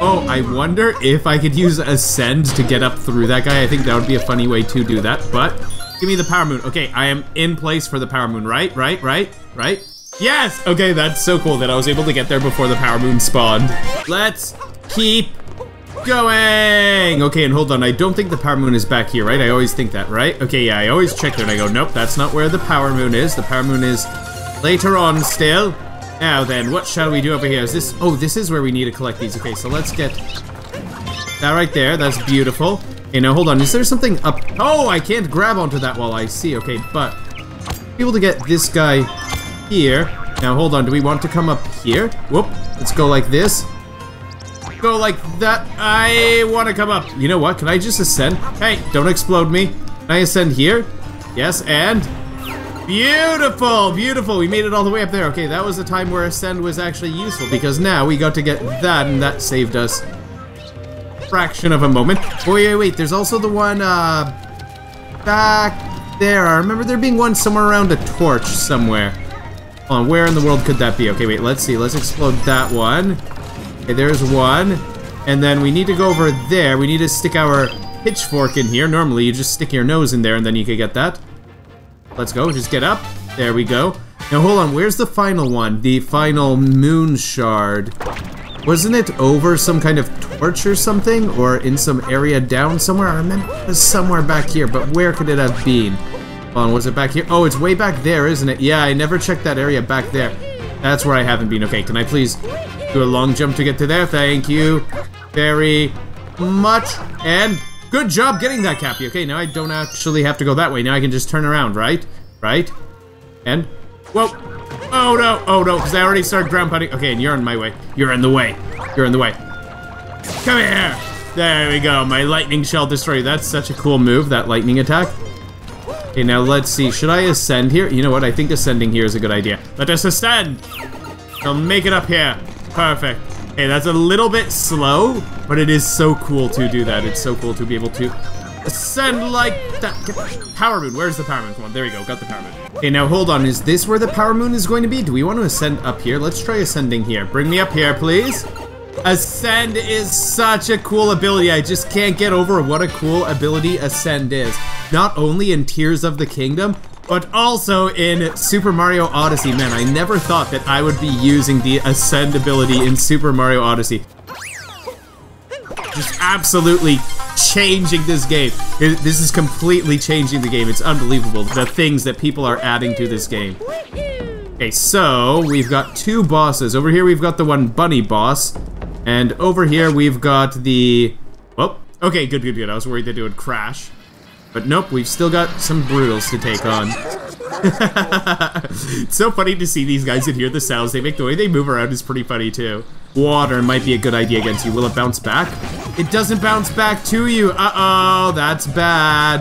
Oh, I wonder if I could use Ascend to get up through that guy. I think that would be a funny way to do that, but give me the Power Moon. Okay, I am in place for the Power Moon, right? Right, right, right? Yes! Okay, that's so cool that I was able to get there before the Power Moon spawned. Let's keep going! Okay, and hold on, I don't think the Power Moon is back here, right? I always think that, right? Okay, yeah, I always check there and I go, nope, that's not where the Power Moon is. The Power Moon is later on still. Now then, what shall we do over here? Is this... Oh, this is where we need to collect these. Okay, so let's get that right there. That's beautiful. Okay, now hold on. Is there something up... Oh, I can't grab onto that while I see. Okay, but... Be able to get this guy here. Now, hold on. Do we want to come up here? Whoop. Let's go like this. Go like that. I want to come up. You know what? Can I just ascend? Hey, don't explode me. Can I ascend here? Yes, and... Beautiful, beautiful. We made it all the way up there. Okay, that was the time where ascend was actually useful because now we got to get that and that saved us fraction of a moment. Oh, wait, wait. There's also the one uh, back there. I remember there being one somewhere around a torch somewhere. Hold on, where in the world could that be? Okay, wait, let's see. Let's explode that one. Okay, there's one. And then we need to go over there. We need to stick our pitchfork in here. Normally, you just stick your nose in there and then you can get that. Let's go, just get up. There we go. Now hold on, where's the final one? The final moon shard. Wasn't it over some kind of torch or something? Or in some area down somewhere? I remember it was somewhere back here, but where could it have been? Hold on, was it back here? Oh, it's way back there, isn't it? Yeah, I never checked that area back there. That's where I haven't been. Okay, can I please do a long jump to get to there? Thank you very much. And good job getting that, Cappy. Okay, now I don't actually have to go that way. Now I can just turn around, right? Right? And, whoa. Oh no, oh no, because I already started ground pounding. Okay, and you're in my way. You're in the way. You're in the way. Come here. There we go, my lightning shell destroy. That's such a cool move, that lightning attack. Okay, now let's see. Should I ascend here? You know what? I think ascending here is a good idea. Let us ascend! I'll make it up here. Perfect. Hey, that's a little bit slow, but it is so cool to do that. It's so cool to be able to ascend like that. Power moon. Where's the power moon? Come on, there we go. Got the power moon. Okay, now hold on. Is this where the power moon is going to be? Do we want to ascend up here? Let's try ascending here. Bring me up here, please. Ascend is such a cool ability. I just can't get over what a cool ability Ascend is. Not only in Tears of the Kingdom, but also in Super Mario Odyssey. Man, I never thought that I would be using the Ascend ability in Super Mario Odyssey. Just absolutely changing this game. This is completely changing the game. It's unbelievable, the things that people are adding to this game. Okay, so we've got two bosses. Over here we've got the one bunny boss. And over here we've got the... Oh, okay, good, good, good. I was worried that it would crash. But nope, we've still got some Broodals to take on. it's so funny to see these guys and hear the sounds they make. The way they move around is pretty funny too. Water might be a good idea against you. Will it bounce back? It doesn't bounce back to you. Uh-oh, that's bad.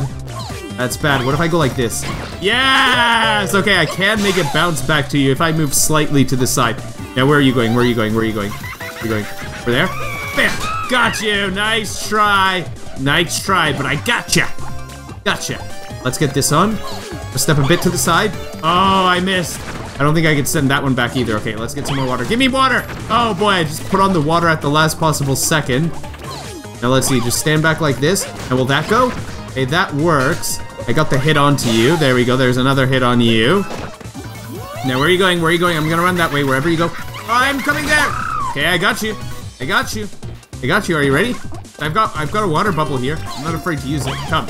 That's bad. What if I go like this? Yes! Okay, I can make it bounce back to you if I move slightly to the side. Now, where are you going? Where are you going? Where are you going? Where are you going? Over there? Bam! Got you! Nice try! Nice try, but I got gotcha! Gotcha. Let's get this on. Step a bit to the side. Oh, I missed. I don't think I can send that one back either. Okay, let's get some more water. Give me water! Oh boy, I just put on the water at the last possible second. Now let's see, just stand back like this. And will that go? Okay, that works. I got the hit onto you. There we go, there's another hit on you. Now where are you going? Where are you going? I'm gonna run that way, wherever you go. I'm coming there! Okay, I got you. I got you. I got you, are you ready? I've got I've got a water bubble here. I'm not afraid to use it. Come.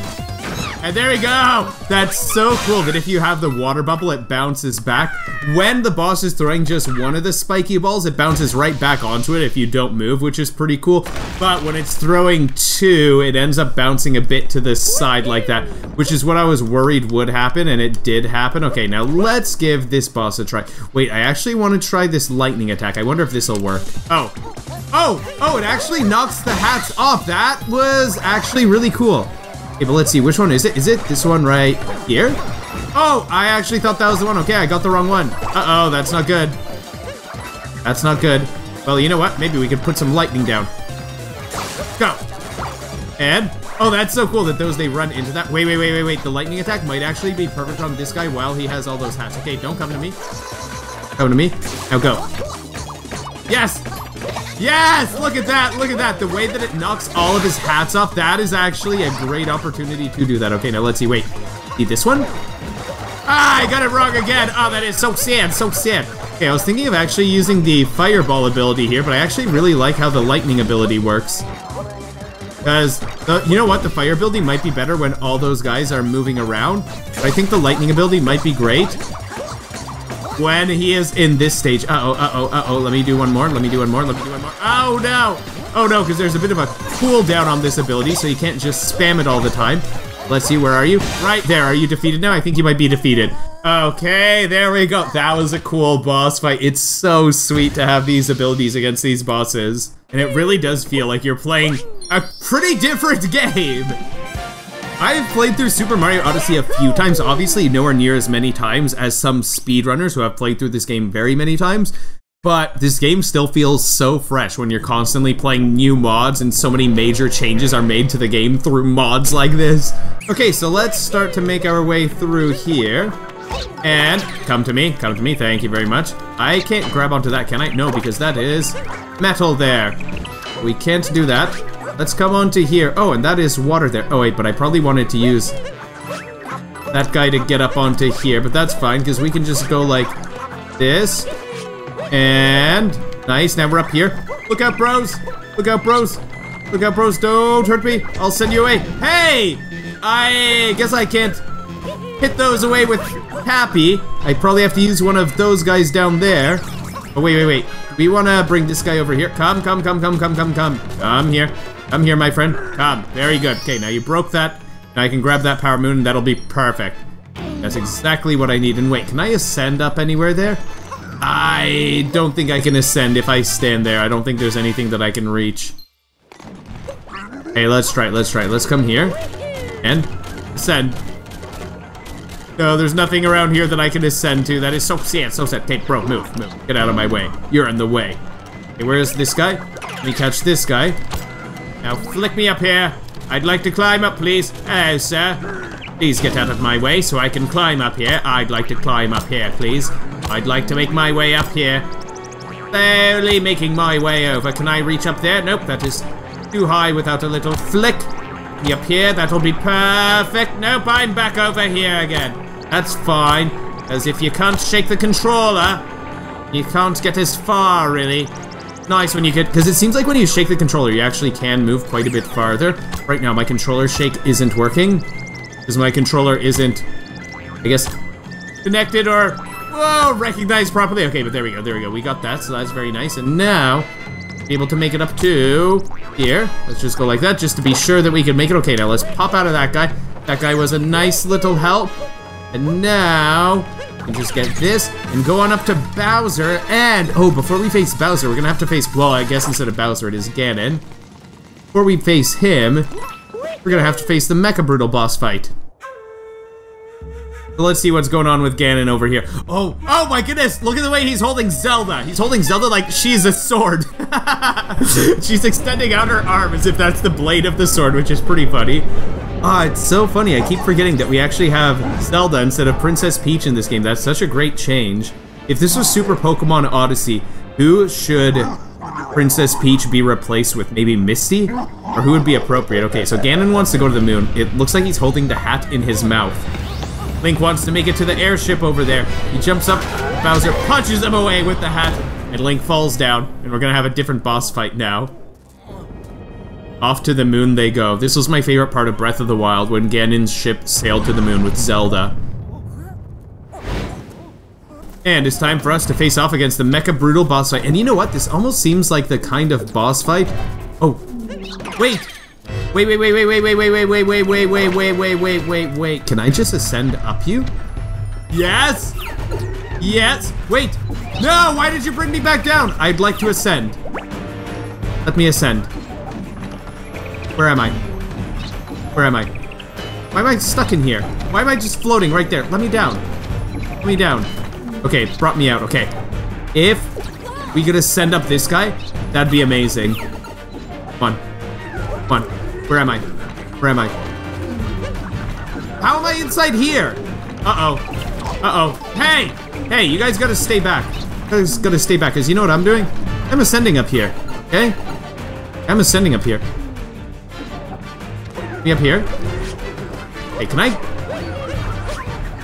And there we go! That's so cool that if you have the water bubble, it bounces back. When the boss is throwing just one of the spiky balls, it bounces right back onto it if you don't move, which is pretty cool. But when it's throwing two, it ends up bouncing a bit to the side like that, which is what I was worried would happen, and it did happen. Okay, now let's give this boss a try. Wait, I actually want to try this lightning attack. I wonder if this will work. Oh. Oh! Oh, it actually knocks the hats off. That was actually really cool. Okay, but let's see, which one is it? Is it this one right here? Oh, I actually thought that was the one. Okay, I got the wrong one. Uh-oh, that's not good. That's not good. Well, you know what? Maybe we could put some lightning down. Go. And, oh, that's so cool that those, they run into that. Wait, wait, wait, wait, wait. The lightning attack might actually be perfect on this guy while he has all those hats. Okay, don't come to me. Come to me. Now go. Yes! Yes! Look at that! Look at that! The way that it knocks all of his hats off, that is actually a great opportunity to do that. Okay, now let's see. Wait. See this one? Ah, I got it wrong again! Oh, that is so sad, so sad. Okay, I was thinking of actually using the fireball ability here, but I actually really like how the lightning ability works. Because, you know what, the fire ability might be better when all those guys are moving around. But I think the lightning ability might be great when he is in this stage. Uh-oh, uh-oh, uh-oh. Let me do one more. Let me do one more. Let me do one more. Oh, no. Oh, no, because there's a bit of a cooldown on this ability, so you can't just spam it all the time. Let's see, where are you? Right there. Are you defeated now? I think you might be defeated. Okay, there we go. That was a cool boss fight. It's so sweet to have these abilities against these bosses. And it really does feel like you're playing a pretty different game. I've played through Super Mario Odyssey a few times, obviously nowhere near as many times as some speedrunners who have played through this game very many times, but this game still feels so fresh when you're constantly playing new mods and so many major changes are made to the game through mods like this. Okay, so let's start to make our way through here. And come to me, come to me, thank you very much. I can't grab onto that, can I? No, because that is metal there. We can't do that. Let's come on to here. Oh, and that is water there. Oh, wait, but I probably wanted to use that guy to get up onto here, but that's fine, because we can just go like this. And nice, now we're up here. Look out, bros. Look out, bros. Look out, bros. Don't hurt me. I'll send you away. Hey! I guess I can't hit those away with Cappy. I probably have to use one of those guys down there. Oh, wait, wait, wait. We want to bring this guy over here. Come, come, come, come, come, come, come. Come here. Come here, my friend. Come. Very good. Okay, now you broke that. Now I can grab that power moon that'll be perfect. That's exactly what I need. And wait, can I ascend up anywhere there? I don't think I can ascend if I stand there. I don't think there's anything that I can reach. Hey, let's try it. Let's try it. Let's come here. And ascend. No, there's nothing around here that I can ascend to. That is so sad, so sad. Okay, bro, move, move. Get out of my way. You're in the way. Okay, where is this guy? Let me catch this guy. Now flick me up here. I'd like to climb up, please. Hello, sir. Please get out of my way so I can climb up here. I'd like to climb up here, please. I'd like to make my way up here. Slowly making my way over. Can I reach up there? Nope, that is too high without a little flick. Me up here, that'll be perfect. Nope, I'm back over here again. That's fine, as if you can't shake the controller, you can't get as far, really. Nice when you get, because it seems like when you shake the controller, you actually can move quite a bit farther. Right now, my controller shake isn't working, because my controller isn't, I guess, connected or, whoa, recognized properly. Okay, but there we go, there we go. We got that, so that's very nice. And now, able to make it up to here. Let's just go like that, just to be sure that we can make it. Okay, now let's pop out of that guy. That guy was a nice little help. And now, we just get this and go on up to Bowser. And, oh, before we face Bowser, we're gonna have to face, well, I guess instead of Bowser, it is Ganon. Before we face him, we're gonna have to face the Mecha Broodal boss fight. Let's see what's going on with Ganon over here. Oh, oh my goodness, look at the way he's holding Zelda. He's holding Zelda like she's a sword. she's extending out her arm as if that's the blade of the sword, which is pretty funny. Ah, it's so funny. I keep forgetting that we actually have Zelda instead of Princess Peach in this game. That's such a great change. If this was Super Pokemon Odyssey, who should Princess Peach be replaced with? Maybe Misty? Or who would be appropriate? Okay, so Ganon wants to go to the moon. It looks like he's holding the hat in his mouth. Link wants to make it to the airship over there. He jumps up, Bowser punches him away with the hat, and Link falls down, and we're gonna have a different boss fight now. Off to the moon they go. This was my favorite part of Breath of the Wild, when Ganon's ship sailed to the moon with Zelda. And it's time for us to face off against the Mecha Broodal boss fight. And you know what? This almost seems like the kind of boss fight... Oh, wait! Wait, wait, wait, wait, wait, wait, wait, wait, wait, wait, wait, wait, wait, wait, wait, wait, wait. Can I just ascend up you? Yes! Yes! Wait! No! Why did you bring me back down? I'd like to ascend. Let me ascend. Where am I? Where am I? Why am I stuck in here? Why am I just floating right there? Let me down. Let me down. Okay, brought me out. Okay. If we could ascend up this guy, that'd be amazing. Come on. Come on. Where am I? Where am I? How am I inside here? Uh-oh. Uh-oh. Hey! Hey, you guys gotta stay back. You guys gotta stay back, because you know what I'm doing? I'm ascending up here, okay? I'm ascending up here. Me up here? Hey, can I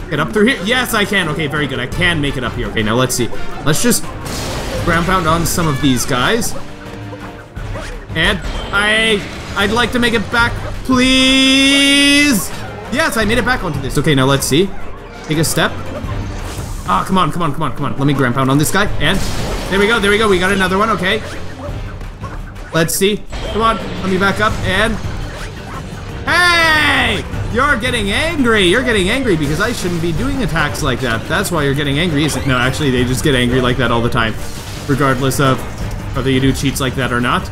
get up through here? Yes, I can. Okay, very good. I can make it up here. Okay, now let's see. Let's just ground pound on some of these guys. And I I'd like to make it back, please. Yes, I made it back onto this. Okay, now let's see. Take a step. Ah, oh, come on, come on, come on, come on. Let me ground pound on this guy. And there we go, there we go. We got another one, okay. Let's see. Come on, let me back up and... Hey! You're getting angry. You're getting angry because I shouldn't be doing attacks like that. That's why you're getting angry, isn't No, actually, they just get angry like that all the time. Regardless of whether you do cheats like that or not.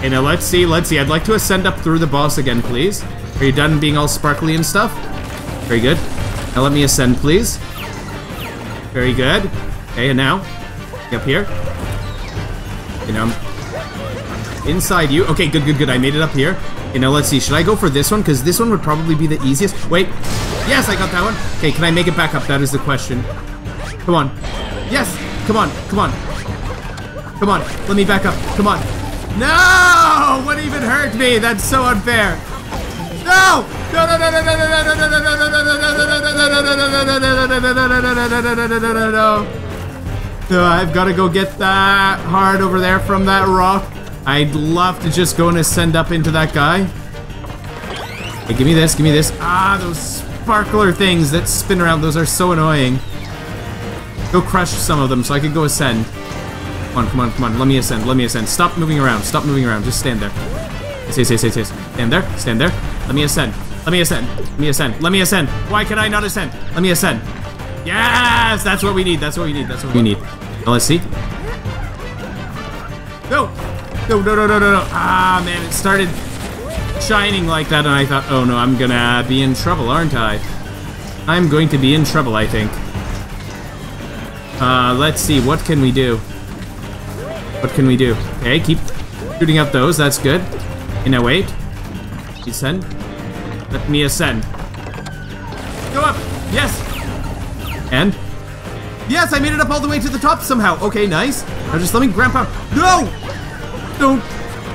Okay, now let's see, let's see. I'd like to ascend up through the boss again, please. Are you done being all sparkly and stuff? Very good. Now let me ascend, please. Very good. Okay, and now, up here. You know, inside you. Okay, good, good, good. I made it up here. Okay, now let's see. Should I go for this one? Because this one would probably be the easiest. Wait. Yes, I got that one. Okay, can I make it back up? That is the question. Come on. Yes! Come on, come on. Come on, let me back up. Come on. No! What even hurt me? That's so unfair. No! No! No! No! No! No! No! No! No! No! No! No! No! No! No! No! Uh, I've got to go get that heart over there from that rock. I'd love to just go and ascend up into that guy. Hey, give me this, give me this. Ah, those sparkler things that spin around, those are so annoying. Go crush some of them so I can go ascend. Come on, come on, come on. Let me ascend, let me ascend. Stop moving around, stop moving around. Just stand there. Say, say, say, say. Stand there, stand there. Let me ascend. Let me ascend. Let me ascend. Let me ascend. Why can I not ascend? Let me ascend. Yes! That's what we need. That's what we need. That's what we need. Now let's see. No! No, no, no, no, no, no. Ah, man, it started shining like that, and I thought, oh no, I'm gonna be in trouble, aren't I? I'm going to be in trouble, I think. Uh, let's see, what can we do? What can we do? Okay, keep shooting up those, that's good. Okay, now wait. Ascend. Let me ascend. Go up! Yes! And? Yes, I made it up all the way to the top somehow! Okay, nice. Now just let me Grandpa... No! Don't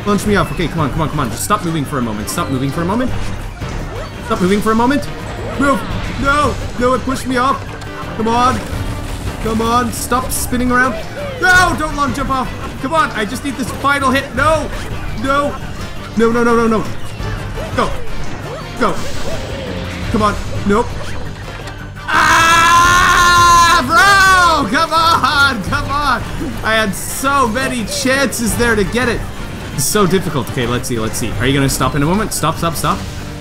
launch me off. Okay, come on, come on, come on. Just stop moving for a moment. Stop moving for a moment. Stop moving for a moment. Move! No! No, it pushed me off. Come on. Come on, stop spinning around. No! Don't long jump off. Come on, I just need this final hit. No! No! No, no, no, no, no. Go. Go. Come on. Nope. Ah! Bro! Come on! Come on! I had so many chances there to get it. It's so difficult. Okay, let's see, let's see. Are you gonna stop in a moment? Stop, stop, stop.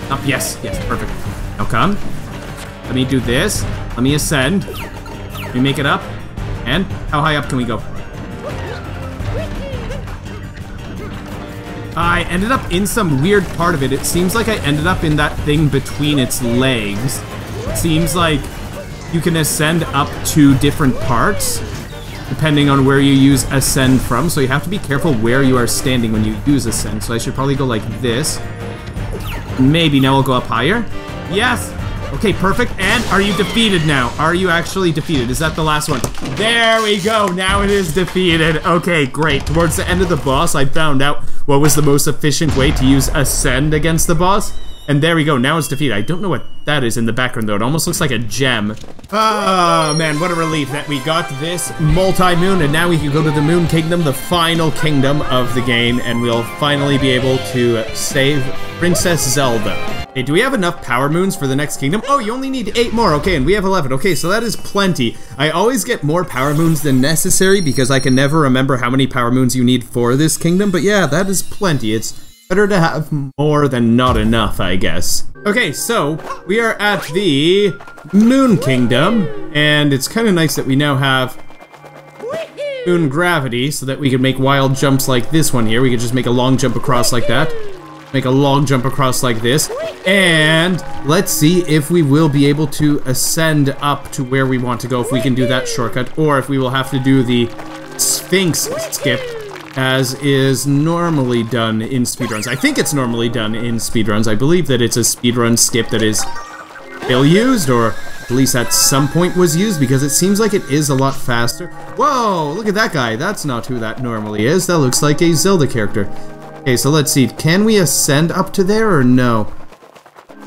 Stop. Yes, yes, perfect. Now come. Let me do this. Let me ascend. Let me make it up. And how high up can we go? I ended up in some weird part of it. It seems like I ended up in that thing between its legs. It seems like you can ascend up to different parts depending on where you use ascend from. So you have to be careful where you are standing when you use ascend. So I should probably go like this. Maybe now we'll go up higher. Yes! Okay, perfect. And are you defeated now? Are you actually defeated? Is that the last one? There we go. Now it is defeated. Okay, great. Towards the end of the boss, I found out what was the most efficient way to use Ascend against the boss. And there we go, now it's defeated. I don't know what that is in the background though. It almost looks like a gem. Oh man, what a relief that we got this multi-moon and now we can go to the Moon Kingdom, the final kingdom of the game, and we'll finally be able to save Princess Zelda. Hey, do we have enough power moons for the next kingdom? Oh, you only need eight more. Okay, and we have 11. Okay, so that is plenty. I always get more power moons than necessary because I can never remember how many power moons you need for this kingdom. But yeah, that is plenty. It's better to have more than not enough, I guess. Okay, so we are at the Moon Kingdom, and it's kind of nice that we now have moon gravity so that we can make wild jumps like this one here. We could just make a long jump across like that. Make a long jump across like this. And let's see if we will be able to ascend up to where we want to go, if we can do that shortcut, or if we will have to do the Sphinx skip as is normally done in speedruns. I think it's normally done in speedruns. I believe that it's a speedrun skip that is ill-used, or at least at some point was used, because it seems like it is a lot faster. Whoa, look at that guy. That's not who that normally is. That looks like a Zelda character. Okay, so let's see. Can we ascend up to there or no?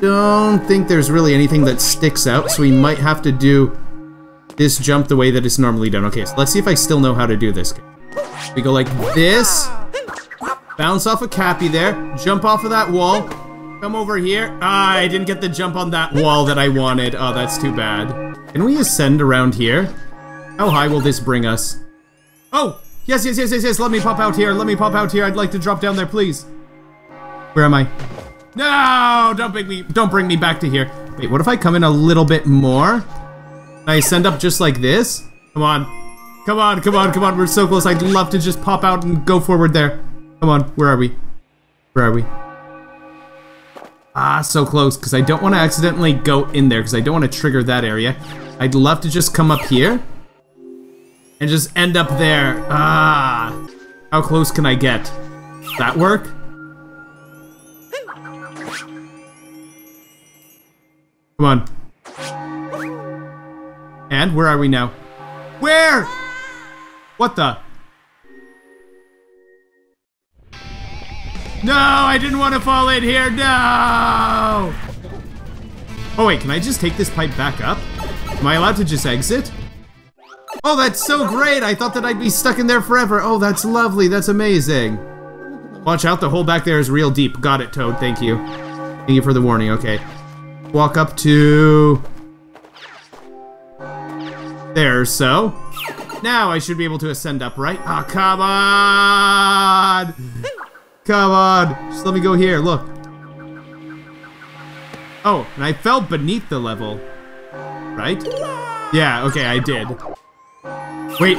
Don't think there's really anything that sticks out, so we might have to do this jump the way that it's normally done. Okay, so let's see if I still know how to do this. We go like this. Bounce off a Cappy there. Jump off of that wall. Come over here. Ah, I didn't get the jump on that wall that I wanted. Oh, that's too bad. Can we ascend around here? How high will this bring us? Oh! Yes, yes, yes, yes, yes. Let me pop out here. Let me pop out here. I'd like to drop down there, please. Where am I? No! Don't bring me. Don't bring me back to here. Wait, what if I come in a little bit more? I send up just like this? Come on. Come on, come on, come on. We're so close. I'd love to just pop out and go forward there. Come on. Where are we? Where are we? Ah, so close. Because I don't want to accidentally go in there. Because I don't want to trigger that area. I'd love to just come up here and just end up there. Ah, how close can I get? That work? Come on. And where are we now? Where? What the? No, I didn't want to fall in here. No! Oh wait, can I just take this pipe back up? Am I allowed to just exit? Oh, that's so great! I thought that I'd be stuck in there forever. Oh, that's lovely. That's amazing. Watch out, the hole back there is real deep. Got it, Toad. Thank you. Thank you for the warning. Okay. Walk up to... There, so. Now I should be able to ascend up, right? Ah, oh, come on! Come on! Just let me go here, look. Oh, and I fell beneath the level. Right? Yeah, okay, I did. Wait,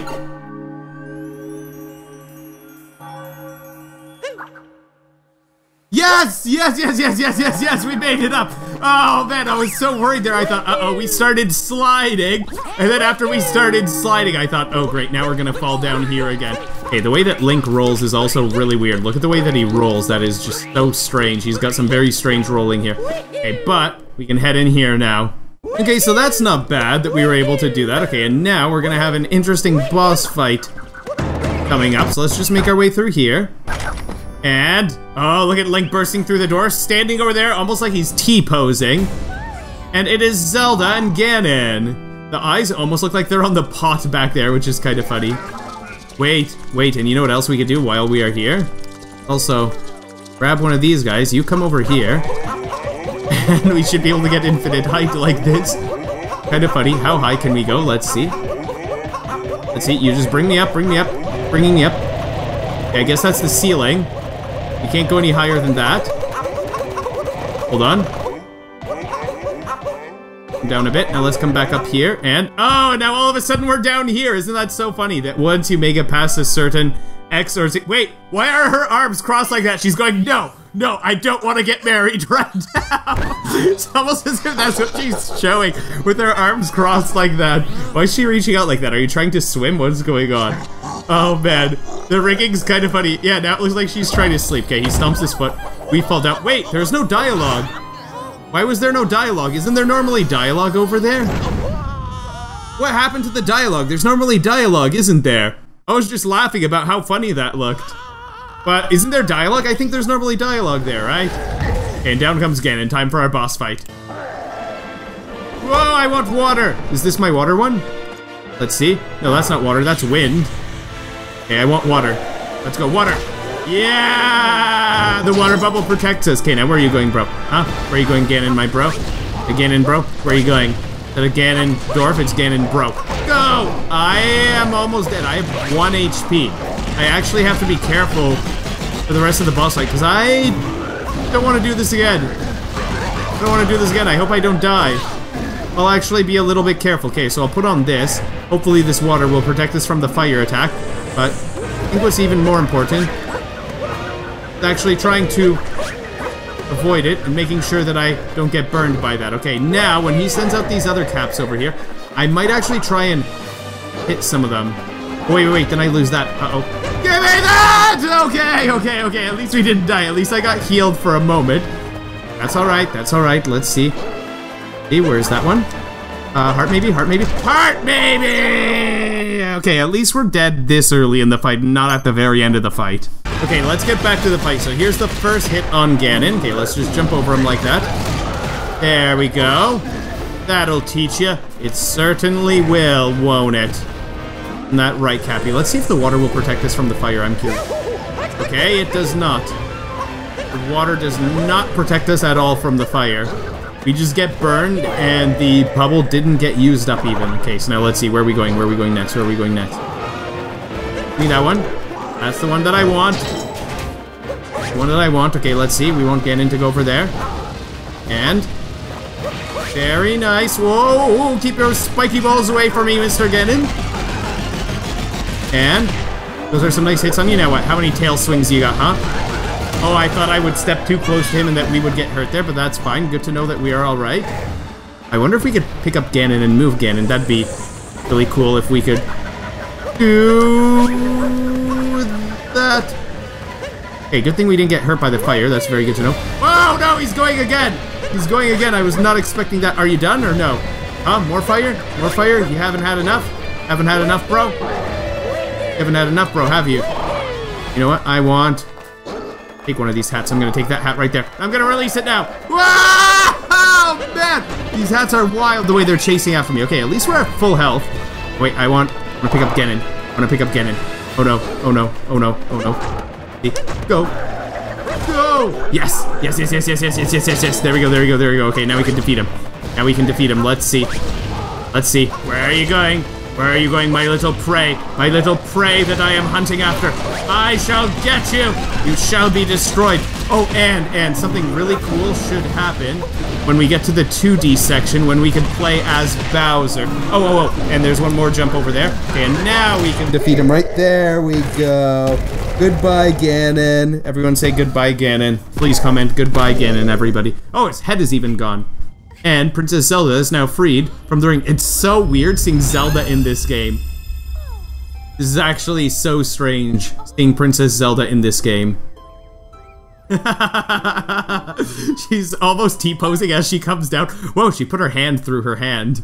Yes, yes, yes, yes, yes, yes, yes, we made it up. Oh man, I was so worried there. I thought, uh-oh, we started sliding. And then after we started sliding, I thought, oh great, now we're gonna fall down here again. Okay, the way that Link rolls is also really weird. Look at the way that he rolls. That is just so strange. He's got some very strange rolling here. Okay, but we can head in here now. Okay, so that's not bad that we were able to do that. Okay, and now we're gonna have an interesting boss fight coming up. So let's just make our way through here. And, oh, look at Link bursting through the door, standing over there almost like he's T-posing. And it is Zelda and Ganon. The eyes almost look like they're on the pot back there, which is kind of funny. Wait, wait, and you know what else we could do while we are here? Also, grab one of these guys, you come over here. And we should be able to get infinite height like this. Kind of funny. How high can we go? Let's see. Let's see, you just bring me up, bring me up, bringing me up. Okay, I guess that's the ceiling. You can't go any higher than that. Hold on. Down a bit. Now let's come back up here. And, oh, now all of a sudden we're down here. Isn't that so funny that once you make it past a certain X or Z. Wait, why are her arms crossed like that? She's going, no, no, I don't want to get married right now. it's almost as if that's what she's showing with her arms crossed like that. Why is she reaching out like that? Are you trying to swim? What is going on? Oh man, the rigging's kind of funny. Yeah, now it looks like she's trying to sleep. Okay, he stumps his foot. We fall down. Wait, there's no dialogue. Why was there no dialogue? Isn't there normally dialogue over there? What happened to the dialogue? There's normally dialogue, isn't there? I was just laughing about how funny that looked. But isn't there dialogue? I think there's normally dialogue there, right? And down comes Ganon. Time for our boss fight. Whoa, I want water! Is this my water one? Let's see. No, that's not water. That's wind. Okay, I want water. Let's go. Water! Yeah! The water bubble protects us. Okay, now where are you going, bro? Huh? Where are you going, Ganon, my bro? The Ganon, bro? Where are you going? Is that a Ganon dwarf? It's Ganon, bro. Go! I am almost dead. I have one HP. I actually have to be careful for the rest of the boss fight, because I don't want to do this again. I don't want to do this again. I hope I don't die. I'll actually be a little bit careful. Okay, so I'll put on this. Hopefully this water will protect us from the fire attack. But I think what's even more important is actually trying to avoid it and making sure that I don't get burned by that. Okay, now when he sends out these other caps over here, I might actually try and hit some of them. Wait, wait, wait, then I lose that. Uh-oh. Give me that! Okay, okay, okay. At least we didn't die. At least I got healed for a moment. That's alright, that's alright. Let's see. Hey, where's that one? Uh, heart maybe? Heart maybe? Heart maybe! Okay, at least we're dead this early in the fight, not at the very end of the fight. Okay, let's get back to the fight. So here's the first hit on Ganon. Okay, let's just jump over him like that. There we go. That'll teach you. It certainly will, won't it? That right, Cappy? Let's see if the water will protect us from the fire. I'm curious. Okay, it does not. The water does not protect us at all from the fire. We just get burned, and the bubble didn't get used up even. Okay, so now let's see. Where are we going? Where are we going next? Where are we going next? Me that one. That's the one that I want. The one that I want. Okay, let's see. We won't get in to go over there. And... Very nice. Whoa! Keep your spiky balls away from me, Mr. Ganon. And... Those are some nice hits on you. Now what? How many tail swings you got, huh? Oh, I thought I would step too close to him and that we would get hurt there, but that's fine. Good to know that we are alright. I wonder if we could pick up Ganon and move Ganon. That'd be really cool if we could do that. Okay, good thing we didn't get hurt by the fire. That's very good to know. Oh, no, he's going again. He's going again. I was not expecting that. Are you done or no? Huh? More fire? More fire? You haven't had enough? Haven't had enough, bro? Haven't had enough, bro, have you? You know what? I want... Take one of these hats. I'm gonna take that hat right there. I'm gonna release it now. Oh, man! These hats are wild the way they're chasing after me. Okay, at least we're at full health. Wait, I want, I want to pick up Ganon. I want to pick up Ganon. Oh no, oh no, oh no, oh no. Go. Go! Yes! Yes, yes, yes, yes, yes, yes, yes, yes, yes. There we go, there we go, there we go. Okay, now we can defeat him. Now we can defeat him. Let's see. Let's see. Where are you going? Where are you going, my little prey? My little prey that I am hunting after. I shall get you! You shall be destroyed. Oh, and, and something really cool should happen when we get to the 2D section when we can play as Bowser. Oh, oh, oh, and there's one more jump over there. And now we can defeat him right there. We go. Goodbye, Ganon. Everyone say goodbye, Ganon. Please comment goodbye, Ganon, everybody. Oh, his head is even gone. And Princess Zelda is now freed from the ring. It's so weird seeing Zelda in this game. This is actually so strange, seeing Princess Zelda in this game. She's almost T-posing as she comes down. Whoa, she put her hand through her hand.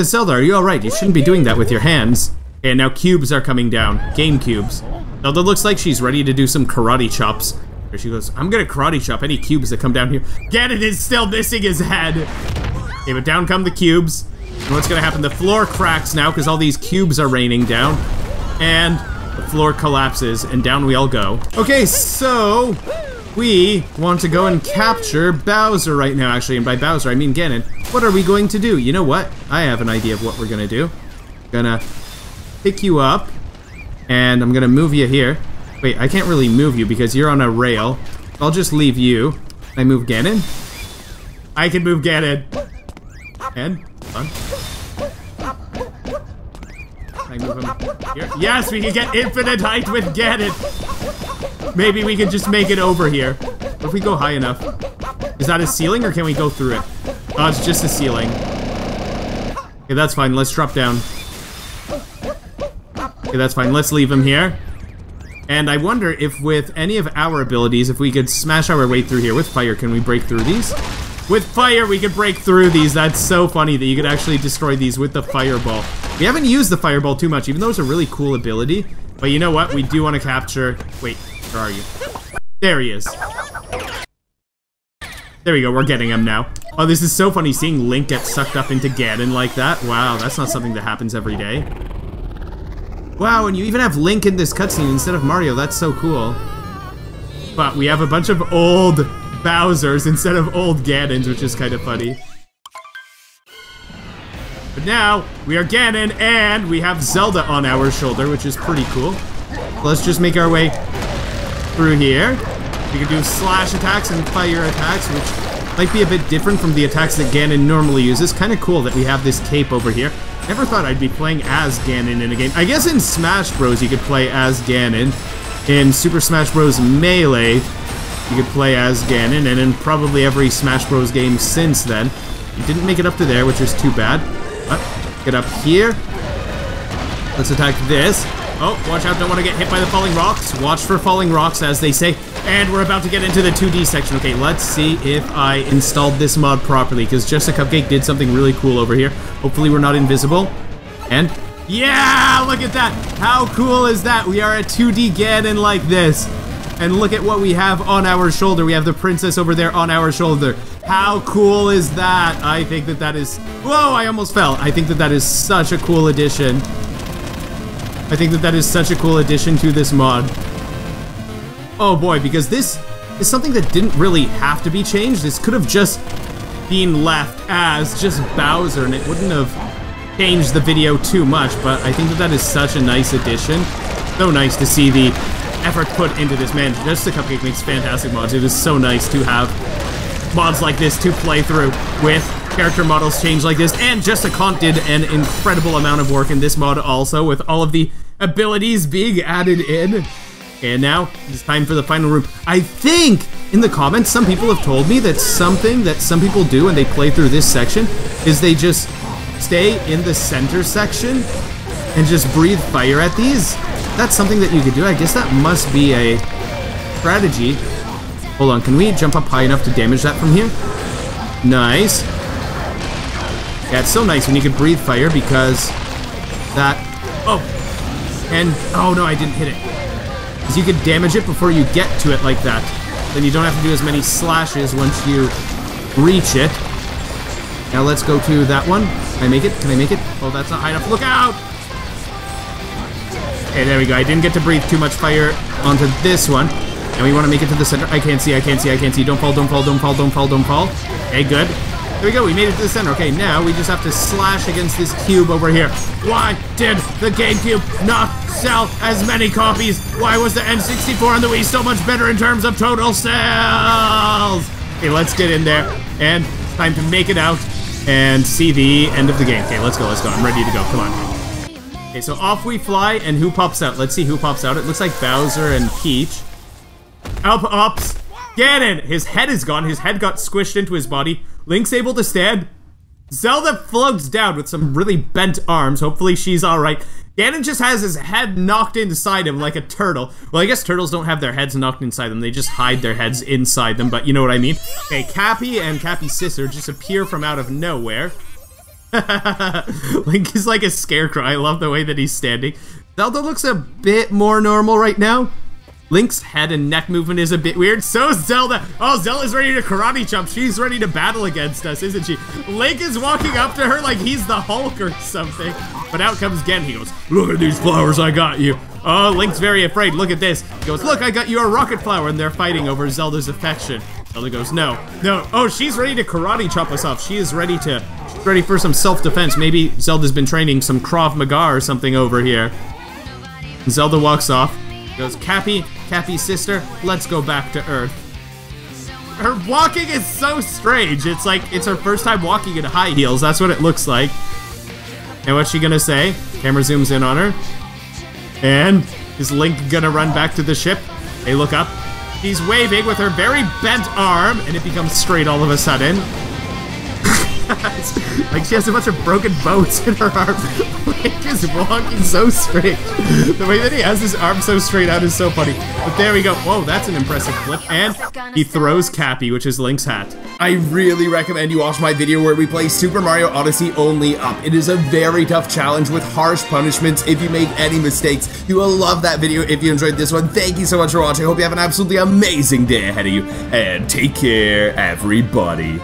Zelda, are you alright? You shouldn't be doing that with your hands. And now cubes are coming down. Game cubes. Zelda looks like she's ready to do some karate chops. She goes, I'm gonna karate chop any cubes that come down here. Ganon is still missing his head. Okay, but down come the cubes. And what's gonna happen? The floor cracks now because all these cubes are raining down. And the floor collapses and down we all go. Okay, so we want to go and capture Bowser right now, actually. And by Bowser, I mean Ganon. What are we going to do? You know what? I have an idea of what we're gonna do. Gonna pick you up, and I'm gonna move you here. Wait, I can't really move you because you're on a rail. I'll just leave you. Can I move Ganon? I can move Ganon. And, on. Can I move him here? Yes, we can get infinite height with Ganon. Maybe we can just make it over here. If we go high enough. Is that a ceiling or can we go through it? Oh, it's just a ceiling. Okay, that's fine. Let's drop down. Okay, that's fine. Let's leave him here. And I wonder if with any of our abilities, if we could smash our way through here with fire, can we break through these? With fire, we could break through these. That's so funny that you could actually destroy these with the fireball. We haven't used the fireball too much, even though it's a really cool ability. But you know what? We do want to capture... Wait, where are you? There he is. There we go, we're getting him now. Oh, this is so funny seeing Link get sucked up into Ganon like that. Wow, that's not something that happens every day. Wow, and you even have Link in this cutscene instead of Mario. That's so cool. But we have a bunch of old Bowsers instead of old Ganons, which is kind of funny. But now, we are Ganon, and we have Zelda on our shoulder, which is pretty cool. Let's just make our way through here. We can do slash attacks and fire attacks, which might be a bit different from the attacks that Ganon normally uses. Kind of cool that we have this cape over here. Never thought I'd be playing as Ganon in a game. I guess in Smash Bros. you could play as Ganon. In Super Smash Bros. Melee, you could play as Ganon, and in probably every Smash Bros. game since then. You didn't make it up to there, which is too bad. But, get up here. Let's attack this. Oh, watch out, don't want to get hit by the falling rocks. Watch for falling rocks, as they say. And we're about to get into the 2D section. Okay, let's see if I installed this mod properly, because just_eh_cupcake did something really cool over here. Hopefully we're not invisible. And, yeah, look at that. How cool is that? We are a 2D Ganon like this. And look at what we have on our shoulder. We have the princess over there on our shoulder. How cool is that? I think that that is... Whoa, I almost fell. I think that that is such a cool addition. I think that that is such a cool addition to this mod. Oh boy, because this is something that didn't really have to be changed. This could have just been left as just Bowser and it wouldn't have changed the video too much, but I think that that is such a nice addition. So nice to see the effort put into this. Man, just_eh_cupcake makes fantastic mods. It is so nice to have mods like this to play through with character models change like this, and Just a Con did an incredible amount of work in this mod also, with all of the abilities being added in. And now, it's time for the final room. I think, in the comments, some people have told me that something that some people do when they play through this section is they just stay in the center section and just breathe fire at these. That's something that you could do. I guess that must be a strategy. Hold on, can we jump up high enough to damage that from here? Nice. Yeah, it's so nice when you can breathe fire because that... Oh! And... Oh, no, I didn't hit it. Because you can damage it before you get to it like that. Then you don't have to do as many slashes once you reach it. Now let's go to that one. Can I make it? Can I make it? Oh, that's not high enough. Look out! Okay, there we go. I didn't get to breathe too much fire onto this one. And we want to make it to the center. I can't see, I can't see, I can't see. Don't fall, don't fall, don't fall, don't fall, don't fall. Okay, good. There we go, we made it to the center. Okay, now we just have to slash against this cube over here. Why did the GameCube not sell as many copies? Why was the N64 and the Wii so much better in terms of total sales? Okay, let's get in there. And time to make it out and see the end of the game. Okay, let's go, let's go. I'm ready to go. Come on. Okay, so off we fly, and who pops out? Let's see who pops out. It looks like Bowser and Peach. Up, ups. Ganon! His head is gone. His head got squished into his body. Link's able to stand. Zelda floats down with some really bent arms. Hopefully she's alright. Ganon just has his head knocked inside him like a turtle. Well, I guess turtles don't have their heads knocked inside them. They just hide their heads inside them, but you know what I mean. Okay, Cappy and Cappy's sister just appear from out of nowhere. Link is like a scarecrow. I love the way that he's standing. Zelda looks a bit more normal right now. Link's head and neck movement is a bit weird. So Zelda. Oh, Zelda's ready to karate chop. She's ready to battle against us, isn't she? Link is walking up to her like he's the Hulk or something. But out comes Gen. He goes, look at these flowers I got you. Oh, Link's very afraid. Look at this. He goes, look, I got you a rocket flower. And they're fighting over Zelda's affection. Zelda goes, no, no. Oh, she's ready to karate chop us off. She is ready to, ready for some self-defense. Maybe Zelda's been training some Krav Maga or something over here. Zelda walks off. Goes, Cappy, Cappy's sister, let's go back to Earth. Her walking is so strange. It's like, it's her first time walking in high heels. That's what it looks like. And what's she gonna say? Camera zooms in on her. And is Link gonna run back to the ship? They look up. She's waving with her very bent arm, and it becomes straight all of a sudden. Like she has a bunch of broken bones in her arm. Link is walking so straight. The way that he has his arm so straight out is so funny. But there we go. Whoa, that's an impressive flip. And he throws Cappy, which is Link's hat.
I really recommend you watch my video where we play Super Mario Odyssey only up. It is a very tough challenge with harsh punishments if you make any mistakes. You will love that video if you enjoyed this one. Thank you so much for watching. I hope you have an absolutely amazing day ahead of you. And take care, everybody.